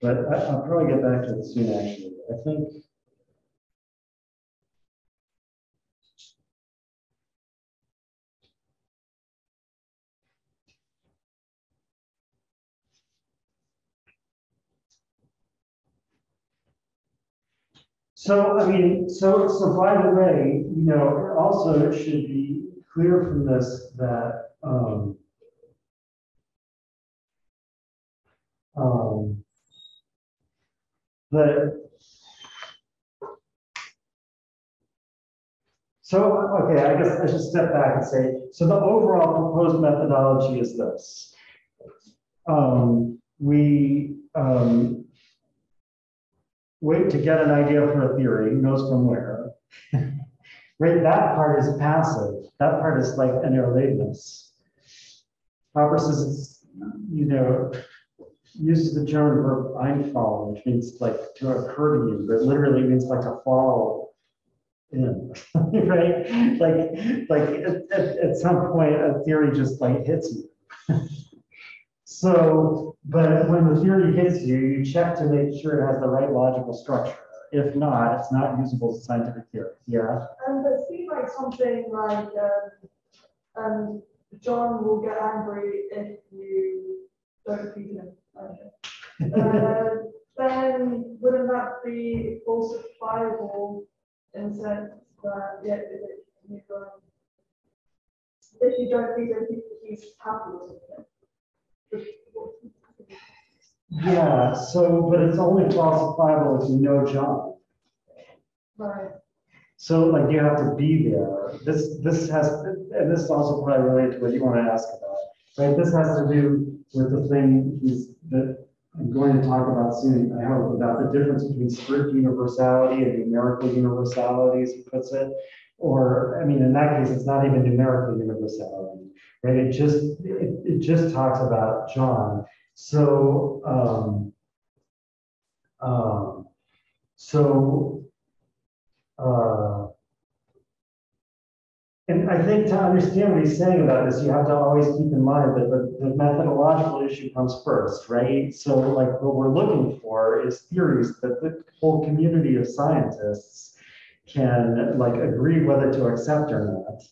But I, I'll probably get back to it soon, actually, I think. So, I mean, so, so by the way, you know, also it should be clear from this that, um, um, that, so, okay, I guess I should step back and say, so the overall proposed methodology is this. Um, we, um, wait to get an idea for a theory, knows from where. [LAUGHS] Right, that part is passive, that part is like an irrelateness. Popper says you know, uses the German verb einfallen, which means like to occur to you, but literally means like to fall in, [LAUGHS] right? Like, like at, at, at some point, a theory just like hits you. [LAUGHS] So, but when the theory hits you, you check to make sure it has the right logical structure. If not, it's not usable as a scientific theory. Yeah. And it seems like something like, um, um, John will get angry if you don't feed him. Okay. Uh, Then wouldn't that be falsifiable in the sense that, yeah, if you go- if you don't him, he- he's happy or something? Yeah, so, but it's only falsifiable if you know John. Right, So like you have to be there. This, this has, and this is also probably related to what you want to ask about, right? This has to do with the thing that I'm going to talk about soon, I hope, about the difference between strict universality and numerical universality, as he puts it. Or, I mean, in that case, it's not even numerical universality, right? It just, it, it just talks about John. So, um, um, so, uh, And I think to understand what he's saying about this, you have to always keep in mind that the, the methodological issue comes first, right? So like what we're looking for is theories that the whole community of scientists can like agree whether to accept or not.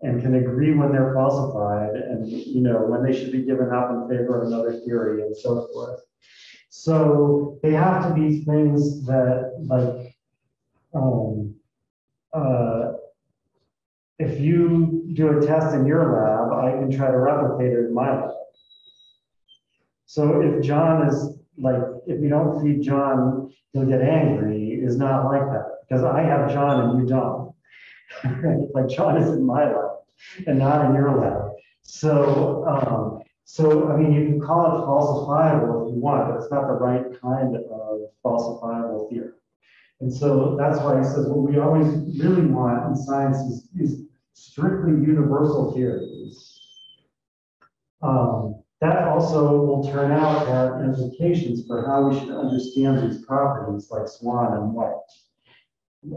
And can agree when they're falsified and, you know, when they should be given up in favor of another theory and so forth. So they have to be things that like, um, uh, if you do a test in your lab, I can try to replicate it in my lab. So if John is like, if you don't feed John, he'll get angry, is not like that, because I have John and you don't. [LAUGHS] Like John is in my lab and not in your lab. So, um, so, I mean, you can call it falsifiable if you want, but it's not the right kind of falsifiable theory. And so that's why he says, what we always really want in science is, is strictly universal theories. Um, that also will turn out to have implications for how we should understand these properties like Swan and White.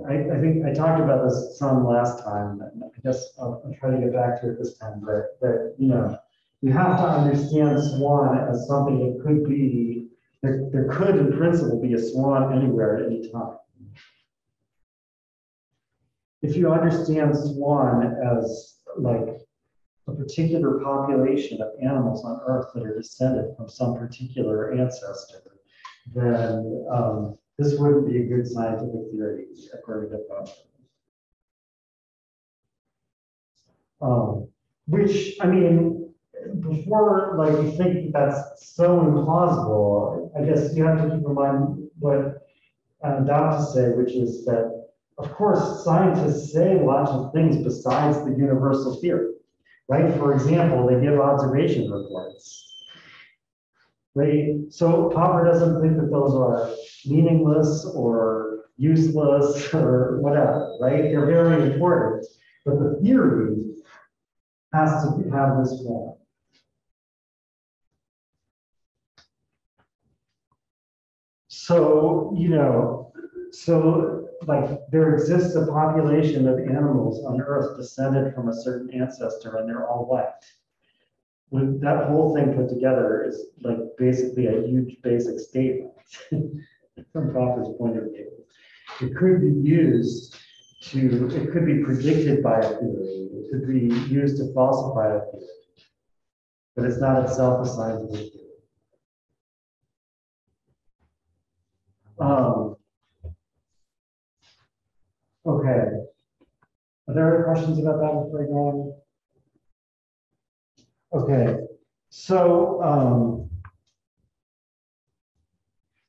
I, I think I talked about this some last time, I guess I'll, I'll try to get back to it this time, but, that, you know, you have to understand Swan as something that could be, there, there could in principle be a swan anywhere at any time if you understand swan as like a particular population of animals on Earth that are descended from some particular ancestor, then um, this wouldn't be a good scientific theory, according to Popper. Um, which, I mean, before like you think that's so implausible, I guess you have to keep in mind what uh, Dr. say, which is that of course, scientists say lots of things besides the universal theory, right? For example, they give observation reports. Right, so Popper doesn't think that those are meaningless or useless [LAUGHS] or whatever, right? They're very important, but the theory has to have this form. So, you know, so like there exists a population of animals on Earth descended from a certain ancestor and they're all white. With that whole thing put together is like basically a huge basic statement [LAUGHS] from Popper's point of view. It could be used to, it could be predicted by a theory, it could be used to falsify a theory. But it's not itself a scientific theory. Um, okay. Are there any questions about that before I go on? Okay, so, um,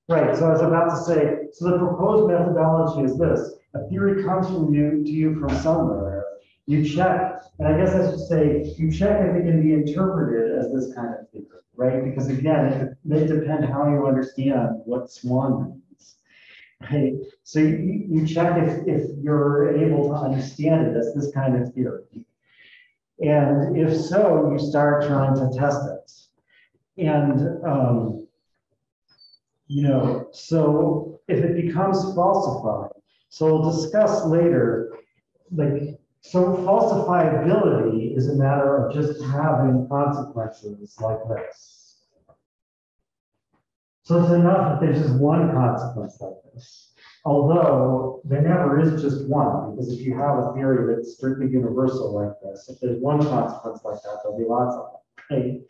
right, so I was about to say, so the proposed methodology is this, a theory comes from you, to you from somewhere, you check, and I guess I should say, you check if it can be interpreted as this kind of theory, right? Because again, it may depend how you understand what swan means. Right, so you, you check if, if you're able to understand it as this kind of theory. And if so, you start trying to test it. And, um, you know, so if it becomes falsified, so we'll discuss later, like, so falsifiability is a matter of just having consequences like this. So it's enough that there's just one consequence like this. Although there never is just one, because if you have a theory that's strictly universal like this, if there's one consequence like that, there'll be lots of them. Right?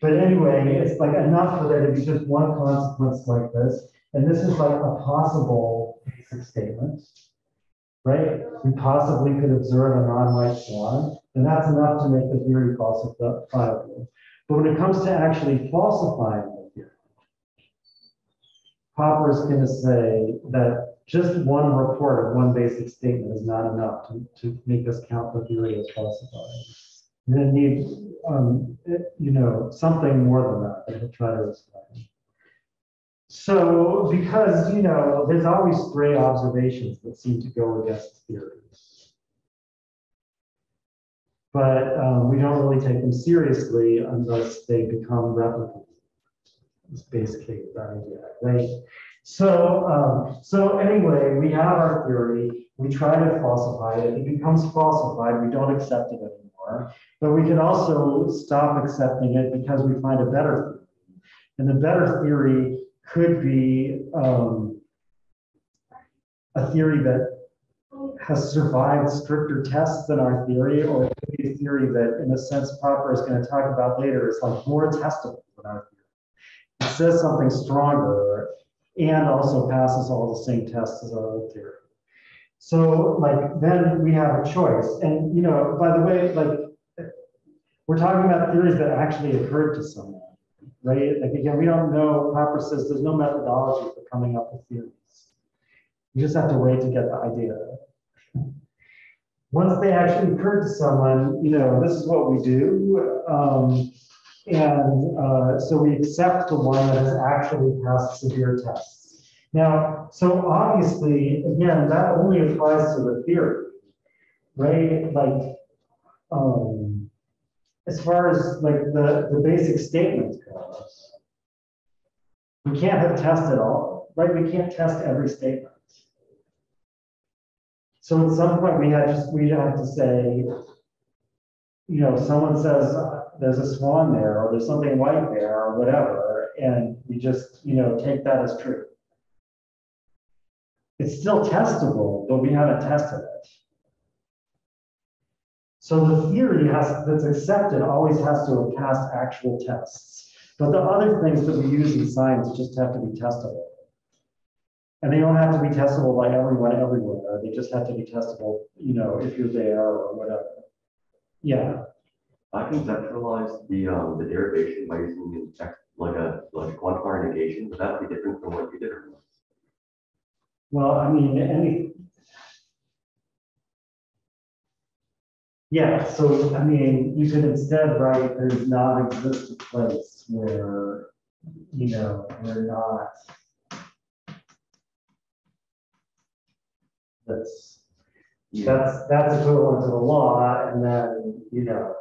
But anyway, it's like enough for there to be just one consequence like this. And this is like a possible basic statement, right? We possibly could observe a non-white swan, and that's enough to make the theory falsifiable. But when it comes to actually falsifying the theory, Popper is going to say that just one report of one basic statement is not enough to, to make us count the theory as falsified. You're going to need, um, it- you know, something more than that he'll try to explain. So, because, you know, there's always stray observations that seem to go against theories. But um, we don't really take them seriously unless they become replicable. It's basically the idea, right? So, um, so anyway, we have our theory, we try to falsify it, it becomes falsified, we don't accept it anymore. But we can also stop accepting it because we find a better theory. And the better theory could be um, a theory that has survived stricter tests than our theory, or it could be a theory that, in a sense, Popper is going to talk about later, is like more testable than our theory. Says something stronger and also passes all the same tests as our old theory. So like, then we have a choice. And, you know, by the way, like, we're talking about theories that actually occurred to someone, right? Like, again, we don't know, Popper says there's no methodology for coming up with theories. You just have to wait to get the idea. Once they actually occur to someone, you know, this is what we do. Um, and uh, so we accept the one that has actually passed severe tests. Now, so obviously, again, that only applies to the theory, right? Like, um, as far as like the, the basic statements goes, we can't have tested all, right? We can't test every statement. So at some point, we had just, we have to say, you know, someone says, there's a swan there, or there's something white there, or whatever, and we just, you know, take that as true. It's still testable, but we haven't tested it. So the theory has, that's accepted always has to passed actual tests. But the other things that we use in science just have to be testable. And they don't have to be testable by everyone everywhere. They just have to be testable, you know, if you're there or whatever. Yeah. I conceptualize the, um, the derivation by using like a, like a quantifier negation, but that would be different from what you did? Well, I mean, any, Yeah, so, I mean, you could instead write, there's not exist a place where, you know, we're not. That's, that's, that's equivalent to the law, and then, you know.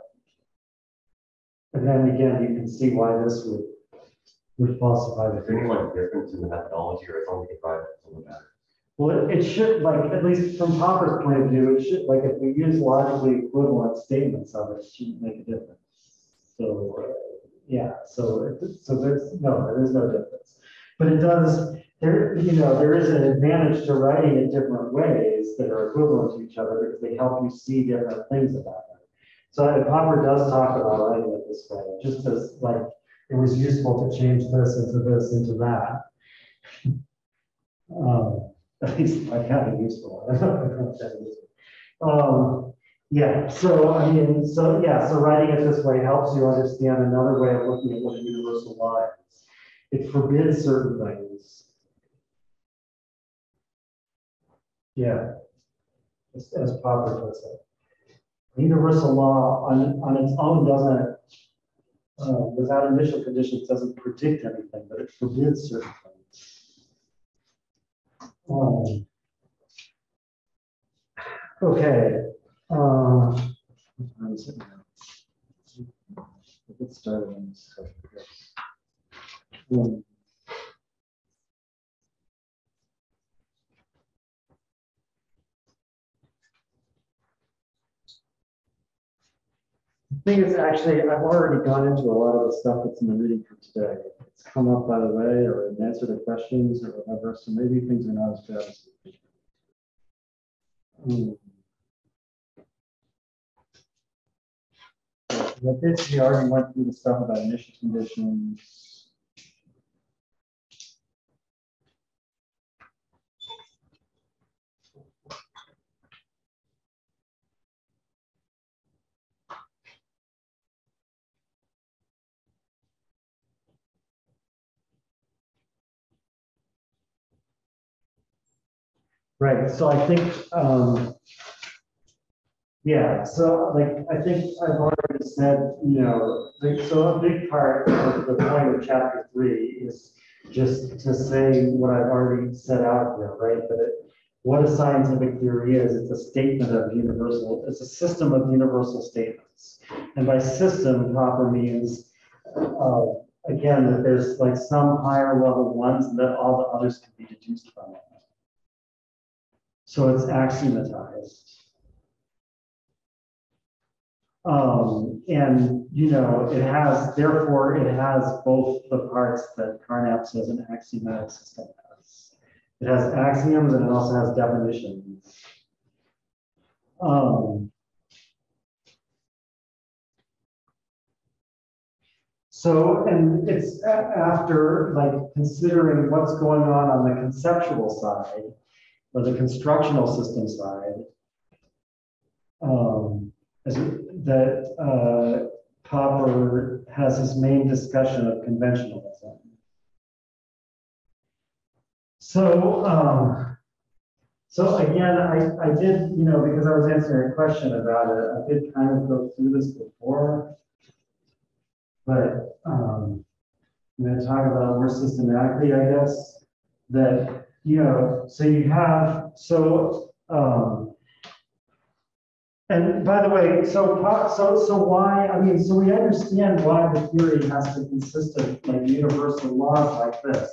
And then again, you can see why this would, would falsify the. Is there any like difference in the methodology or it's only private, it doesn't matter? Well, it it should, like, at least from Popper's point of view, it should, like, if we use logically equivalent statements of it, it shouldn't make a difference. So, uh, yeah, so, it- so there's, no, there is no difference. But it does, there, you know, there is an advantage to writing it different ways that are equivalent to each other because they help you see different things about it. So uh, Popper does talk about writing it this way, just as, like, it was useful to change this into this into that. [LAUGHS] Um, [LAUGHS] at least I found it useful. [LAUGHS] If Um, yeah, so, I mean, so, yeah, so writing it this way helps you understand another way of looking at what a universal law is. It forbids certain things. Yeah. As, as Popper puts it. Universal law on, on its own doesn't, uh, without initial conditions, doesn't predict anything, but it forbids certain things. Um, Okay. uh, Get started on this. stuff, I guess. Um, The Thing is, actually, I've already gone into a lot of the stuff that's in the meeting for today. It's come up by the way, or an answer to questions or whatever, so maybe things are not as bad as. they think. Hmm. Yeah, I basically already went through the stuff about initial conditions. Right, so I think, um, yeah, so like, I think I've already said, you know, like, so a big part of the point of chapter three is just to say what I've already set out here, right? That it, what a scientific theory is, it's a statement of universal, it's a system of universal statements. And by system, Popper means, uh, again, that there's like some higher level ones and that all the others can be deduced from it. So it's axiomatized. Um, and, you know, it has, therefore, it has both the parts that Carnap says an axiomatic system has. It has axioms and it also has definitions. Um, so, and it's after, like, considering what's going on on the conceptual side, or the constructional system side, um, that, uh, Popper has his main discussion of conventionalism. So, um, so again, I, I did, you know, because I was answering a question about it, I did kind of go through this before. But, um, I'm gonna talk about it more systematically, I guess, that, you know, so you have, so, um, and by the way, so, so, so why, I mean, so we understand why the theory has to consist of like universal laws like this.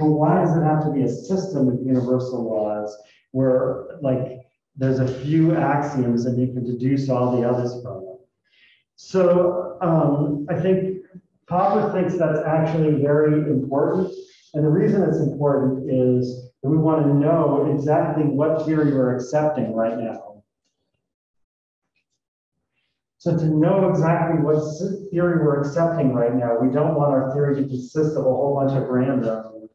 But why does it have to be a system of universal laws where like there's a few axioms and you can deduce all the others from them? So, um, I think Popper thinks that's actually very important. And the reason it's important is that we want to know exactly what theory we're accepting right now. So to know exactly what theory we're accepting right now, we don't want our theory to consist of a whole bunch of random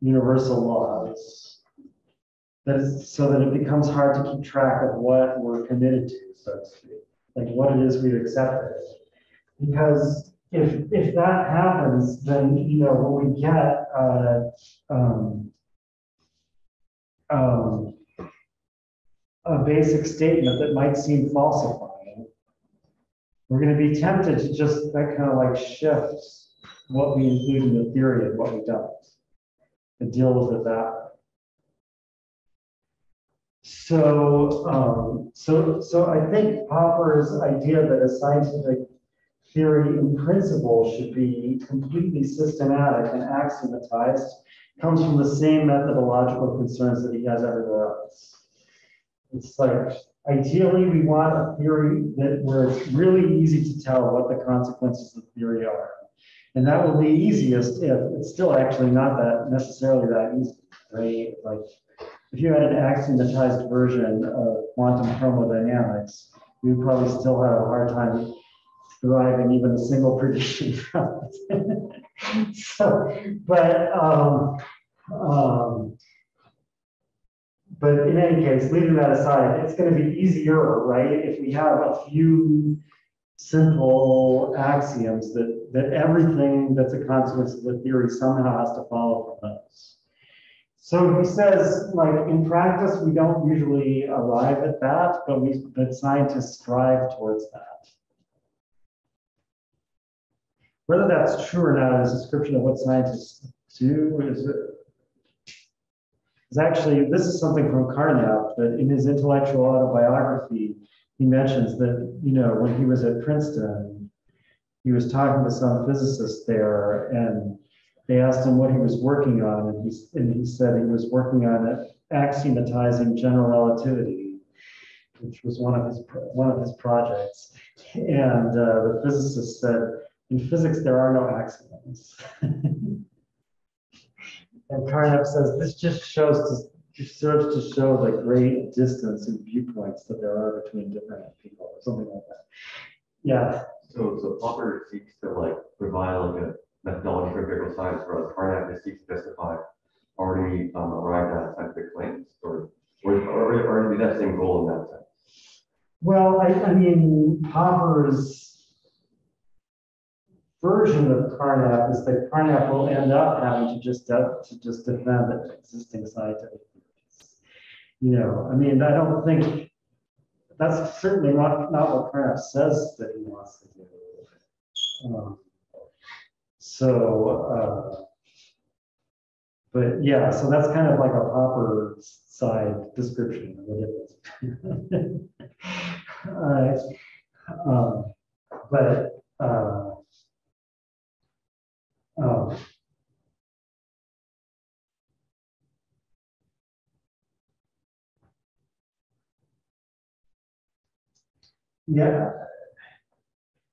universal laws. That is, so that it becomes hard to keep track of what we're committed to, so to speak, like what it is we've accepted. Because if, if that happens, then, you know, when we get, uh, um, um, a basic statement that might seem falsifying, we're gonna be tempted to just, that kind of like shift what we include in the theory and what we don't. And deal with it that way. So, um, so, so I think Popper's idea that a scientific theory in principle should be completely systematic and axiomatized comes from the same methodological concerns that he has everywhere else. It's like, ideally, we want a theory that where it's really easy to tell what the consequences of the theory are. And that will be easiest if it's still actually not that necessarily that easy, right? Like, if you had an axiomatized version of quantum chromodynamics, you would probably still have a hard time deriving even a single prediction [LAUGHS] from it. [LAUGHS] so, but, um, um, but in any case, leaving that aside, it's going to be easier, right? If we have a few simple axioms that, that everything that's a consequence of the theory somehow has to follow from those. So he says, like, in practice, we don't usually arrive at that, but we, but scientists strive towards that. Whether that's true or not is a description of what scientists do is, is actually, this is something from Carnap, that in his intellectual autobiography, he mentions that, you know, when he was at Princeton, he was talking to some physicist there and they asked him what he was working on, and he, and he said he was working on axiomatizing general relativity, which was one of his one of his projects. And uh, the physicist said, "In physics, there are no axioms." [LAUGHS] and Carnap says this just shows to just serves to show the great distance in viewpoints that there are between different people, or something like that. Yeah. So, so Popper seeks to like provide like a methodology for empirical science, whereas Carnap just seeks to justify already um, arrived at scientific claims, or, or, or, or that same goal in that sense. Well, I, I mean, Popper's version of Carnap is that Carnap will end up having to just de- to just defend existing scientific theories. You know, I mean, I don't think that's certainly not, not what Carnap says that he wants to do. Um, so, uh, but yeah, so that's kind of like a Popper side description of the [LAUGHS] difference. Right. Um, but, uh, um, yeah.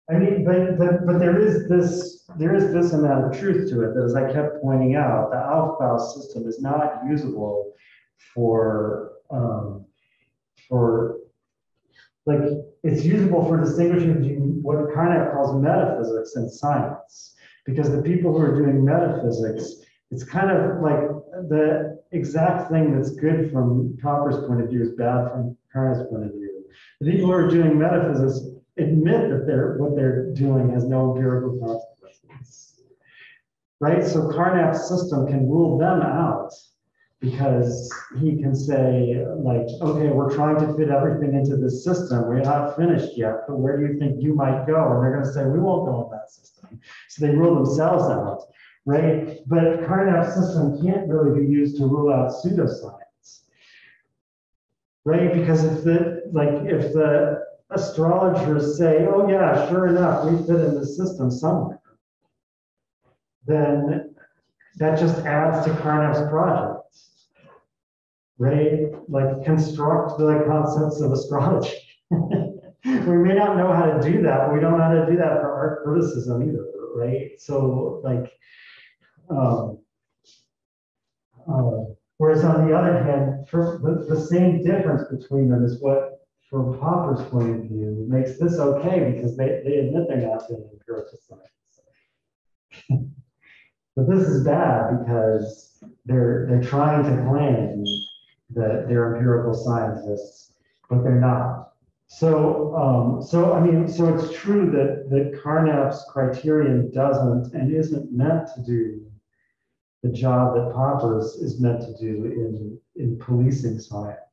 I mean, but, but, but there is this, there is this amount of truth to it, that as I kept pointing out, the Aufbau system is not usable for, um, for, like, it's usable for distinguishing between what Carnap calls metaphysics and science. Because the people who are doing metaphysics, it's kind of like the exact thing that's good from Popper's point of view is bad from Carnap's point of view. The people who are doing metaphysics admit that they're what they're doing has no empirical consequences. Right? So Carnap's system can rule them out because he can say, like, okay, we're trying to fit everything into this system. We're not finished yet, but where do you think you might go? And they're going to say, we won't go in that system. So they rule themselves out, right? But Carnap's system can't really be used to rule out pseudoscience, right? Because if the like if the astrologers say, oh yeah, sure enough, we fit in the system somewhere, then that just adds to Carnap's project, right? Like construct the concepts of astrology. [LAUGHS] we may not know how to do that. We don't know how to do that for art criticism either, right? So like, um, uh, whereas on the other hand, the, the same difference between them is what from Popper's point of view, makes this okay because they, they admit they're not doing empirical science. [LAUGHS] but this is bad because they're they're trying to claim that they're empirical scientists, but they're not. So, um, so I mean, so it's true that that Carnap's criterion doesn't and isn't meant to do the job that Popper's is meant to do in in policing science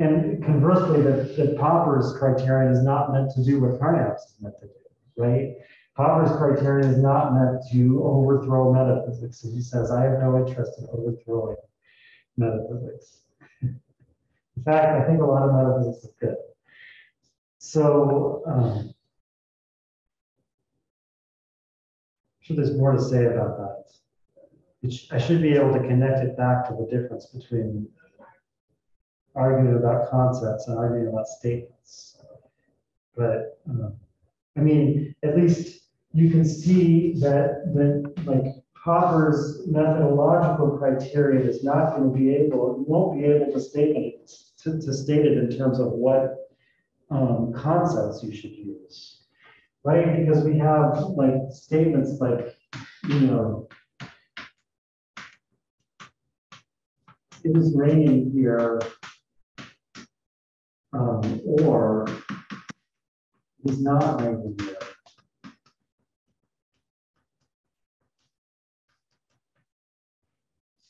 and conversely, that, that Popper's criterion is not meant to do what Carnap's is meant to do, right? Popper's criterion is not meant to overthrow metaphysics. He says, I have no interest in overthrowing metaphysics. [LAUGHS] In fact, I think a lot of metaphysics is good. So, um, sure there's more to say about that. Sh- I should be able to connect it back to the difference between arguing about concepts and arguing about statements. But, um, I mean, at least you can see that, that like Popper's methodological criteria is not going to be able, won't be able to state it, to, to state it in terms of what um, concepts you should use. Right? Because we have like statements like, you know, it is raining here. Um, or it is not raining here.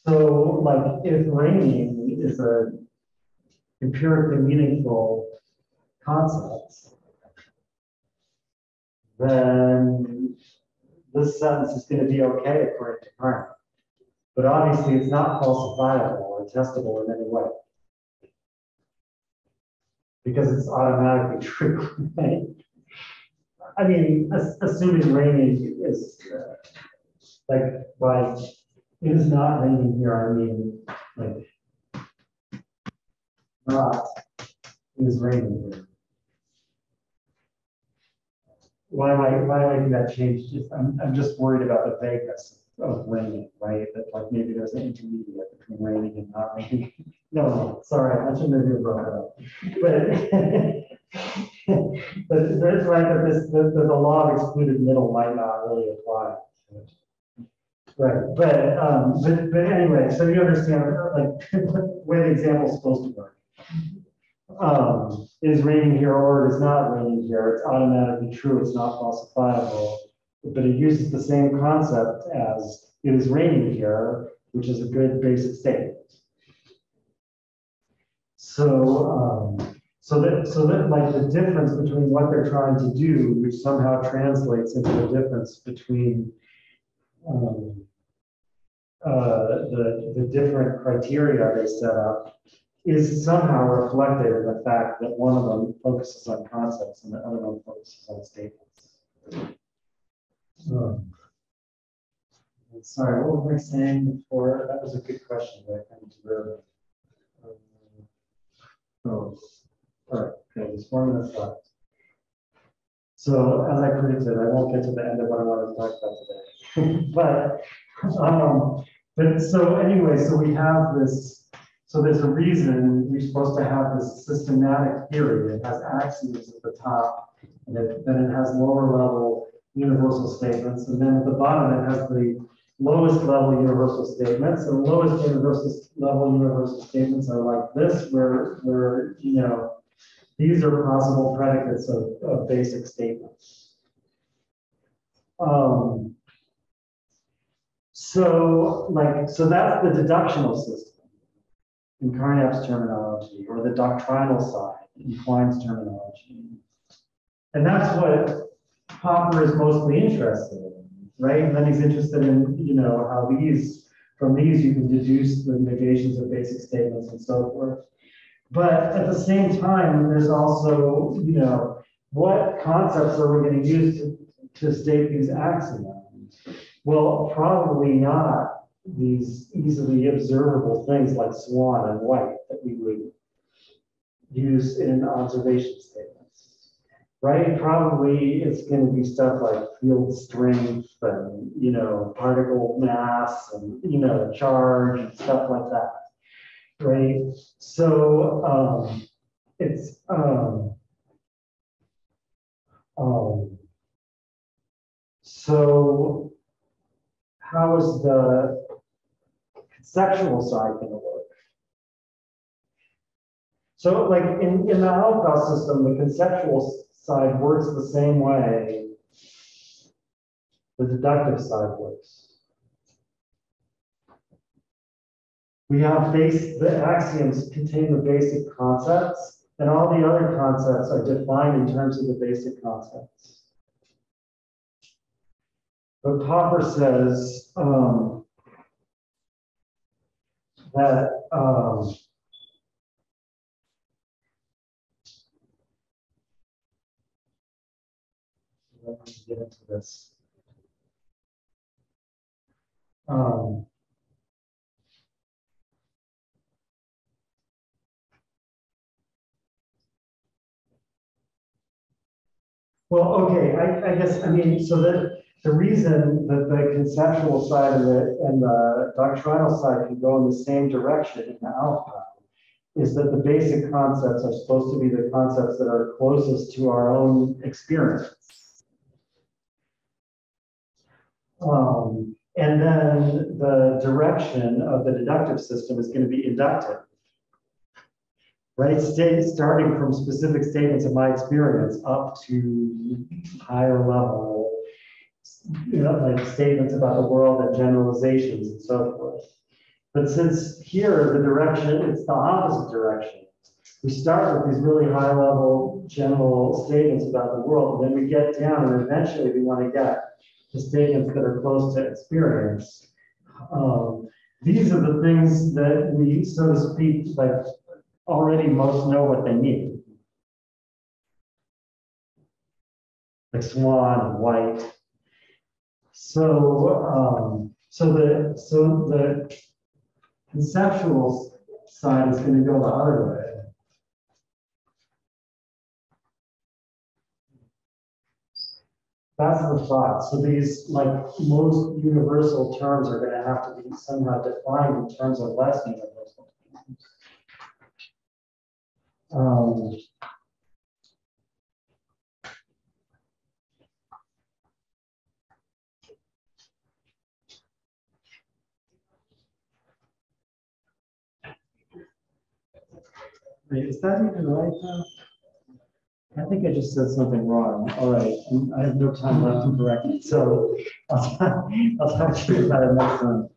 So like if raining is a empirically meaningful concept, then this sentence is going to be okay according to Carnap. But obviously it's not falsifiable or testable in any way. Because it's automatically [LAUGHS] true? I mean, as- assuming raining is, uh, like, by it is not raining here, I mean, like. Not, it is raining here. Why am I, why am I making that change? Just, I'm, I'm just worried about the vagueness of raining, right? That like maybe there's an intermediate between raining and not raining. No, [LAUGHS] no, sorry, I shouldn't have brought it up. But, [LAUGHS] but that's right, that this, that the, the law of excluded middle might not really apply. Right, but, um, but, but anyway, so you understand, like, [LAUGHS] where the example's supposed to work. Um, is raining here or it is not raining here, it's automatically true, it's not falsifiable. But it uses the same concept as it is raining here, which is a good basic statement. So, um, so that, so that like the difference between what they're trying to do, which somehow translates into the difference between um, uh, the, the different criteria they set up is somehow reflected in the fact that one of them focuses on concepts and the other one focuses on statements. Sorry, what was I saying before? That was a good question, but I can't remember. Um, all right, okay, four minutes left. So as I predicted, I won't get to the end of what I wanted to talk about today. [LAUGHS] But, um, but so anyway, so we have this, so there's a reason we're supposed to have this systematic theory. It has axioms at the top, and it- then it has lower level universal statements, and then at the bottom it has the lowest level universal statements, and the lowest universal level universal statements are like this, where, where, you know, these are possible predicates of, of basic statements. Um, so, like, so that's the deductional system in Carnap's terminology, or the doctrinal side in Quine's terminology. And that's what Popper is mostly interested in, right? And then he's interested in, you know, how these, from these you can deduce the negations of basic statements and so forth. But at the same time, there's also, you know, what concepts are we going to use to, to state these axioms? Well, probably not these easily observable things like swan and white that we would use in observation statements right? Probably it's going to be stuff like field strength and, you know, particle mass and, you know, charge and stuff like that, right? So um, it's, um, um, so how is the conceptual side going to work? So like in, in the Aufbau system, the conceptual side works the same way the deductive side works. We have base, the axioms contain the basic concepts, and all the other concepts are defined in terms of the basic concepts. But Popper says, um, that, um, let me get into this. Um, Well, okay, I, I guess, I mean, so the, the reason that the conceptual side of it and the doctrinal side can go in the same direction in the outcome is that the basic concepts are supposed to be the concepts that are closest to our own experience. Um, and then the direction of the deductive system is going to be inductive. Right, state, starting from specific statements of my experience up to higher level, you know, like statements about the world and generalizations and so forth. But since here, the direction, it's the opposite direction. We start with these really high level general statements about the world, and then we get down and eventually we want to get to statements that are close to experience. Um, these are the things that we, so to speak, like already most know what they mean. Like swan and white. So, um, so the, so the conceptual side is going to go the other way. That's the thought. So these, like, most universal terms are going to have to be somehow defined in terms of less universal. terms. Um, Wait, is that even right? I think I just said something wrong. All right, I have no time left to correct it, so I'll, [LAUGHS] I'll talk to you about it next time.